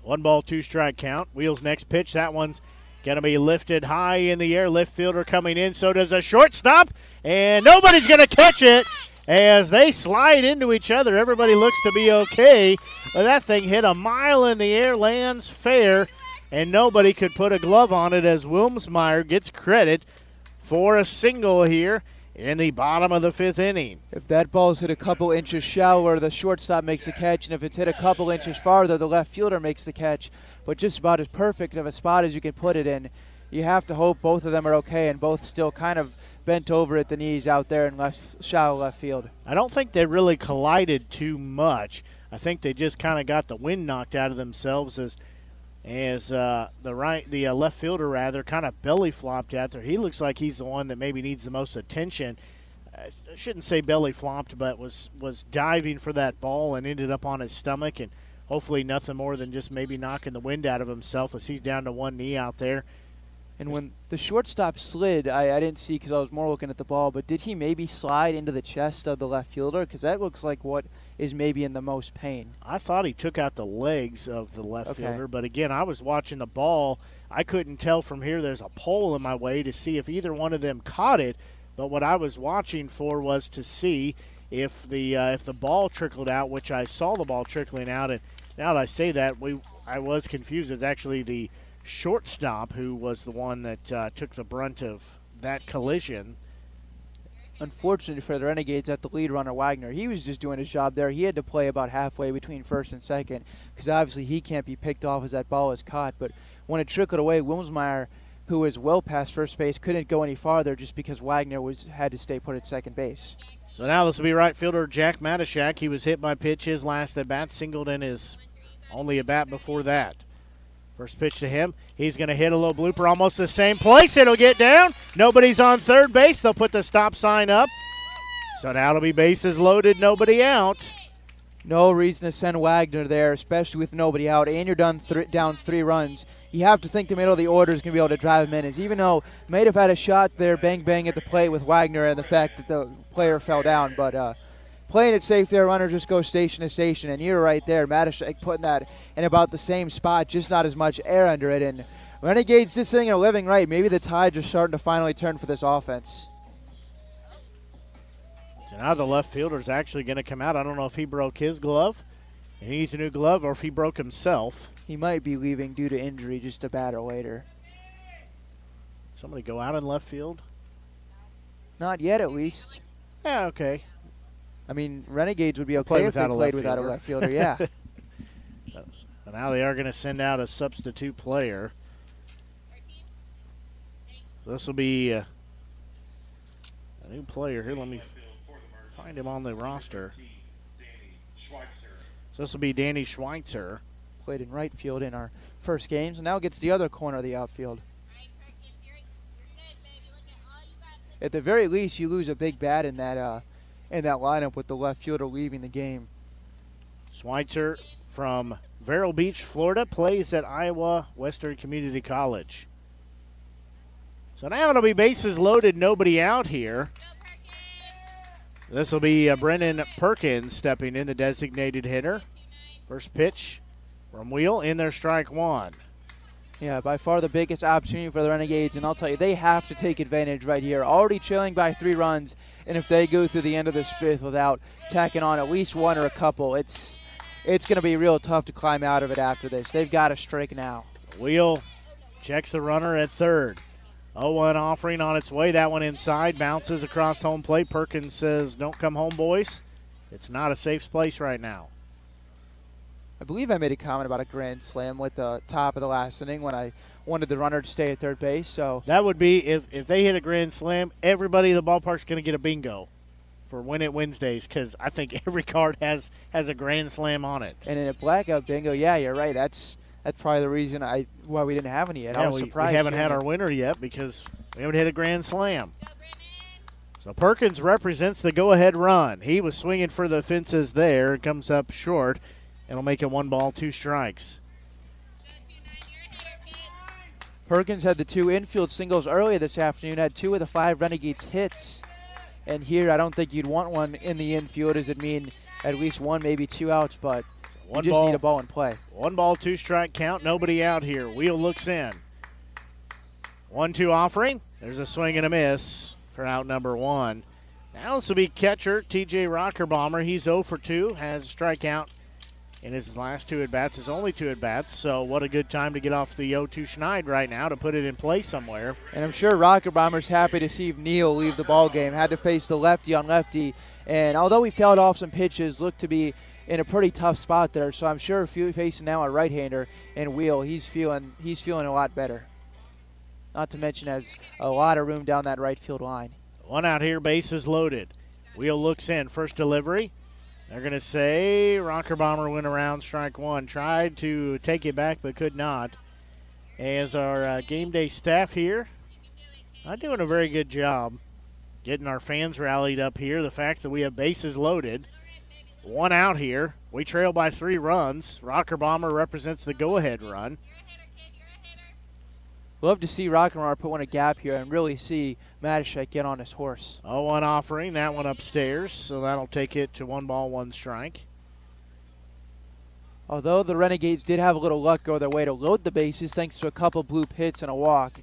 One ball, two strike count. Wheels next pitch. That one's Going to be lifted high in the air. Left fielder coming in. So does a shortstop. And nobody's going to catch it as they slide into each other. Everybody looks to be okay. But that thing hit a mile in the air, lands fair, and nobody could put a glove on it as Wilmsmeyer gets credit for a single here in the bottom of the fifth inning. If that ball's hit a couple inches shallower, the shortstop makes the catch, and if it's hit a couple inches farther, the left fielder makes the catch. But just about as perfect of a spot as you can put it in. You have to hope both of them are okay, and both still kind of bent over at the knees out there in left shallow left field. I don't think they really collided too much. I think they just kind of got the wind knocked out of themselves as as uh, the right the uh, left fielder rather kind of belly flopped out there. He looks like he's the one that maybe needs the most attention. I shouldn't say belly flopped, but was was diving for that ball and ended up on his stomach and hopefully nothing more than just maybe knocking the wind out of himself as he's down to one knee out there. And when the shortstop slid, I, I didn't see because I was more looking at the ball, but did he maybe slide into the chest of the left fielder? Because that looks like what is maybe in the most pain. I thought he took out the legs of the left Okay. fielder, but again, I was watching the ball. I couldn't tell from here. There's a pole in my way to see if either one of them caught it. But what I was watching for was to see if the uh, if the ball trickled out, which I saw the ball trickling out. And now that I say that, we I was confused. It's actually the shortstop who was the one that uh, took the brunt of that collision. Unfortunately for the Renegades, at the lead runner Wagner, he was just doing his job there. He had to play about halfway between first and second because obviously he can't be picked off as that ball is caught. But when it trickled away, Wilmsmeyer, who was well past first base, couldn't go any farther just because Wagner was had to stay put at second base. So now this will be right fielder Jack Matashak. He was hit by pitch his last at bat, singled in his only a bat before that. First pitch to him. He's going to hit a little blooper almost the same place. It'll get down. Nobody's on third base. They'll put the stop sign up. So now it'll be bases loaded, nobody out. No reason to send Wagner there, especially with nobody out, and you're done thr down three runs. You have to think the middle of the order is going to be able to drive him in. As even though have had a shot there, bang bang at the plate with Wagner, and the fact that the player fell down, but uh, playing it safe there, runner just goes station to station, and you're right there, Matashek putting that in about the same spot, just not as much air under it. And Renegades just sitting there living right. Maybe the tides are starting to finally turn for this offense. So now the left fielder's actually going to come out. I don't know if he broke his glove he needs a new glove or if he broke himself. He might be leaving due to injury just a batter later. Somebody go out in left field. Not yet, at least. Yeah, okay. I mean, Renegades would be okay Play if they played without fielder. a left fielder. Yeah. [LAUGHS] So, so now they are going to send out a substitute player. This will be uh, a new player here. Let me find him on the roster. So this will be Danny Schweitzer. Played in right field in our first games, and now gets the other corner of the outfield. At the very least, you lose a big bat in that uh, in that lineup with the left fielder leaving the game. Schweitzer from Vero Beach, Florida, plays at Iowa Western Community College. So now it'll be bases loaded, nobody out here. This will be uh, Brennan Perkins stepping in, the designated hitter. First pitch from Wheel in their strike one. Yeah, by far the biggest opportunity for the Renegades, and I'll tell you, they have to take advantage right here. Already trailing by three runs, and if they go through the end of this fifth without tacking on at least one or a couple, it's it's going to be real tough to climb out of it after this. They've got to strike now. Wheel checks the runner at third. 0-1 offering on its way. That one inside bounces across home plate. Perkins says, "Don't come home, boys. It's not a safe place right now." I believe I made a comment about a grand slam with the top of the last inning when I wanted the runner to stay at third base. So That would be if if they hit a grand slam, everybody in the ballpark's going to get a bingo for Win It Wednesdays because I think [LAUGHS] every card has has a grand slam on it. and in a blackout bingo, yeah, you're right. That's that's probably the reason I why we didn't have any yet. I was we, we haven't had our winner yet because we haven't hit a grand slam. So Perkins represents the go-ahead run. He was swinging for the fences there. Comes up short. It'll make it one ball, two strikes. Perkins had the two infield singles earlier this afternoon, had two of the five Renegades hits. And here, I don't think you'd want one in the infield, as it mean at least one, maybe two outs, but One you just ball. need a ball in play. One ball, two strike count. Nobody out here. Wheel looks in. One two offering. There's a swing and a miss for out number one. Now this will be catcher TJ Rockerbomber. He's 0 for 2, has a strikeout in his last two at bats, his only two at bats. So what a good time to get off the 0-2 Schneid right now to put it in play somewhere. And I'm sure Rocker Bomber's happy to see Neal leave the ball game. Had to face the lefty on lefty, and although he fouled off some pitches, looked to be in a pretty tough spot there. So I'm sure facing now a right-hander and Wheel, he's feeling he's feeling a lot better. Not to mention has a lot of room down that right field line. One out here, bases loaded. Wheel looks in, first delivery. They're going to say Rocker Bomber went around strike one. Tried to take it back, but could not. As our uh, game day staff here, not doing a very good job getting our fans rallied up here. The fact that we have bases loaded, one out here. We trail by three runs. Rocker Bomber represents the go ahead run. Love to see Rocker Bomber put one a gap here and really see Matashek get on his horse. Oh, one offering, that one upstairs, so that'll take it to one ball, one strike. Although the Renegades did have a little luck go their way to load the bases thanks to a couple blue hits and a walk,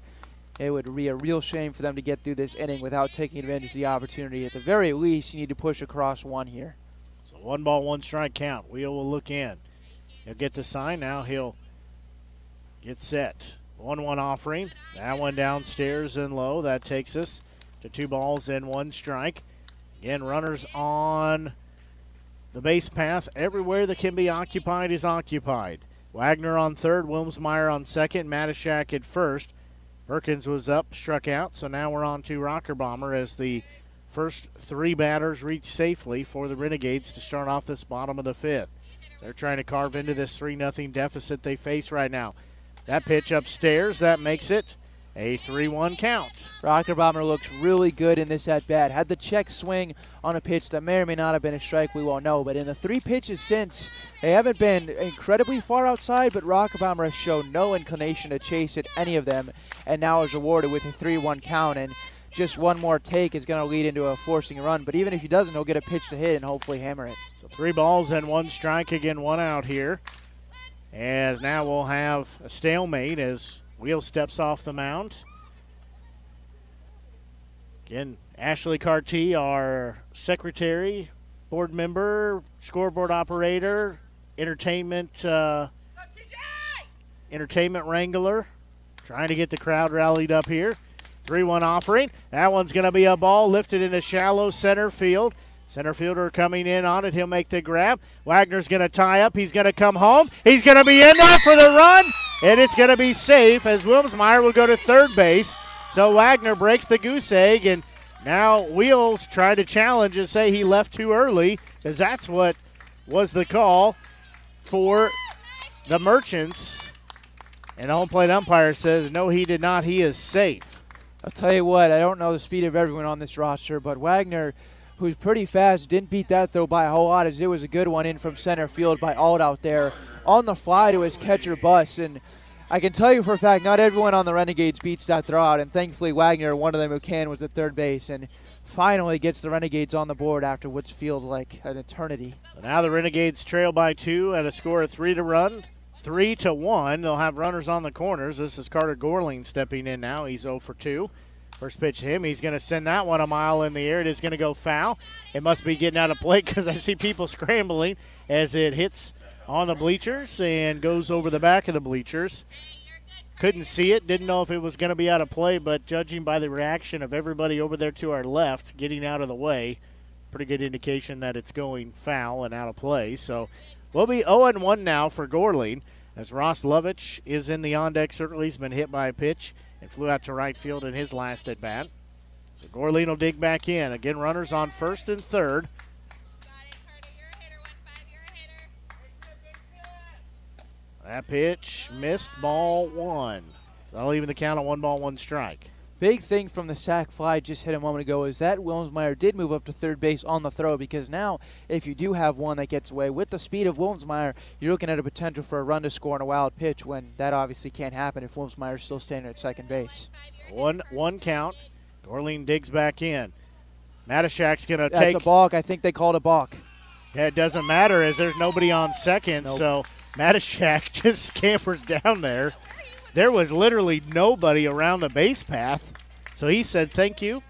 it would be a real shame for them to get through this inning without taking advantage of the opportunity. At the very least, you need to push across one here. So one ball, one strike count. Wheel will look in. He'll get the sign. Now he'll get set. 1 1 offering. That one downstairs and low. That takes us to two balls and one strike. Again, runners on the base path. Everywhere that can be occupied is occupied. Wagner on third, Wilmsmeyer on second, Matashak at first. Perkins was up, struck out, so now we're on to Rocker Bomber as the first three batters reach safely for the Renegades to start off this bottom of the fifth. They're trying to carve into this 3 0 deficit they face right now. That pitch upstairs, that makes it a 3 1 count. Rocker Bomber looks really good in this at bat. Had the check swing on a pitch that may or may not have been a strike, we won't know. But in the three pitches since, they haven't been incredibly far outside, but Rocker Bomber has shown no inclination to chase at any of them, and now is rewarded with a 3 1 count. And just one more take is going to lead into a forcing run. But even if he doesn't, he'll get a pitch to hit and hopefully hammer it. So three balls and one strike, again, one out here. As now we'll have a stalemate as Wheel steps off the mound. Again, Ashley Carty, our secretary, board member, scoreboard operator, entertainment uh, entertainment wrangler, trying to get the crowd rallied up here. 3 1 offering. That one's going to be a ball lifted into shallow center field. Center fielder coming in on it. He'll make the grab. Wagner's going to tie up. He's going to come home. He's going to be in there for the run, and it's going to be safe as Wilmsmeyer will go to third base. So Wagner breaks the goose egg, and now Wheels try to challenge and say he left too early, because that's what was the call for the Merchants. And the home plate umpire says, no, he did not. He is safe. I'll tell you what, I don't know the speed of everyone on this roster, but Wagner – who's pretty fast. Didn't beat that throw by a whole lot as it was a good one in from center field by Alt out there on the fly to his catcher Buss. And I can tell you for a fact, not everyone on the Renegades beats that throw out. And thankfully, Wagner, one of them who can, was at third base and finally gets the Renegades on the board after what feels like an eternity. now the Renegades trail by two at a score of three to run. Three to one. They'll have runners on the corners. This is Carter Gorling stepping in now. He's 0 for 2. First pitch him. He's going to send that one a mile in the air. It is going to go foul. It must be getting out of play [LAUGHS] because I see people scrambling as it hits on the bleachers and goes over the back of the bleachers. Couldn't see it. Didn't know if it was going to be out of play, but judging by the reaction of everybody over there to our left getting out of the way, pretty good indication that it's going foul and out of play. So we'll be 0 1 now for Gorling as Ross Lovich is in the on deck circle. He's been hit by a pitch and flew out to right field in his last at bat. So Gorling will dig back in. Again, runners on first and third. That pitch missed ball one. That'll even the count on one ball, one strike. Big thing from the sac fly just hit a moment ago is that Wilmsmeyer did move up to third base on the throw because now if you do have one that gets away with the speed of Wilmsmeyer, you're looking at a potential for a run to score on a wild pitch when that obviously can't happen if Wilmsmeyer's still standing at second base. One one count. Gorling digs back in. Matashak's going to take. That's a balk. I think they called a balk. Yeah, it doesn't matter as there's nobody on second, nope. so Matashak [LAUGHS] just scampers down there there was literally nobody around the base path. So he said, "Thank you,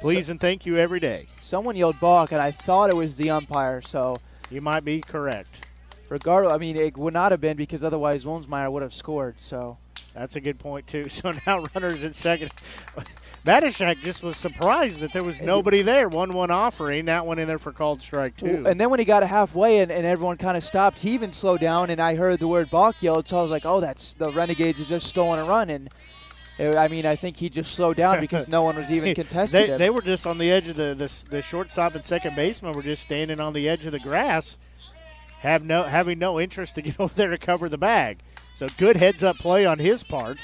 please, So- and thank you every day." Someone yelled balk, and I thought it was the umpire. So you might be correct. Regardless, I mean, it would not have been because otherwise Wilmsmeyer would have scored. So That's a good point too. [LAUGHS] So now runners at second. Matishak just was surprised that there was nobody there. One-one offering. That went in there for called strike two. And then when he got halfway and, and everyone kind of stopped, he even slowed down, and I heard the word balk yelled, so I was like, oh, that's the Renegades is just stolen a run. And uh, I mean, I think he just slowed down because no one was even [LAUGHS] contesting they, him. they were just on the edge of the, the the shortstop and second baseman were just standing on the edge of the grass, have no having no interest to get [LAUGHS] over there to cover the bag. So good heads up play on his part.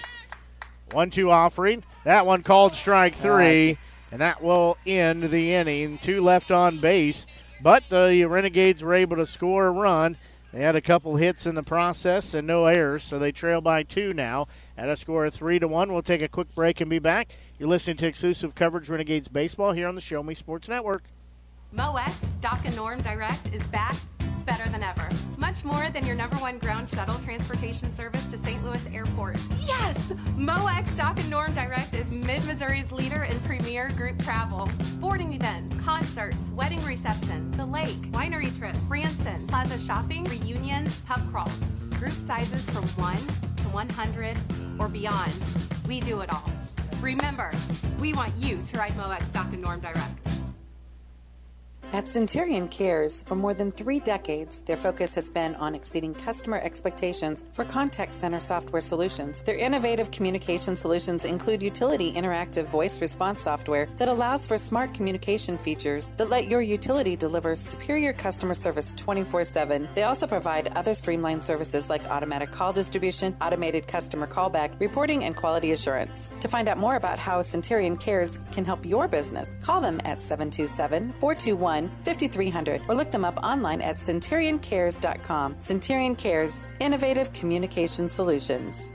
One two offering. That one called strike three, and that will end the inning. Two left on base, but the Renegades were able to score a run. They had a couple hits in the process and no errors, so they trail by two now at a score of three to one. We'll take a quick break and be back. You're listening to exclusive coverage Renegades baseball here on the Show Me Sports Network. MoX Dock and Norm Direct is back better than ever. Much more than your number one ground shuttle transportation service to St. Louis Airport. Yes! MoX Dock and Norm Direct is Mid Missouri's leader in premier group travel, sporting events, concerts, wedding receptions, the lake, winery trips, Branson, plaza shopping, reunions, pub crawls. Group sizes from 1 to 100 or beyond. We do it all. Remember, we want you to ride MoX Dock and Norm Direct. At Centurion Cares, for more than three decades, their focus has been on exceeding customer expectations for contact center software solutions. Their innovative communication solutions include utility interactive voice response software that allows for smart communication features that let your utility deliver superior customer service 24 7. They also provide other streamlined services like automatic call distribution, automated customer callback, reporting, and quality assurance. To find out more about how Centurion Cares can help your business, call them at 727 421 5300 or look them up online at centurioncares.com. Centurion Cares, innovative communication solutions.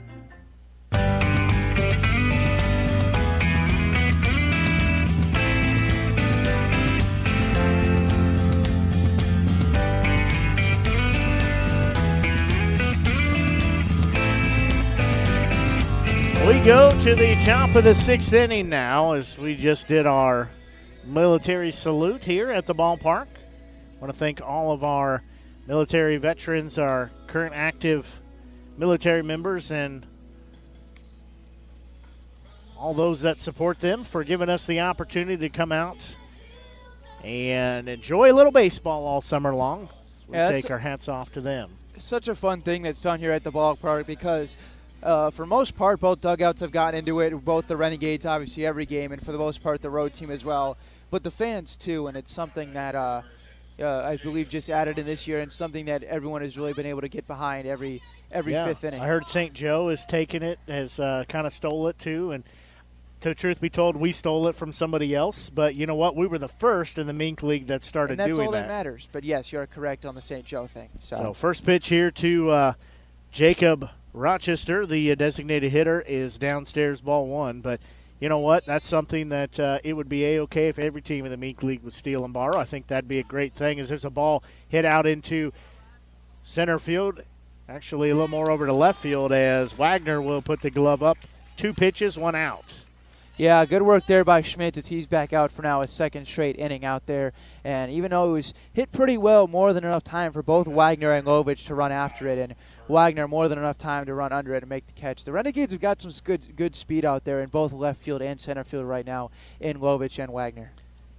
We go to the top of the sixth inning now as we just did our military salute here at the ballpark. I want to thank all of our military veterans, our current active military members, and all those that support them for giving us the opportunity to come out and enjoy a little baseball all summer long. We Yeah, take our hats off to them. such a fun thing that's done here at the ballpark because uh, for most part both dugouts have gotten into it both the renegades obviously every game and for the most part the road team as well but the fans too and it's something that uh, uh, i believe just added in this year and something that everyone has really been able to get behind every every Yeah, fifth inning I heard St. Joe has taken it, has uh, kind of stole it too, and to truth be told, we stole it from somebody else. But you know what? We were the first in the Mink League that started and that's doing all that. matters but yes you're correct on the st joe thing so, So first pitch here to uh, Jacob Rochester, the designated hitter, is downstairs, ball one. But you know what? That's something that uh, it would be a okay if every team in the Mink League would steal and borrow. I think that'd be a great thing. As there's a ball hit out into center field, actually a little more over to left field, as Wagner will put the glove up. Two pitches, one out. Yeah, good work there by Schmitz as he's back out for now a second straight inning out there. And even though it was hit pretty well, more than enough time for both Wagner and Lovich to run after it, and Wagner more than enough time to run under it and make the catch. The Renegades have got some good good speed out there in both left field and center field right now in Lovich and Wagner.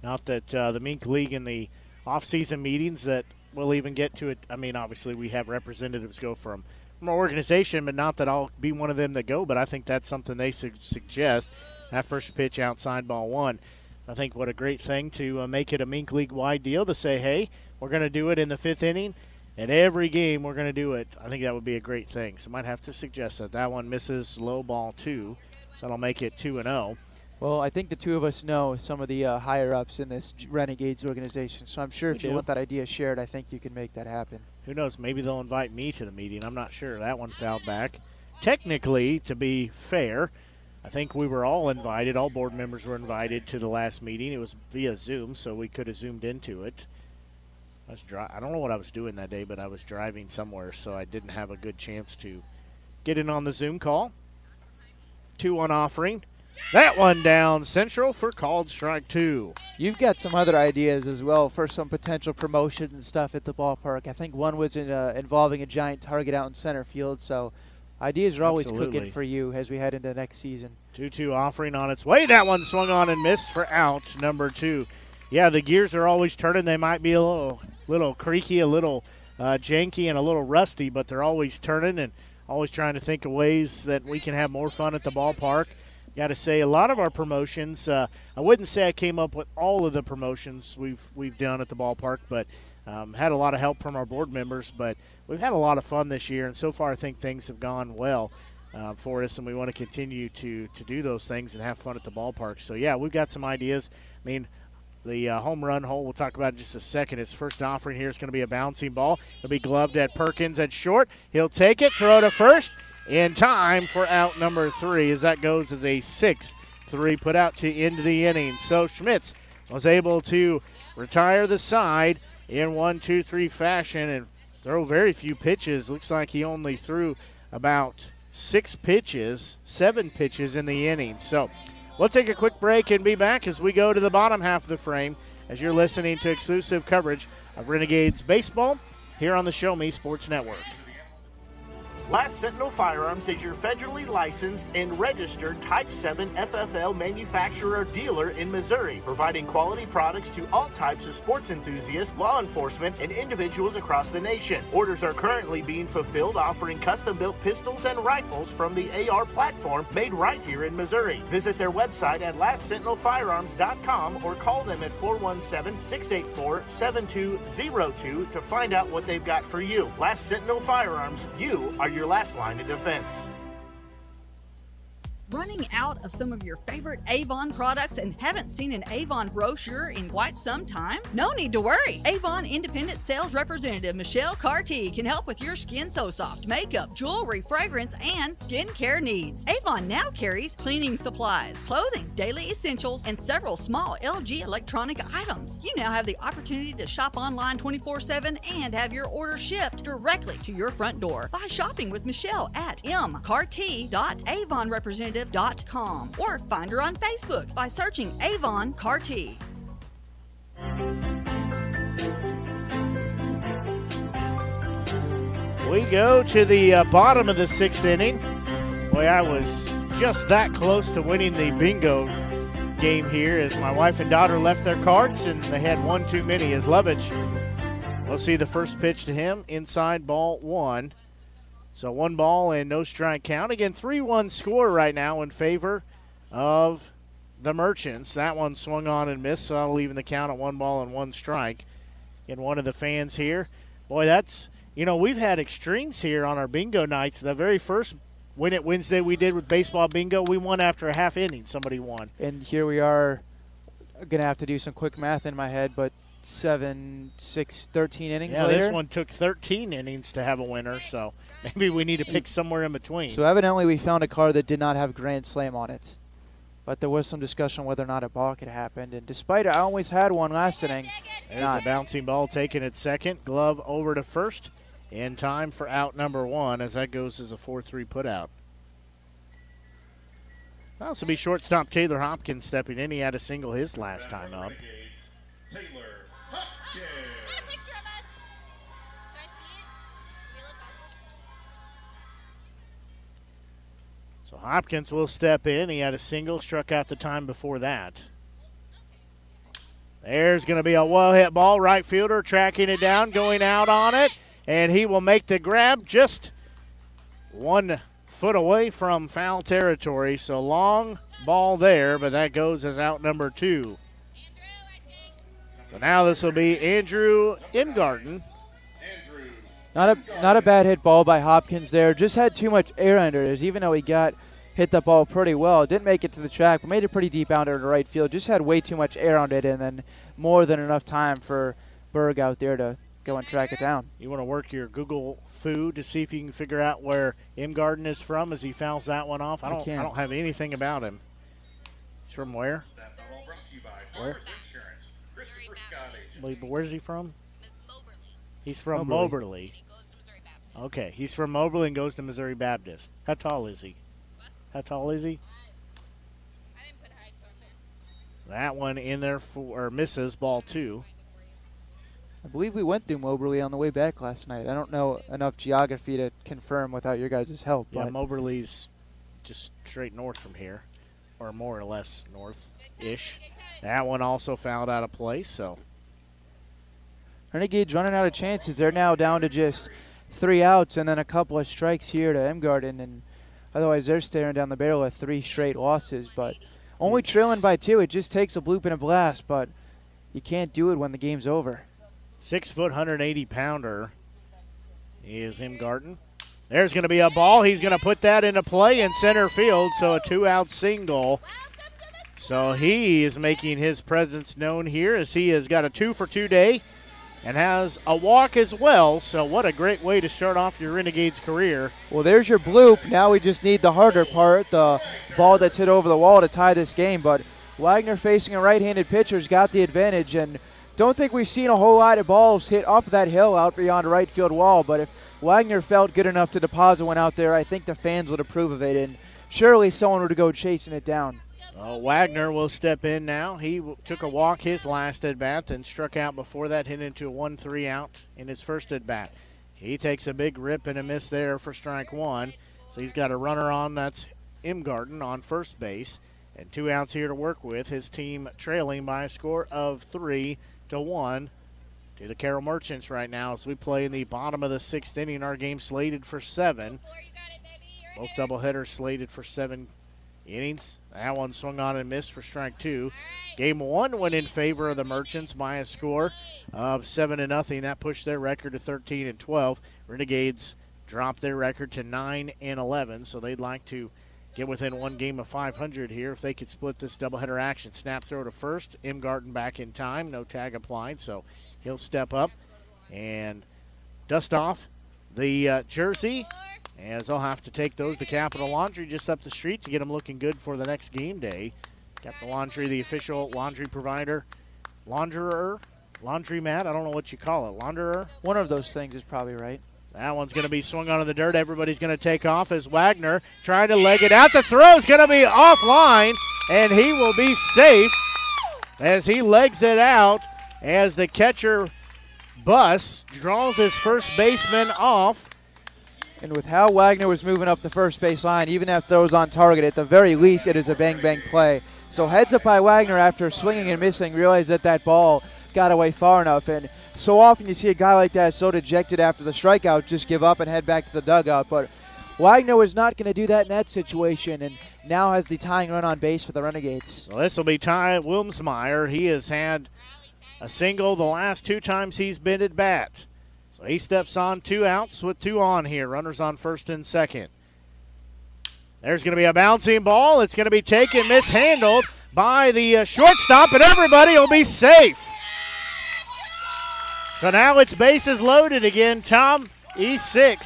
Not that uh, the Mink League in the off-season meetings that we'll even get to it. I mean, obviously we have representatives go from from our organization, but not that I'll be one of them that go. But I think that's something they su- suggest. That first pitch outside ball one. I think what a great thing to uh, make it a Mink League wide deal to say, hey, we're going to do it in the fifth inning. At every game, we're going to do it. I think that would be a great thing. So, might have to suggest that. That one misses low ball two, so that'll make it 2 and oh. 0. Well, I think the two of us know some of the uh, higher ups in this Renegades organization, so I'm sure We if you want that idea shared, I think you can make that happen. Who knows? Maybe they'll invite me to the meeting. I'm not sure. That one fouled back. Technically, to be fair, I think we were all invited. All board members were invited to the last meeting. It was via Zoom, so we could have zoomed into it. I was dri- I don't know what I was doing that day, but I was driving somewhere, so I didn't have a good chance to get in on the Zoom call. 2 1 offering. That one down central for called strike two. You've got some other ideas as well for some potential promotion and stuff at the ballpark. I think one was in, uh, involving a giant target out in center field. So ideas are always Absolutely. cooking for you as we head into next season. 2 2 offering on its way. That one swung on and missed for out number two. Yeah, the gears are always turning. They might be a little, little creaky, a little uh, janky, and a little rusty, but they're always turning and always trying to think of ways that we can have more fun at the ballpark. Got to say, a lot of our promotions. Uh, I wouldn't say I came up with all of the promotions we've we've done at the ballpark, but um, had a lot of help from our board members. But we've had a lot of fun this year, and so far I think things have gone well uh, for us, and we want to continue to to do those things and have fun at the ballpark. So yeah, we've got some ideas. I mean, the uh, home run hole we'll talk about in just a second. His first offering here is going to be a bouncing ball. It'll be gloved at Perkins at short. He'll take it, throw to first, in time for out number three as that goes as a 6 3 put out to end the inning. So Schmitz was able to retire the side in one, two, three fashion and throw very few pitches. Looks like he only threw about six pitches, seven pitches in the inning. So we'll take a quick break and be back as we go to the bottom half of the frame as you're listening to exclusive coverage of Renegades baseball here on the Show Me Sports Network. Last Sentinel Firearms is your federally licensed and registered Type 7 FFL manufacturer dealer in Missouri, providing quality products to all types of sports enthusiasts, law enforcement, and individuals across the nation. Orders are currently being fulfilled, offering custom built pistols and rifles from the AR platform made right here in Missouri. Visit their website at lastsentinelfirearms.com or call them at 417 684 7202 to find out what they've got for you. Last Sentinel Firearms, you are your last line of defense. Running out of some of your favorite Avon products and haven't seen an Avon brochure in quite some time? No need to worry. Avon Independent Sales Representative Michelle Carty can help with your skin so soft, makeup, jewelry, fragrance, and skincare needs. Avon now carries cleaning supplies, clothing, daily essentials, and several small LG electronic items. You now have the opportunity to shop online 24 7 and have your order shipped directly to your front door by shopping with Michelle at mcarty.avonrepresentative.com or find her on Facebook by searching Avon Carty. We go to the uh, bottom of the sixth inning. Boy, I was just that close to winning the bingo game here as my wife and daughter left their cards and they had one too many as Lovich. We'll see the first pitch to him inside ball one. So one ball and no strike count. Again, 3 1 score right now in favor of the Merchants. That one swung on and missed, so I'll leave the count at one ball and one strike. And one of the fans here, boy, that's, you know, we've had extremes here on our bingo nights. The very first Win It Wednesday we did with baseball bingo, we won after a half inning. Somebody won. And here we are, going to have to do some quick math in my head, but seven, six, 13 innings yeah, later. this one took 13 innings to have a winner, so [LAUGHS] maybe we need to pick somewhere in between. So evidently we found a car that did not have Grand Slam on it. But there was some discussion whether or not a balk had happened. And despite it, I always had one last inning. There's not. a bouncing ball taken at second. Glove over to first. In time for out number one as that goes as a 4 3 putout. Well, this will be shortstop Taylor Hopkins stepping in. He had a single his last time up. So Hopkins will step in. He had a single, struck out the time before that. There's going to be a well hit ball. Right fielder tracking it down, going out on it, and he will make the grab just one foot away from foul territory. So long ball there, but that goes as out number two. So now this will be Andrew Imgarten. Not a not a bad hit ball by Hopkins there. Just had too much air under it. Even though he got hit the ball pretty well, didn't make it to the track, but made a pretty deep out into right field. Just had way too much air on it, and then more than enough time for Berg out there to go and track it down. You want to work your Google food to see if you can figure out where Imgarten is from as he fouls that one off. I I don't. I, can't. don't have anything about him. He's from where? Where? Wait, but where's he from? He's from Moberly. Okay, he's from Moberly and goes to Missouri Baptist. How tall is he? How How tall is he? That one in there for or misses ball two. I believe we went through Moberly on the way back last night. I don't know enough geography to confirm without your guys' help. Yeah, but Moberly's just straight north from here, or more or less north-ish. That one also fouled out of place, so Renegades running out of chances. They're now down to just three outs and then a couple of strikes here to Imgarten, and otherwise they're staring down the barrel at three straight losses. But only trailing by two. It just takes a bloop and a blast, but you can't do it when the game's over. Six foot, 180 pounder is Imgarten. There's going to be a ball. He's going to put that into play in center field, so a two out single. So he is making his presence known here as he has got a two for two day and has a walk as well. So, what a great way to start off your Renegades career. Well, there's your bloop. Now we just need the harder part, the ball that's hit over the wall to tie this game. But Wagner facing a right-handed pitcher's got the advantage, and don't think we've seen a whole lot of balls hit up that hill out beyond the right field wall. But if Wagner felt good enough to deposit one out there, I think the fans would approve of it, and surely someone would go chasing it down. Well, Wagner will step in now. He took a walk his last at bat and struck out before that, hit into a 1 3 out in his first at bat. He takes a big rip and a miss there for strike one. So he's got a runner on. That's Imgarten on first base. And two outs here to work with. His team trailing by a score of 3 to 1 to the Carroll Merchants right now as we play in the bottom of the sixth inning. Our game slated for seven. Both doubleheaders slated for seven innings. That one swung on and missed for strike two. Game one went in favor of the Merchants by a score of seven to nothing. That pushed their record to 13 and 12. Renegades dropped their record to nine and 11, so they'd like to get within one game of 500 here if they could split this doubleheader action. Snap throw to first. Imgarten back in time. No tag applied, so he'll step up and dust off the uh, jersey as they'll have to take those to Capital Laundry just up the street to get them looking good for the next game day. Capital Laundry, the official laundry provider, launderer, laundromat. I don't know what you call it, launderer. One of those things is probably right. That one's going to be swung onto the dirt. Everybody's going to take off as Wagner trying to leg it out. The throw is going to be offline, and he will be safe as he legs it out as the catcher Buss draws his first baseman off. And with how Wagner was moving up the first base line, even if throws on target, at the very least, it is a bang bang play. So heads up by Wagner after swinging and missing, realized that that ball got away far enough. And so often you see a guy like that so dejected after the strikeout just give up and head back to the dugout. But Wagner was not going to do that in that situation, and now has the tying run on base for the Renegades. So this will be Ty Wilmsmeyer. He has had a single the last two times he's been at bat. So he steps on two outs with two on here. Runners on first and second. There's going to be a bouncing ball. It's going to be taken, mishandled by the uh, shortstop, and everybody will be safe. So now it's bases loaded again. Tom, E6.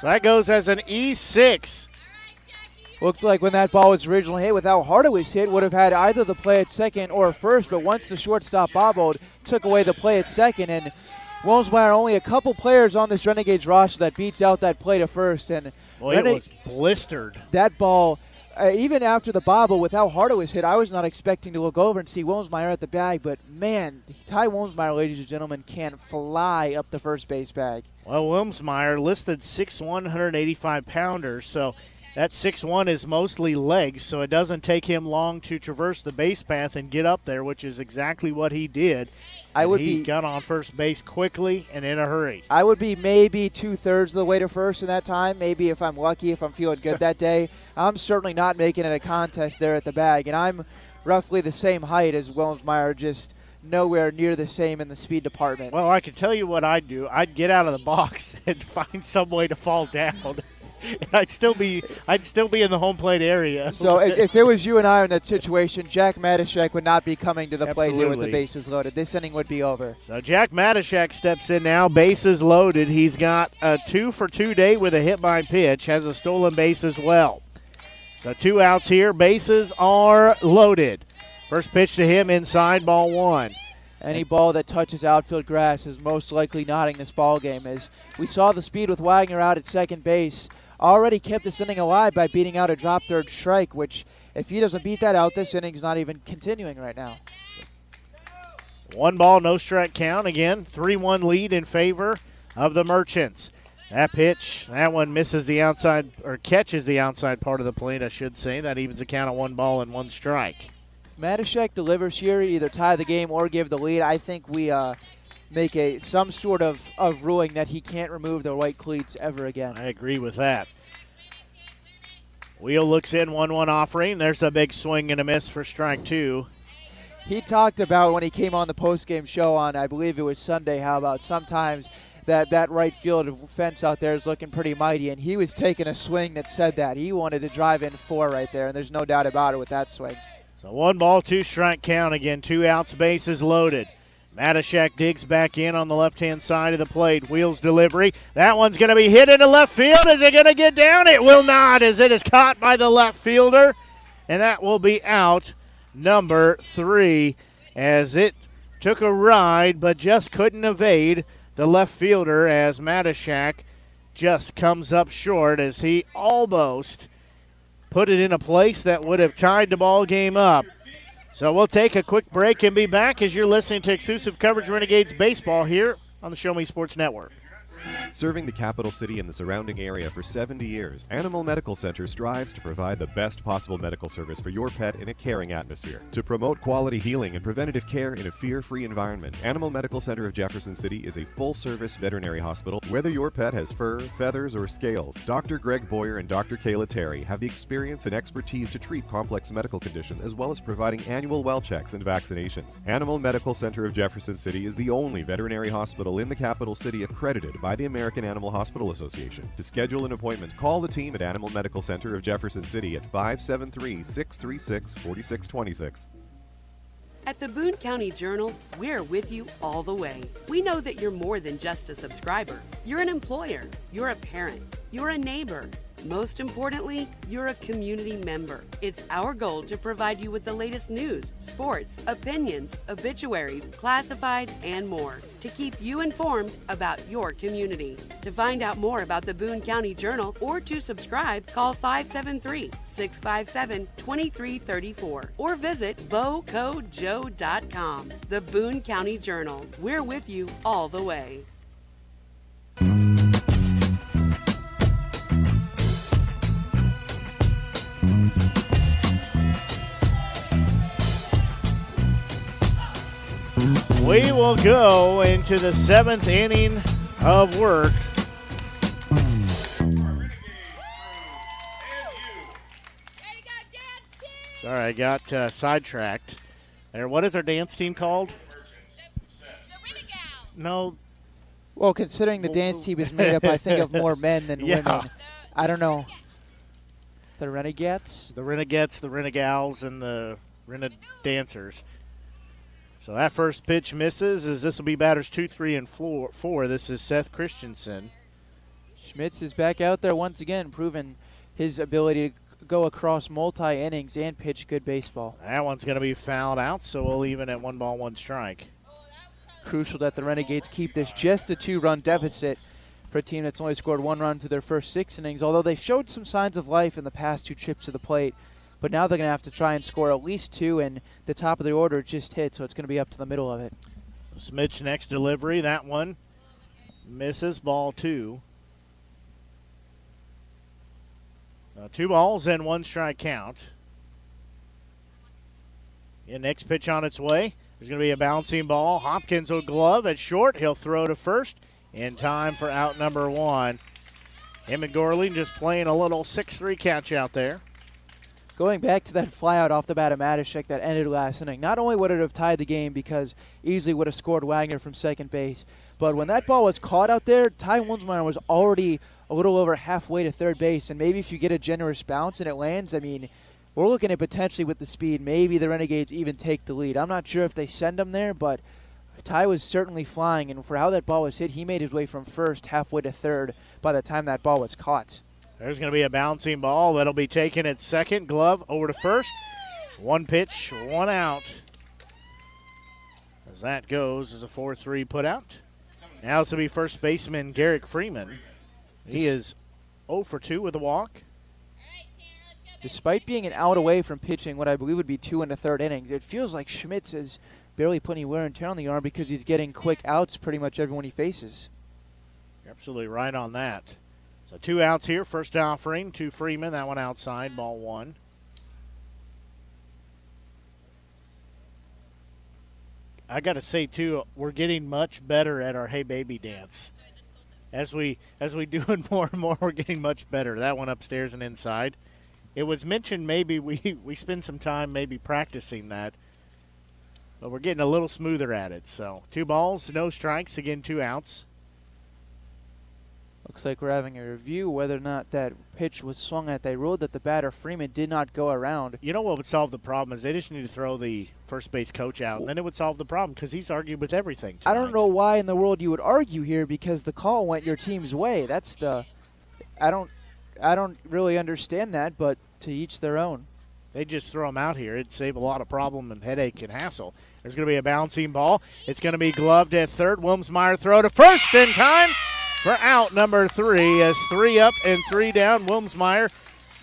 So that goes as an E E6. Looked like when that ball was originally hit, with how hard it was hit, would have had either the play at second or first. But once the shortstop bobbled, took away the play at second, and Wilmsmeyer only a couple players on this Renegades roster that beats out that play to first. And Boy, Rene- it was blistered. that ball, uh, even after the bobble, with how hard it was hit, I was not expecting to look over and see Wilmsmeyer at the bag. But man, Ty Wilmsmeyer, ladies and gentlemen, can fly up the first base bag. Well, Wilmsmeyer listed 6'1", 185 pounders, so that 6'1 is mostly legs, so it doesn't take him long to traverse the base path and get up there, which is exactly what he did. I would he be- got on first base quickly and in a hurry. I would be maybe two thirds of the way to first in that time. Maybe if I'm lucky, if I'm feeling good [LAUGHS] that day. I'm certainly not making it a contest there at the bag, and I'm roughly the same height as Wilmsmeyer, just nowhere near the same in the speed department. Well, I can tell you what I'd do. I'd get out of the box [LAUGHS] and find some way to fall down. [LAUGHS] I'd still be I'd still be in the home plate area. [LAUGHS] So if, if it was you and I in that situation, Jack Matashek would not be coming to the plate here with the bases loaded. This inning would be over. So Jack Matashek steps in now, bases loaded. He's got a two for two day with a hit by pitch, has a stolen base as well. So two outs here, bases are loaded. First pitch to him inside ball one. Any ball that touches outfield grass is most likely knotting this ball game. As we saw the speed with Wagner out at second base, already kept this inning alive by beating out a drop third strike, which if he doesn't beat that out, this inning's not even continuing right now. One ball, no strike count. Again, 3 1 lead in favor of the Merchants. That pitch, that one misses the outside, or catches the outside part of the plate, I should say. That evens the count of one ball and one strike. Matashek delivers here, either tie the game or give the lead. I think we uh, make a some sort of, of ruling that he can't remove the white cleats ever again. I agree with that. Wheel looks in, 1 1 offering. There's a big swing and a miss for strike two. He talked about when he came on the post-game show on, I believe it was Sunday, how about sometimes that that right field fence out there is looking pretty mighty, and he was taking a swing that said that. He wanted to drive in four right there, and there's no doubt about it with that swing. So one ball, two strike count again, two outs, bases loaded. Matashek digs back in on the left-hand side of the plate. Wheels delivery. That one's going to be hit into left field. Is it going to get down? It will not, as it is caught by the left fielder, and that will be out number three as it took a ride but just couldn't evade the left fielder as Matashak just comes up short as he almost put it in a place that would have tied the ball game up. So we'll take a quick break and be back as you're listening to exclusive coverage Renegades baseball here on the Show Me Sports Network. Serving the capital city and the surrounding area for 70 years, Animal Medical Center strives to provide the best possible medical service for your pet in a caring atmosphere. To promote quality healing and preventative care in a fear free environment, Animal Medical Center of Jefferson City is a full service veterinary hospital. Whether your pet has fur, feathers, or scales, Dr. Greg Boyer and Dr. Kayla Terry have the experience and expertise to treat complex medical conditions as well as providing annual well checks and vaccinations. Animal Medical Center of Jefferson City is the only veterinary hospital in the capital city accredited by the American Animal Hospital Association. To schedule an appointment, call the team at Animal Medical Center of Jefferson City at 573 636 4626. At the Boone County Journal, we're with you all the way. We know that you're more than just a subscriber. You're an employer, you're a parent, you're a neighbor. Most importantly, you're a community member. It's our goal to provide you with the latest news, sports, opinions, obituaries, classifieds, and more to keep you informed about your community. To find out more about the Boone County Journal or to subscribe, call 573 657 2334 or visit bocojoe.com. The Boone County Journal. We're with you all the way. We will go into the seventh inning of work. Sorry, I got uh, sidetracked. There, what is our dance team called? No. Well, considering the dance team is made up, I think, of more men than [LAUGHS] Yeah. women. I don't know. The Renegades? The Renegades, the Renegals, and the Renegade Dancers. So that first pitch misses as this will be batters two, three, and four. four. This is Seth Christensen. Schmitz is back out there once again, proving his ability to go across multi innings and pitch good baseball. That one's going to be fouled out, so we'll even at one ball, one strike. Crucial that the Renegades keep this just a two run deficit for a team that's only scored one run through their first six innings, although they showed some signs of life in the past two trips to the plate. But now they're going to have to try and score at least two, and the top of the order just hit, so it's going to be up to the middle of it. Schmitz next delivery. That one misses ball two. Uh, two balls and one strike count. Yeah, next pitch on its way. There's going to be a bouncing ball. Hopkins will glove at short. He'll throw to first in time for out number one. Emmett Gorling just playing a little 6-3 catch out there. Going back to that flyout off the bat of Matishek that ended last inning, not only would it have tied the game because easily would have scored Wagner from second base, but when that ball was caught out there, Ty Wilmsmeyer was already a little over halfway to third base, and maybe if you get a generous bounce and it lands, I mean, we're looking at potentially with the speed, maybe the Renegades even take the lead. I'm not sure if they send him there, but Ty was certainly flying, and for how that ball was hit, he made his way from first halfway to third by the time that ball was caught. There's going to be a bouncing ball that'll be taken at second. Glove over to first. One pitch, one out. As that goes as a 4 3 put out. Now this will be first baseman Garrick Freeman. He is 0 for 2 with a walk. Despite being an out away from pitching what I believe would be two in the third innings, it feels like Schmitz is barely putting wear and tear on the arm because he's getting quick outs pretty much everyone he faces. Absolutely right on that. So two outs here. First offering to Freeman. That one outside. Ball one. I got to say too, we're getting much better at our "Hey Baby" dance. As we as we [LAUGHS] do it more and more, we're getting much better. That one upstairs and inside. It was mentioned maybe we [LAUGHS] we spend some time maybe practicing that, but we're getting a little smoother at it. So two balls, no strikes. Again, two outs. Looks like we're having a review whether or not that pitch was swung at. They ruled that the batter Freeman did not go around. You know what would solve the problem is they just need to throw the first base coach out, and then it would solve the problem because he's argued with everything. I don't know why in the world you would argue here because the call went your team's way. That's the I don't I don't really understand that, but to each their own. They just throw him out here. It'd save a lot of problem and headache and hassle. There's going to be a bouncing ball. It's going to be gloved at third. Wilmsmeyer throw to first in time for out number three as three up and three down. Wilmsmeyer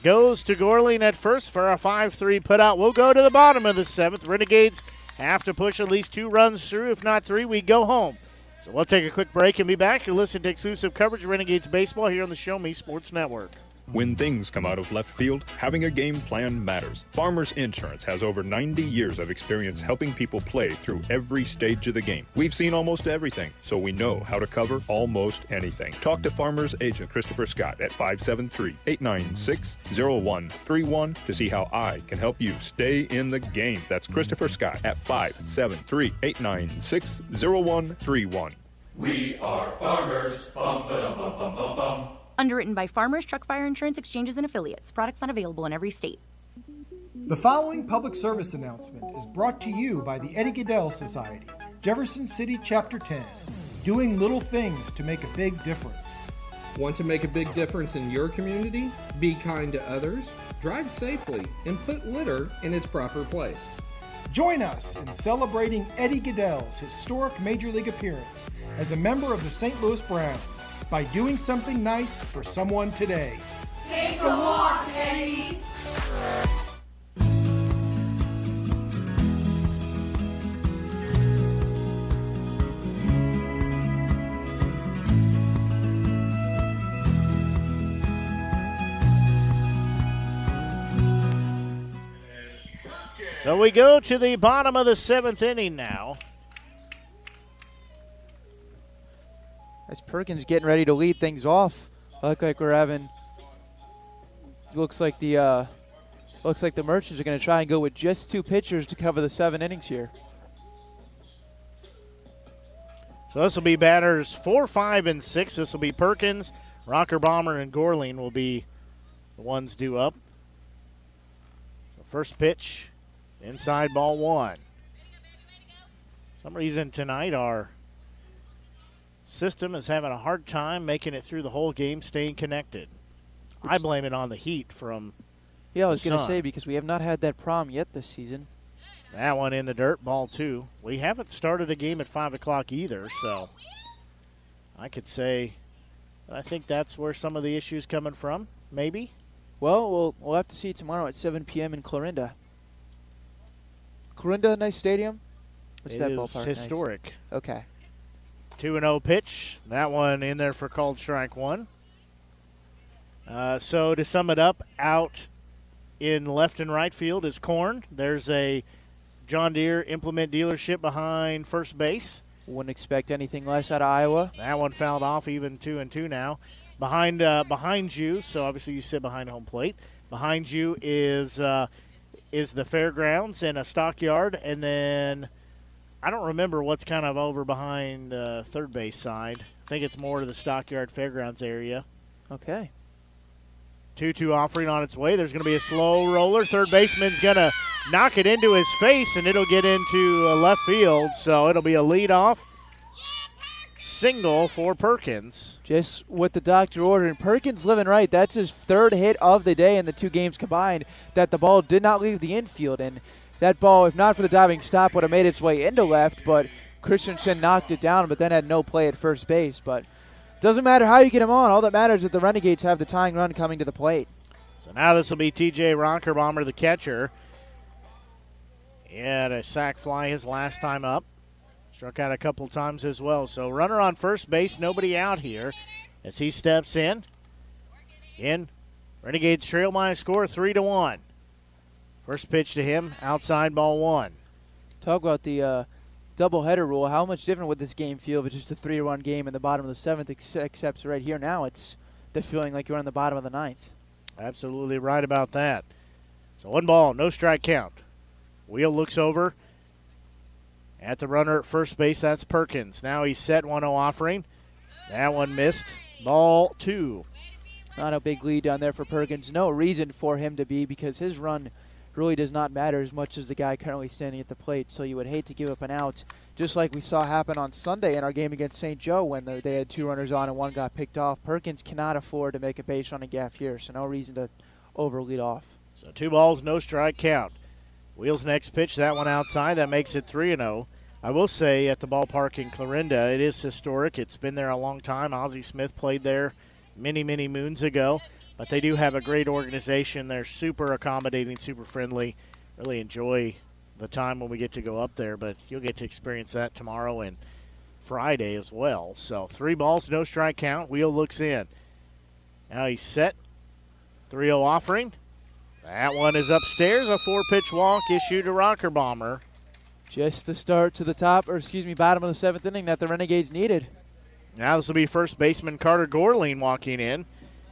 goes to Gorling at first for a 5-3 putout. We'll go to the bottom of the seventh. Renegades have to push at least two runs through. If not three, we go home. So we'll take a quick break and be back. You're listening to exclusive coverage of Renegades baseball here on the Show Me Sports Network. When things come out of left field, having a game plan matters. Farmers Insurance has over 90 years of experience helping people play through every stage of the game. We've seen almost everything, so we know how to cover almost anything. Talk to Farmers Agent Christopher Scott at 573 896 0131 to see how I can help you stay in the game. That's Christopher Scott at 573 896 0131. We are farmers. Bum, ba-dum, bum, bum, bum, bum. Underwritten by Farmers Truck Fire Insurance Exchanges and Affiliates. Products not available in every state. The following public service announcement is brought to you by the Eddie Gaedel Society, Jefferson City Chapter 10, doing little things to make a big difference. Want to make a big difference in your community? Be kind to others, drive safely, and put litter in its proper place. Join us in celebrating Eddie Gaedel's historic Major League appearance as a member of the St. Louis Browns by doing something nice for someone today. Take a walk, Eddie. So we go to the bottom of the seventh inning now. As Perkins getting ready to lead things off, look like we're having. Looks like the uh, looks like the Merchants are going to try and go with just two pitchers to cover the seven innings here. So this will be batters four, five, and six. This will be Perkins, Rocker Bomber, and Gorling will be the ones due up. So first pitch, inside ball one. Some reason tonight our system is having a hard time making it through the whole game, staying connected. I blame it on the heat from. Yeah, I was going to say because we have not had that problem yet this season. That one in the dirt, ball two. We haven't started a game at 5 o'clock either, so I could say I think that's where some of the issues coming from, maybe. Well, we'll we'll have to see tomorrow at 7 p.m. in Clarinda. Clarinda, nice stadium. What's It that is ballpark? Nice. historic. Okay. 2 and 0 pitch. That one in there for called strike one. Uh, so to sum it up, out in left and right field is Corn. There's a John Deere implement dealership behind first base. Wouldn't expect anything less out of Iowa. That one fouled off, even two and two now. Behind uh, behind you, so obviously you sit behind home plate. Behind you is uh, is the fairgrounds and a stockyard, and then I don't remember what's kind of over behind uh, third base side. I think it's more to the stockyard fairgrounds area. Okay. 2 2 offering on its way. There's going to be a slow roller. Third baseman's going to knock it into his face, and it'll get into uh, left field. So it'll be a leadoff single for Perkins. Just what the doctor ordered. And Perkins living right. That's his third hit of the day in the two games combined. That the ball did not leave the infield, and that ball, if not for the diving stop, would have made its way into left. But Christensen knocked it down, but then had no play at first base. But Doesn't matter how you get him on. All that matters is that the Renegades have the tying run coming to the plate. So now this will be TJ Rockerbomber, the catcher. He had a sac fly his last time up. Struck out a couple times as well. So runner on first base, nobody out here as he steps in. In Renegades trail a score three to one. First pitch to him, outside ball one. Talk about the uh, doubleheader rule. How much different would this game feel if it's just a three-run game in the bottom of the seventh? Ex- except right here now, it's the feeling like you're on the bottom of the ninth. Absolutely right about that. So one ball, no strike count. Wheel looks over at the runner at first base. That's Perkins. Now he's set 1 0 offering. That one missed. Ball two. Not a big lead down there for Perkins. No reason for him to be because his run really does not matter as much as the guy currently standing at the plate. So you would hate to give up an out, just like we saw happen on Sunday in our game against St. Joe when the, they had two runners on and one got picked off. Perkins cannot afford to make a base running gaff here, so no reason to over lead off. So two balls, no strike count. Wheels next pitch, that one outside. That makes it 3 0. I will say at the ballpark in Clarinda, it is historic. It's been there a long time. Ozzie Smith played there many, many moons ago. But they do have a great organization. They're super accommodating, super friendly. Really enjoy the time when we get to go up there. But you'll get to experience that tomorrow and Friday as well. So three balls, no strike count. Wheel looks in. Now he's set. 3 0 offering. That one is upstairs. A four pitch walk issued to Rocker Bomber. Just the start to the top, or excuse me, bottom of the seventh inning that the Renegades needed. Now this will be first baseman Carter Gorling walking in.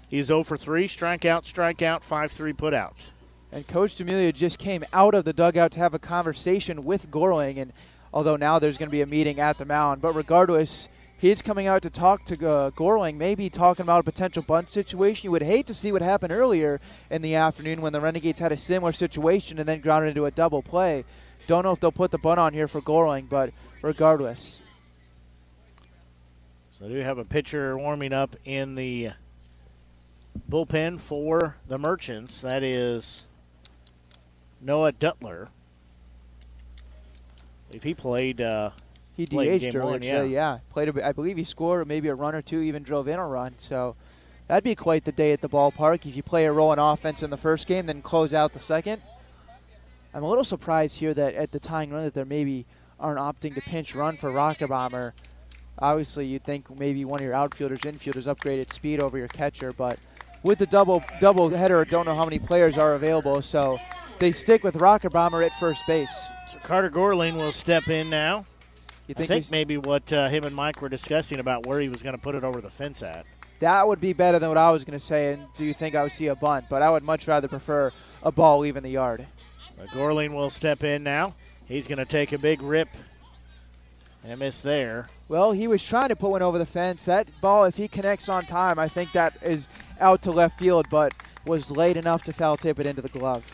He's 0 for 3, strikeout, strikeout, 5 3 put out. And Coach D'Amelia just came out of the dugout to have a conversation with Gorling, and although now there's going to be a meeting at the mound, but regardless, he's coming out to talk to uh, Gorling, maybe talking about a potential bunt situation. You would hate to see what happened earlier in the afternoon when the Renegades had a similar situation and then grounded into a double play. Don't know if they'll put the bunt on here for Gorling, but regardless. They do have a pitcher warming up in the bullpen for the Merchants. That is Noah Duttler. If he played, uh, he played DH'd earlier today, yeah. yeah. Played, a, I believe he scored maybe a run or two, even drove in a run. So that'd be quite the day at the ballpark if you play a rolling offense in the first game, then close out the second. I'm a little surprised here that at the tying run that there maybe aren't opting to pinch run for Rocket Bomber. Obviously, you'd think maybe one of your outfielders, infielders upgraded speed over your catcher, but with the double double header, don't know how many players are available, so they stick with Rocket Bomber at first base. So Carter Gorling will step in now. You I think think maybe what uh, him and Mike were discussing about where he was going to put it over the fence at. That would be better than what I was going to say. And do you think I would see a bunt? But I would much rather prefer a ball leaving the yard. But Gorling will step in now. He's going to take a big rip and a miss there. Well, he was trying to put one over the fence. That ball, if he connects on time, I think that is out to left field, but was late enough to foul tip it into the glove.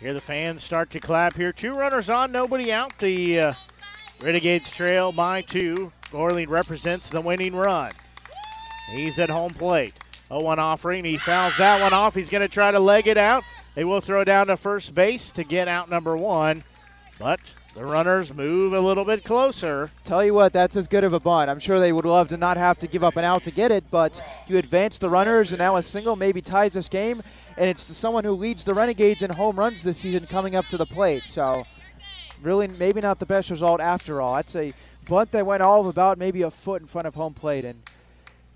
Here the fans start to clap here. Two runners on, nobody out. The uh, Renegades trail by two. Gorling represents the winning run. He's at home plate. 0-1 offering. He fouls that one off. He's going to try to leg it out. They will throw down to first base to get out number one. But the runners move a little bit closer. Tell you what, that's as good of a bunt. I'm sure they would love to not have to give up an out to get it, but you advance the runners, and now a single maybe ties this game, and it's someone who leads the Renegades in home runs this season coming up to the plate. So, really, maybe not the best result after all. That's a bunt that went all of about maybe a foot in front of home plate, and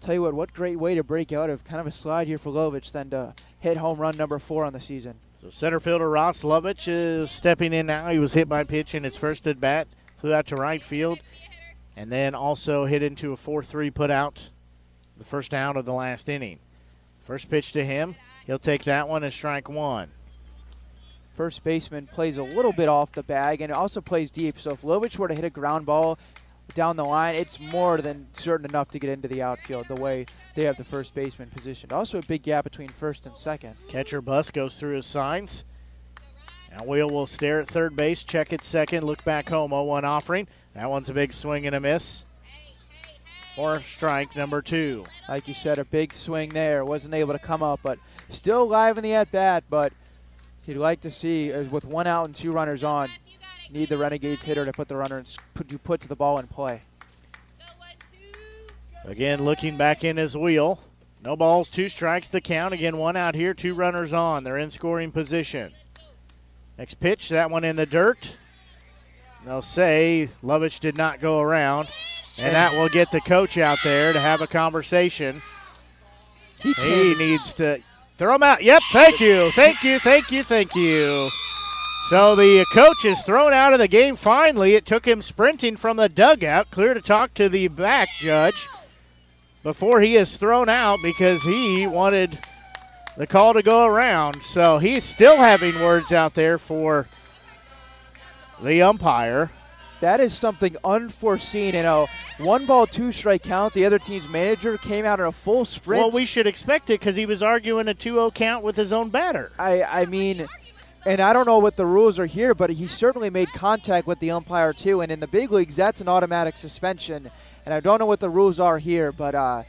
tell you what, what great way to break out of kind of a slide here for Lovich than to hit home run number four on the season. So center fielder Ross Lovich is stepping in now. He was hit by pitch in his first at bat, flew out to right field, and then also hit into a 4-3 put out the first out of the last inning. First pitch to him, he'll take that one as strike one. First baseman plays a little bit off the bag and also plays deep. So if Lovich were to hit a ground ball down the line, it's more than certain enough to get into the outfield the way they have the first baseman positioned. Also a big gap between first and second. Catcher Buss goes through his signs. Now Wheel will stare at third base, check at second, look back home. 0-1 offering. That one's a big swing and a miss. Or strike number two. Like you said, a big swing there. Wasn't able to come up, but still live in the at bat. But you'd like to see, uh, with one out and two runners on, need the Renegades hitter to put the runner put, you put to the ball in play. Again, looking back in his wheel. No balls, two strikes the count. Again, one out here, two runners on. They're in scoring position. Next pitch, that one in the dirt. They'll say Lovich did not go around. And that will get the coach out there to have a conversation. He, he needs to throw him out. Yep, thank you, thank you, thank you, thank you. So the coach is thrown out of the game finally. It took him sprinting from the dugout, clear to talk to the back judge before he is thrown out because he wanted the call to go around. So he's still having words out there for the umpire. That is something unforeseen. In a one ball, two strike count, the other team's manager came out in a full sprint. Well, we should expect it because he was arguing a 2 0 count with his own batter. I, I mean, and I don't know what the rules are here, but he certainly made contact with the umpire, too. And in the big leagues, that's an automatic suspension. And I don't know what the rules are here, but uh,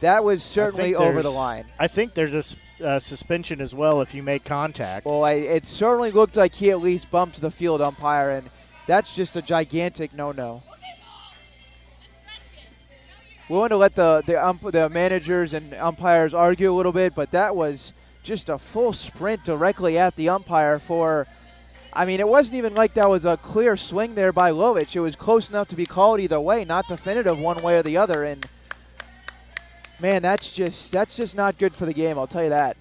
that was certainly over the line. I think there's a uh, suspension as well if you make contact. Well, I, it certainly looked like he at least bumped the field umpire, and that's just a gigantic no-no. We want to let the the, ump, the managers and umpires argue a little bit, but that was just a full sprint directly at the umpire for. I mean, it wasn't even like that was a clear swing there by Lovich. It was close enough to be called either way, not definitive one way or the other. And man, that's just that's just not good for the game. I'll tell you that.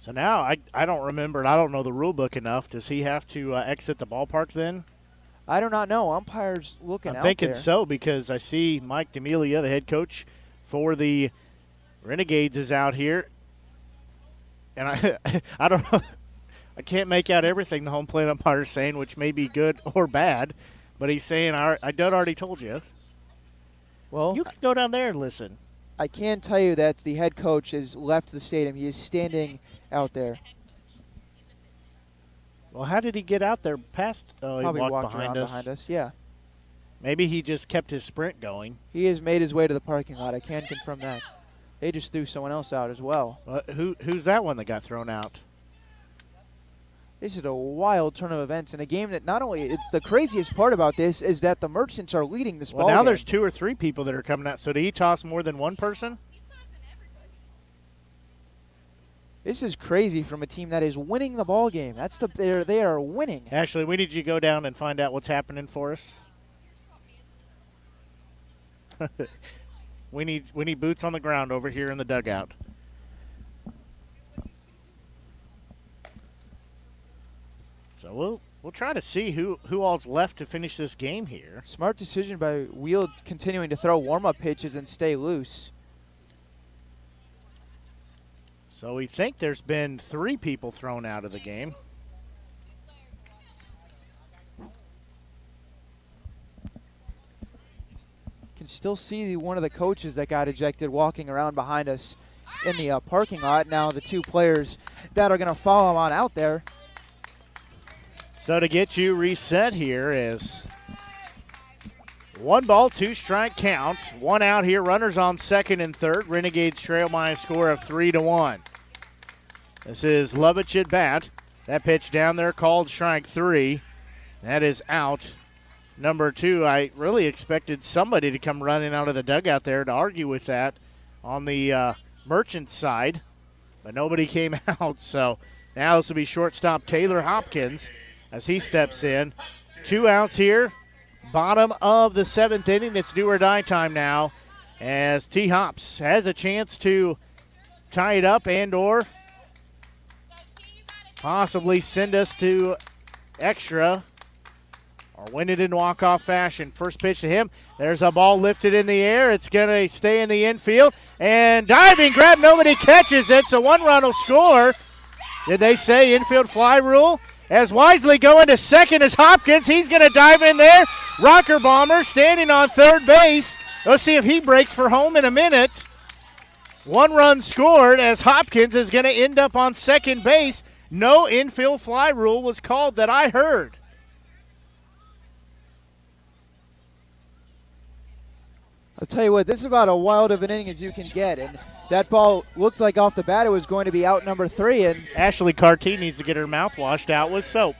So now I, I don't remember. And I don't know the rule book enough. Does he have to uh, exit the ballpark then? I do not know. Umpires looking. I'm thinking there. so because I see Mike D'Amelia, the head coach for the Renegades, is out here, and I [LAUGHS] I don't know. I can't make out everything the home plate umpire is saying, which may be good or bad, but he's saying I I done already told you. Well, you can go down there and listen. I can tell you that the head coach has left the stadium. He is standing out there. Well, how did he get out there past? Oh, Probably he walked, walked behind us. behind us. Yeah. Maybe he just kept his sprint going. He has made his way to the parking lot. I can confirm that. They just threw someone else out as well. Uh, who who's that one that got thrown out? This is a wild turn of events in a game that not only it's the craziest part about this is that the merchants are leading this Well, ball now game. there's two or three people that are coming out. So did he toss more than one person? This is crazy from a team that is winning the ball game. That's the they're they are winning. Ashley, we need you to go down and find out what's happening for us. [LAUGHS] we need we need boots on the ground over here in the dugout. So we'll we'll try to see who who all's left to finish this game here. Smart decision by Wheel continuing to throw warm-up pitches and stay loose. So we think there's been three people thrown out of the game. Can still see one of the coaches that got ejected walking around behind us in the uh, parking lot. Now the two players that are going to follow him on out there. So to get you reset here is one ball, two strike count. One out here. Runners on second and third. Renegades trail by a score of three to one. This is Lovich at bat. That pitch down there called strike three. That is out. Number two, I really expected somebody to come running out of the dugout there to argue with that on the uh, merchant side, but nobody came [LAUGHS] out. So now this will be shortstop Taylor Hopkins as he steps in. Two outs here. Bottom of the seventh inning. It's do or die time now as T Hops has a chance to tie it up and or possibly send us to extra or win it in walk-off fashion. First pitch to him. There's a ball lifted in the air. It's going to stay in the infield. And diving grab. Nobody catches it, so one run will score. Did they say infield fly rule? As Wisely going to second is Hopkins. He's going to dive in there. Rocker Bomber standing on third base. Let's see if he breaks for home in a minute. One run scored as Hopkins is going to end up on second base. No infield fly rule was called that I heard. I'll tell you what, this is about as wild of an inning as you can get. And that ball looked like off the bat it was going to be out number three. And Ashley Carty needs to get her mouth washed out with soap.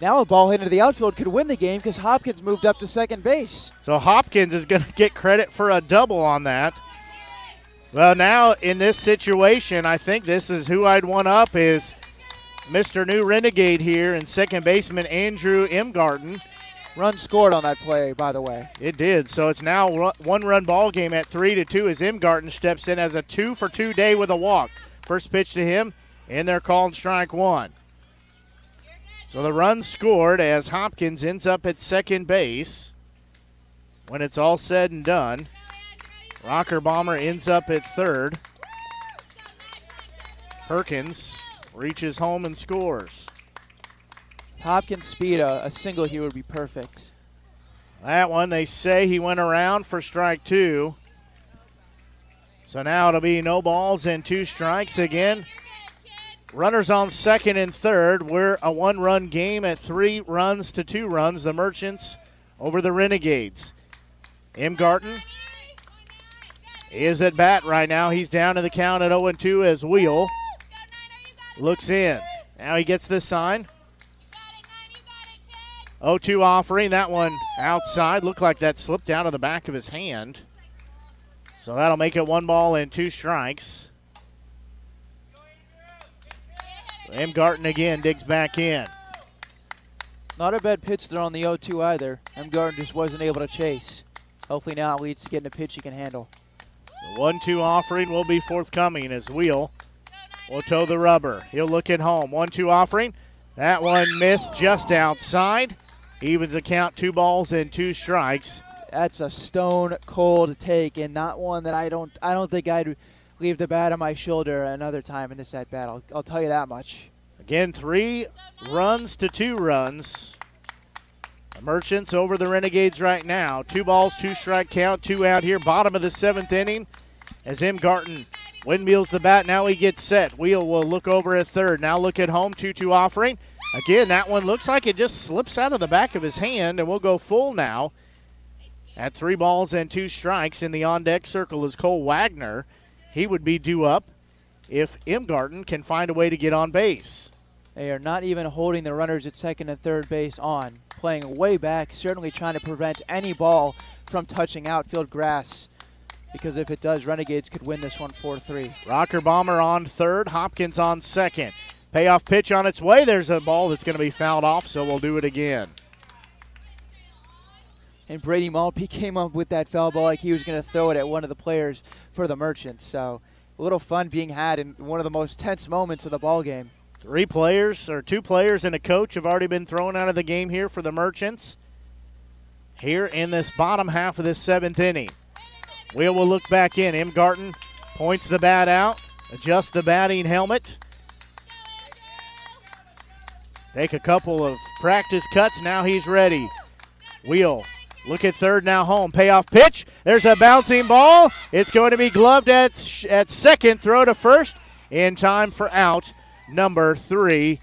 Now a ball hit into the outfield could win the game because Hopkins moved up to second base. So Hopkins is going to get credit for a double on that. Well, now in this situation, I think this is who I'd want up is Mr. New Renegade here and second baseman Andrew Imgarten. Run scored on that play, by the way. It did. So it's now one run ball game at three to two as Imgarten steps in as a two for two day with a walk. First pitch to him, and they're calling strike one. So the run scored as Hopkins ends up at second base. When it's all said and done, Rocker Bomber ends up at third. Perkins reaches home and scores. Hopkins speed, a, a single here would be perfect. That one, they say he went around for strike two. So now it'll be no balls and two strikes again. Runners on second and third. We're a one run game at three runs to two runs. The Merchants over the Renegades. Imgarten is at bat right now. He's down to the count at 0 2 as Wheel looks in. Now he gets this sign. 0 2 offering. That one outside. Looked like that slipped out of the back of his hand. So that'll make it one ball and two strikes. Imgarten again digs back in. Not a bad pitch there on the 0-2 either. Imgarten just wasn't able to chase. Hopefully now it leads to getting a pitch he can handle. The 1-2 offering will be forthcoming as Wheel will toe the rubber. He'll look at home. 1-2 offering. That one missed just outside. Evens the count two balls and two strikes. That's a stone cold take and not one that I don't I don't think I'd leave the bat on my shoulder another time in this at bat. I'll, I'll tell you that much. Again, three runs to two runs. The Merchants over the Renegades right now. Two balls, two strike count, two out here. Bottom of the seventh inning as Imgarten windmills the bat. Now he gets set. Wheel will look over at third. Now look at home. 2 2 offering. Again, that one looks like it just slips out of the back of his hand, and we'll go full now. At three balls and two strikes in the on deck circle is Cole Wagner he would be due up if Imgarten can find a way to get on base. They are not even holding the runners at second and third base on, playing way back, certainly trying to prevent any ball from touching outfield grass. Because if it does, Renegades could win this one 4 3. Rocker Bomber on third, Hopkins on second. Payoff pitch on its way. There's a ball that's going to be fouled off, so we'll do it again. And Brady Maltby [LAUGHS] came up with that foul ball like he was going to throw it at one of the players for the Merchants. So a little fun being had in one of the most tense moments of the ball game. Three players, or two players and a coach, have already been thrown out of the game here for the Merchants. Here in this bottom half of this seventh inning. Wheel will look back in. M. Imgarten points the bat out, adjusts the batting helmet. Take a couple of practice cuts. Now he's ready. Wheel Look at third now home. Payoff pitch. There's a bouncing ball. It's going to be gloved at, at second. Throw to first in time for out number three.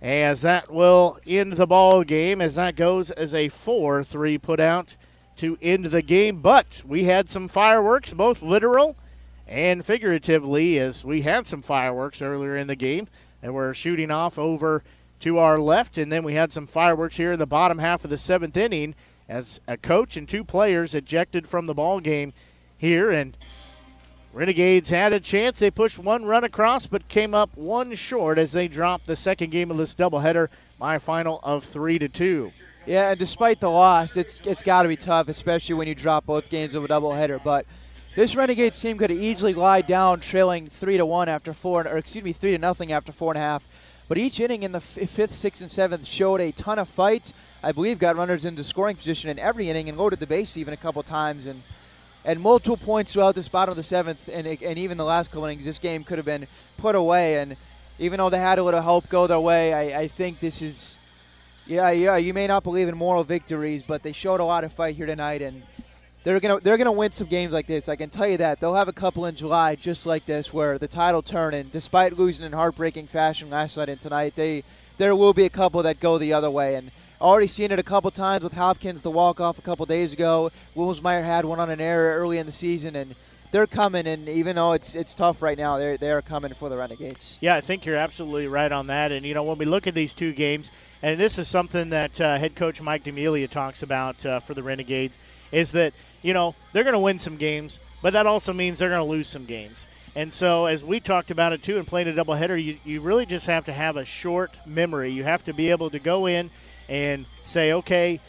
As that will end the ball game as that goes as a 4 3 put out to end the game. But we had some fireworks, both literal and figuratively, as we had some fireworks earlier in the game that were shooting off over to our left. And then we had some fireworks here in the bottom half of the seventh inning as a coach and two players ejected from the ball game here. And Renegades had a chance. They pushed one run across, but came up one short as they dropped the second game of this doubleheader by a final of three to two. Yeah, and despite the loss, it's it's got to be tough, especially when you drop both games of a doubleheader. But this Renegades team could have easily lied down, trailing three to one after four, or excuse me, three to nothing after four and a half. But each inning in the fifth, sixth, and seventh showed a ton of fight. I believe got runners into scoring position in every inning and loaded the base even a couple times and and multiple points throughout this bottom of the seventh and, and even the last couple innings. This game could have been put away and even though they had a little help go their way, I, I think this is yeah yeah you may not believe in moral victories, but they showed a lot of fight here tonight and they're gonna they're gonna win some games like this. I can tell you that they'll have a couple in July just like this, where the title turn. And despite losing in heartbreaking fashion last night and tonight, they there will be a couple that go the other way. And already seen it a couple times with Hopkins, the walk off a couple days ago. Wilmsmeyer had one on an error early in the season, and they're coming. And even though it's it's tough right now, they they are coming for the Renegades. Yeah, I think you're absolutely right on that. And you know when we look at these two games, and this is something that uh, head coach Mike D'Amelia talks about uh, for the Renegades, is that you know they're going to win some games, but that also means they're going to lose some games. And so, as we talked about it too, and playing a doubleheader, you, you really just have to have a short memory. You have to be able to go in and say, okay,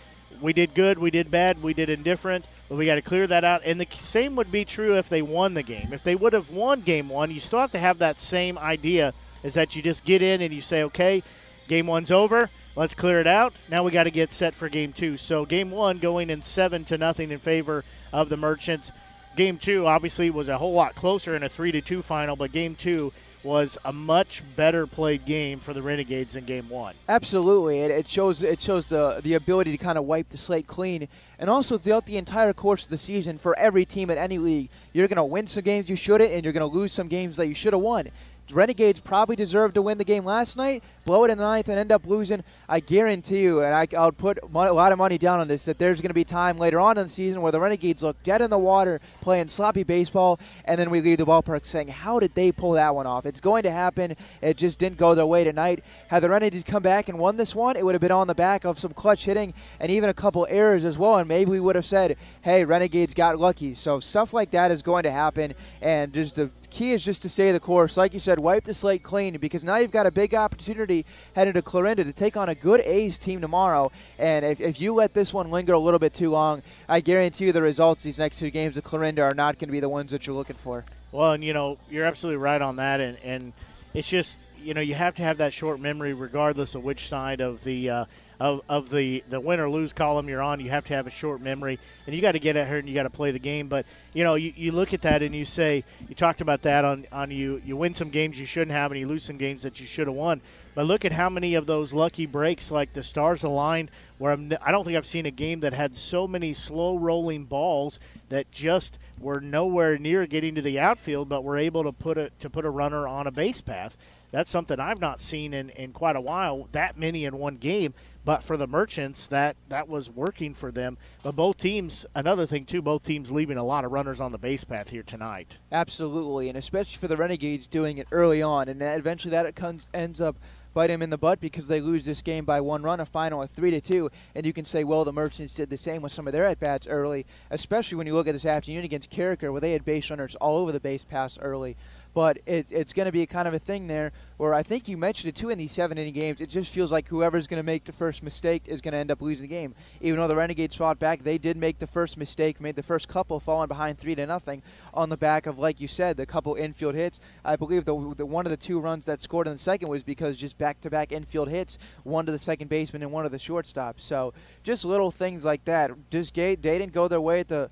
we did good, we did bad, we did indifferent, but we got to clear that out. And the same would be true if they won the game. If they would have won game one, you still have to have that same idea is that you just get in and you say, okay, game one's over. Let's clear it out. Now we got to get set for game two. So game one going in seven to nothing in favor of the Merchants. Game two obviously was a whole lot closer in a three to two final, but game two was a much better played game for the Renegades than game one. Absolutely, it, it shows it shows the the ability to kind of wipe the slate clean, and also throughout the entire course of the season for every team in any league, you're going to win some games you shouldn't, and you're going to lose some games that you should have won. Renegades probably deserved to win the game last night, blow it in the ninth, and end up losing. I guarantee you, and I, I put a lot of money down on this, that there's going to be time later on in the season where the Renegades look dead in the water playing sloppy baseball, and then we leave the ballpark saying, How did they pull that one off? It's going to happen. It just didn't go their way tonight. Had the Renegades come back and won this one, it would have been on the back of some clutch hitting and even a couple errors as well, and maybe we would have said, Hey, Renegades got lucky. So stuff like that is going to happen, and just the key is just to stay the course. Like you said, wipe the slate clean because now you've got a big opportunity headed to Clarinda to take on a good A's team tomorrow. And if, if you let this one linger a little bit too long, I guarantee you the results these next two games of Clarinda are not going to be the ones that you're looking for. Well, and you know, you're absolutely right on that. And, and it's just, you know, you have to have that short memory regardless of which side of the. Uh, of, of the, the win or lose column you're on, you have to have a short memory, and you got to get at her and you got to play the game. But you know, you, you look at that and you say, you talked about that on on you you win some games you shouldn't have, and you lose some games that you should have won. But look at how many of those lucky breaks, like the stars aligned, where I'm, I don't think I've seen a game that had so many slow rolling balls that just were nowhere near getting to the outfield, but were able to put a to put a runner on a base path. That's something I've not seen in, in quite a while. That many in one game. But for the Merchants, that that was working for them. But both teams, another thing too, both teams leaving a lot of runners on the base path here tonight. Absolutely, and especially for the Renegades doing it early on, and eventually that comes, ends up bite them in the butt because they lose this game by one run, a final of three to two. And you can say, well, the Merchants did the same with some of their at bats early, especially when you look at this afternoon against Carricker, where they had base runners all over the base pass early. But it, it's going to be a kind of a thing there where I think you mentioned it too in these seven inning games. It just feels like whoever's going to make the first mistake is going to end up losing the game. Even though the Renegades fought back, they did make the first mistake, made the first couple falling behind three to nothing on the back of, like you said, the couple infield hits. I believe the, the one of the two runs that scored in the second was because just back-to-back infield hits, one to the second baseman and one to the shortstop. So just little things like that. Just Gate, they didn't go their way at the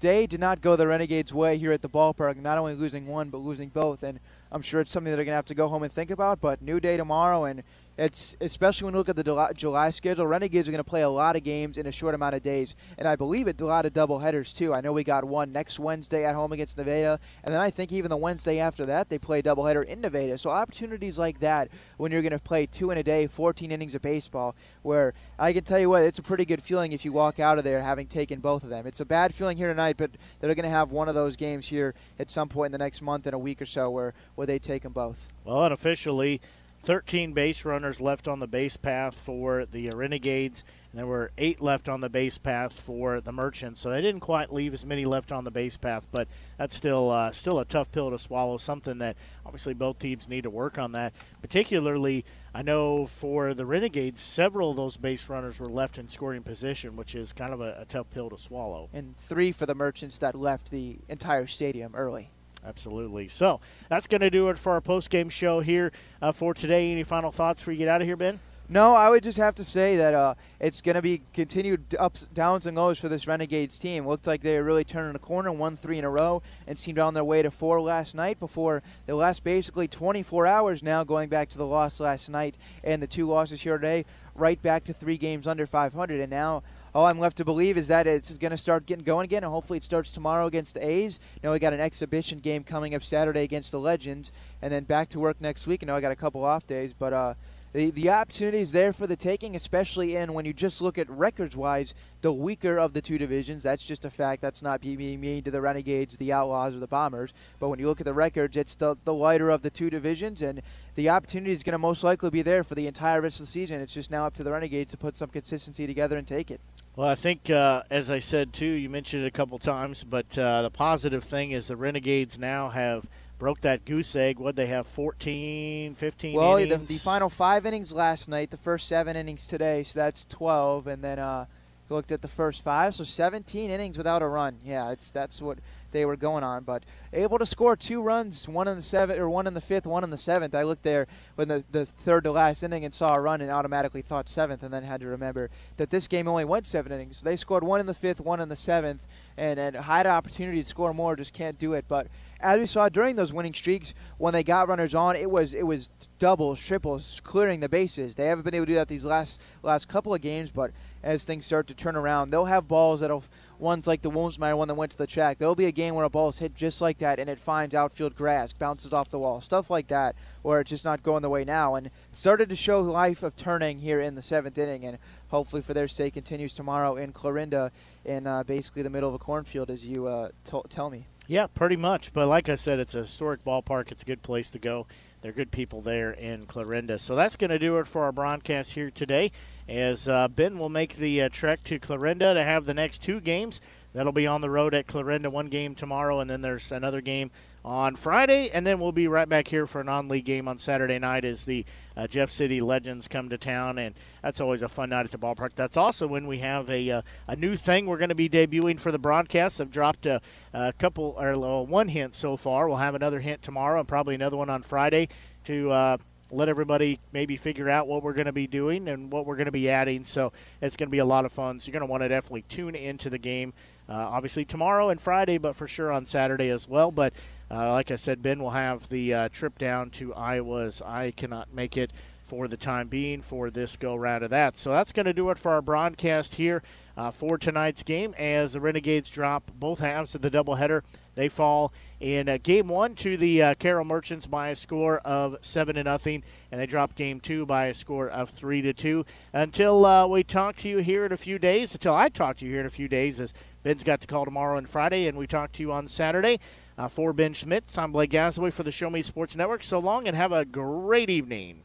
day did not go the Renegades' way here at the ballpark, not only losing one, but losing both. And I'm sure it's something that they're going to have to go home and think about. But new day tomorrow, and it's especially when you look at the July schedule. Renegades are going to play a lot of games in a short amount of days, and I believe it a lot of double headers too. I know we got one next Wednesday at home against Nevada, and then I think even the Wednesday after that they play a doubleheader in Nevada. So opportunities like that when you're going to play two in a day, 14 innings of baseball, where I can tell you what, it's a pretty good feeling if you walk out of there having taken both of them. It's a bad feeling here tonight, but they're going to have one of those games here at some point in the next month and a week or so where where they take them both. Well, unofficially 13 base runners left on the base path for the Renegades, and there were eight left on the base path for the Merchants. So they didn't quite leave as many left on the base path, but that's still uh, still a tough pill to swallow. Something that obviously both teams need to work on that. Particularly, I know for the Renegades, several of those base runners were left in scoring position, which is kind of a, a tough pill to swallow. And three for the Merchants that left the entire stadium early. Absolutely. So that's going to do it for our post game show here uh, for today. Any final thoughts before you get out of here, Ben? No, I would just have to say that uh, it's going to be continued ups, downs, and lows for this Renegades team. Looks like they're really turning a corner, won three in a row, and seemed on their way to four last night. Before the last basically 24 hours now, going back to the loss last night and the two losses here today, right back to three games under 500, and now all I'm left to believe is that it's going to start getting going again, and hopefully it starts tomorrow against the A's. Now we got an exhibition game coming up Saturday against the Legends, and then back to work next week. And now I got a couple off days, but uh, the the opportunity is there for the taking, especially in when you just look at records wise, the weaker of the two divisions. That's just a fact. That's not being mean to the Renegades, the Outlaws, or the Bombers. But when you look at the records, it's the the lighter of the two divisions, and the opportunity is going to most likely be there for the entire rest of the season. It's just now up to the Renegades to put some consistency together and take it. Well, I think, uh, as I said too, you mentioned it a couple times, but uh, the positive thing is the Renegades now have broke that goose egg. What they have, 14, 15 well, innings? the, the final five innings last night, the first seven innings today, so that's 12, and then uh, looked at the first five, so 17 innings without a run. Yeah, it's that's what they were going on, but able to score two runs, one in the seventh or one in the fifth, one in the seventh. I looked there when the the third to last inning and saw a run and automatically thought seventh, and then had to remember that this game only went seven innings. They scored one in the fifth, one in the seventh, and and had an opportunity to score more, just can't do it. But as we saw during those winning streaks, when they got runners on, it was it was doubles, triples, clearing the bases. They haven't been able to do that these last last couple of games, but as things start to turn around, they'll have balls that'll ones like the Wilmsmeyer one that went to the track. There'll be a game where a ball is hit just like that and it finds outfield grass, bounces off the wall, stuff like that, where it's just not going the way now. And started to show life of turning here in the seventh inning, and hopefully for their sake continues tomorrow in Clarinda, in uh, basically the middle of a cornfield, as you uh, t- tell me. Yeah, pretty much. But like I said, it's a historic ballpark. It's a good place to go. They're good people there in Clarinda. So that's going to do it for our broadcast here today. As uh, Ben will make the uh, trek to Clarinda to have the next two games. That'll be on the road at Clarinda, one game tomorrow, and then there's another game on Friday, and then we'll be right back here for a non-league game on Saturday night as the uh, Jeff City Legends come to town, and that's always a fun night at the ballpark. That's also when we have a uh, a new thing we're going to be debuting for the broadcast. I've dropped a, a couple or uh, one hint so far. We'll have another hint tomorrow, and probably another one on Friday to uh, let everybody maybe figure out what we're going to be doing and what we're going to be adding. So it's going to be a lot of fun. So you're going to want to definitely tune into the game. Uh, obviously tomorrow and Friday, but for sure on Saturday as well. But uh, like I said, Ben will have the uh, trip down to Iowa. As I cannot make it for the time being for this go round of that. So that's going to do it for our broadcast here uh, for tonight's game as the Renegades drop both halves of the doubleheader. They fall in uh, game one to the uh, Carroll Merchants by a score of seven to nothing, and they drop game two by a score of three to two. Until uh, we talk to you here in a few days, until I talk to you here in a few days, as Ben's got the call tomorrow and Friday, and we talk to you on Saturday. Uh, for Ben Schmitz, I'm Blake Gasaway for the Show Me Sports Network. So long and have a great evening.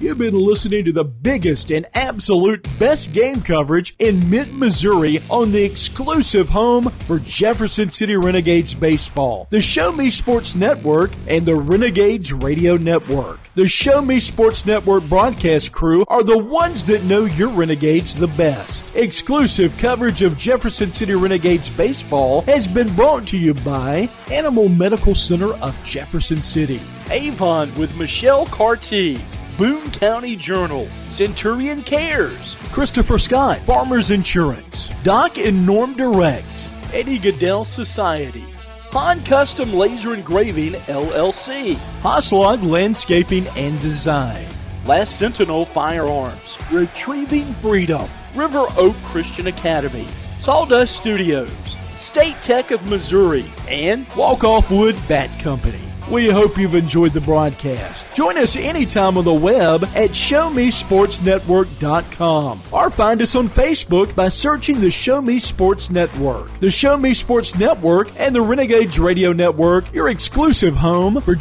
You've been listening to the biggest and absolute best game coverage in mid Missouri on the exclusive home for Jefferson City Renegades baseball, the Show Me Sports Network, and the Renegades Radio Network. The Show Me Sports Network broadcast crew are the ones that know your Renegades the best. Exclusive coverage of Jefferson City Renegades baseball has been brought to you by Animal Medical Center of Jefferson City, Avon with Michelle Carty. Boone County Journal, Centurion Cares, Christopher Scott, Farmers Insurance, Doc and Norm Direct, Eddie Gaedel Society, Han Custom Laser Engraving LLC, Hoslog Landscaping and Design, Last Sentinel Firearms, Retrieving Freedom, River Oak Christian Academy, Sawdust Studios, State Tech of Missouri, and Walk Off Wood Bat Company. We hope you've enjoyed the broadcast. Join us anytime on the web at ShowMeSportsNetwork.com or find us on Facebook by searching the Show Me Sports Network. The Show Me Sports Network and the Renegades Radio Network, your exclusive home for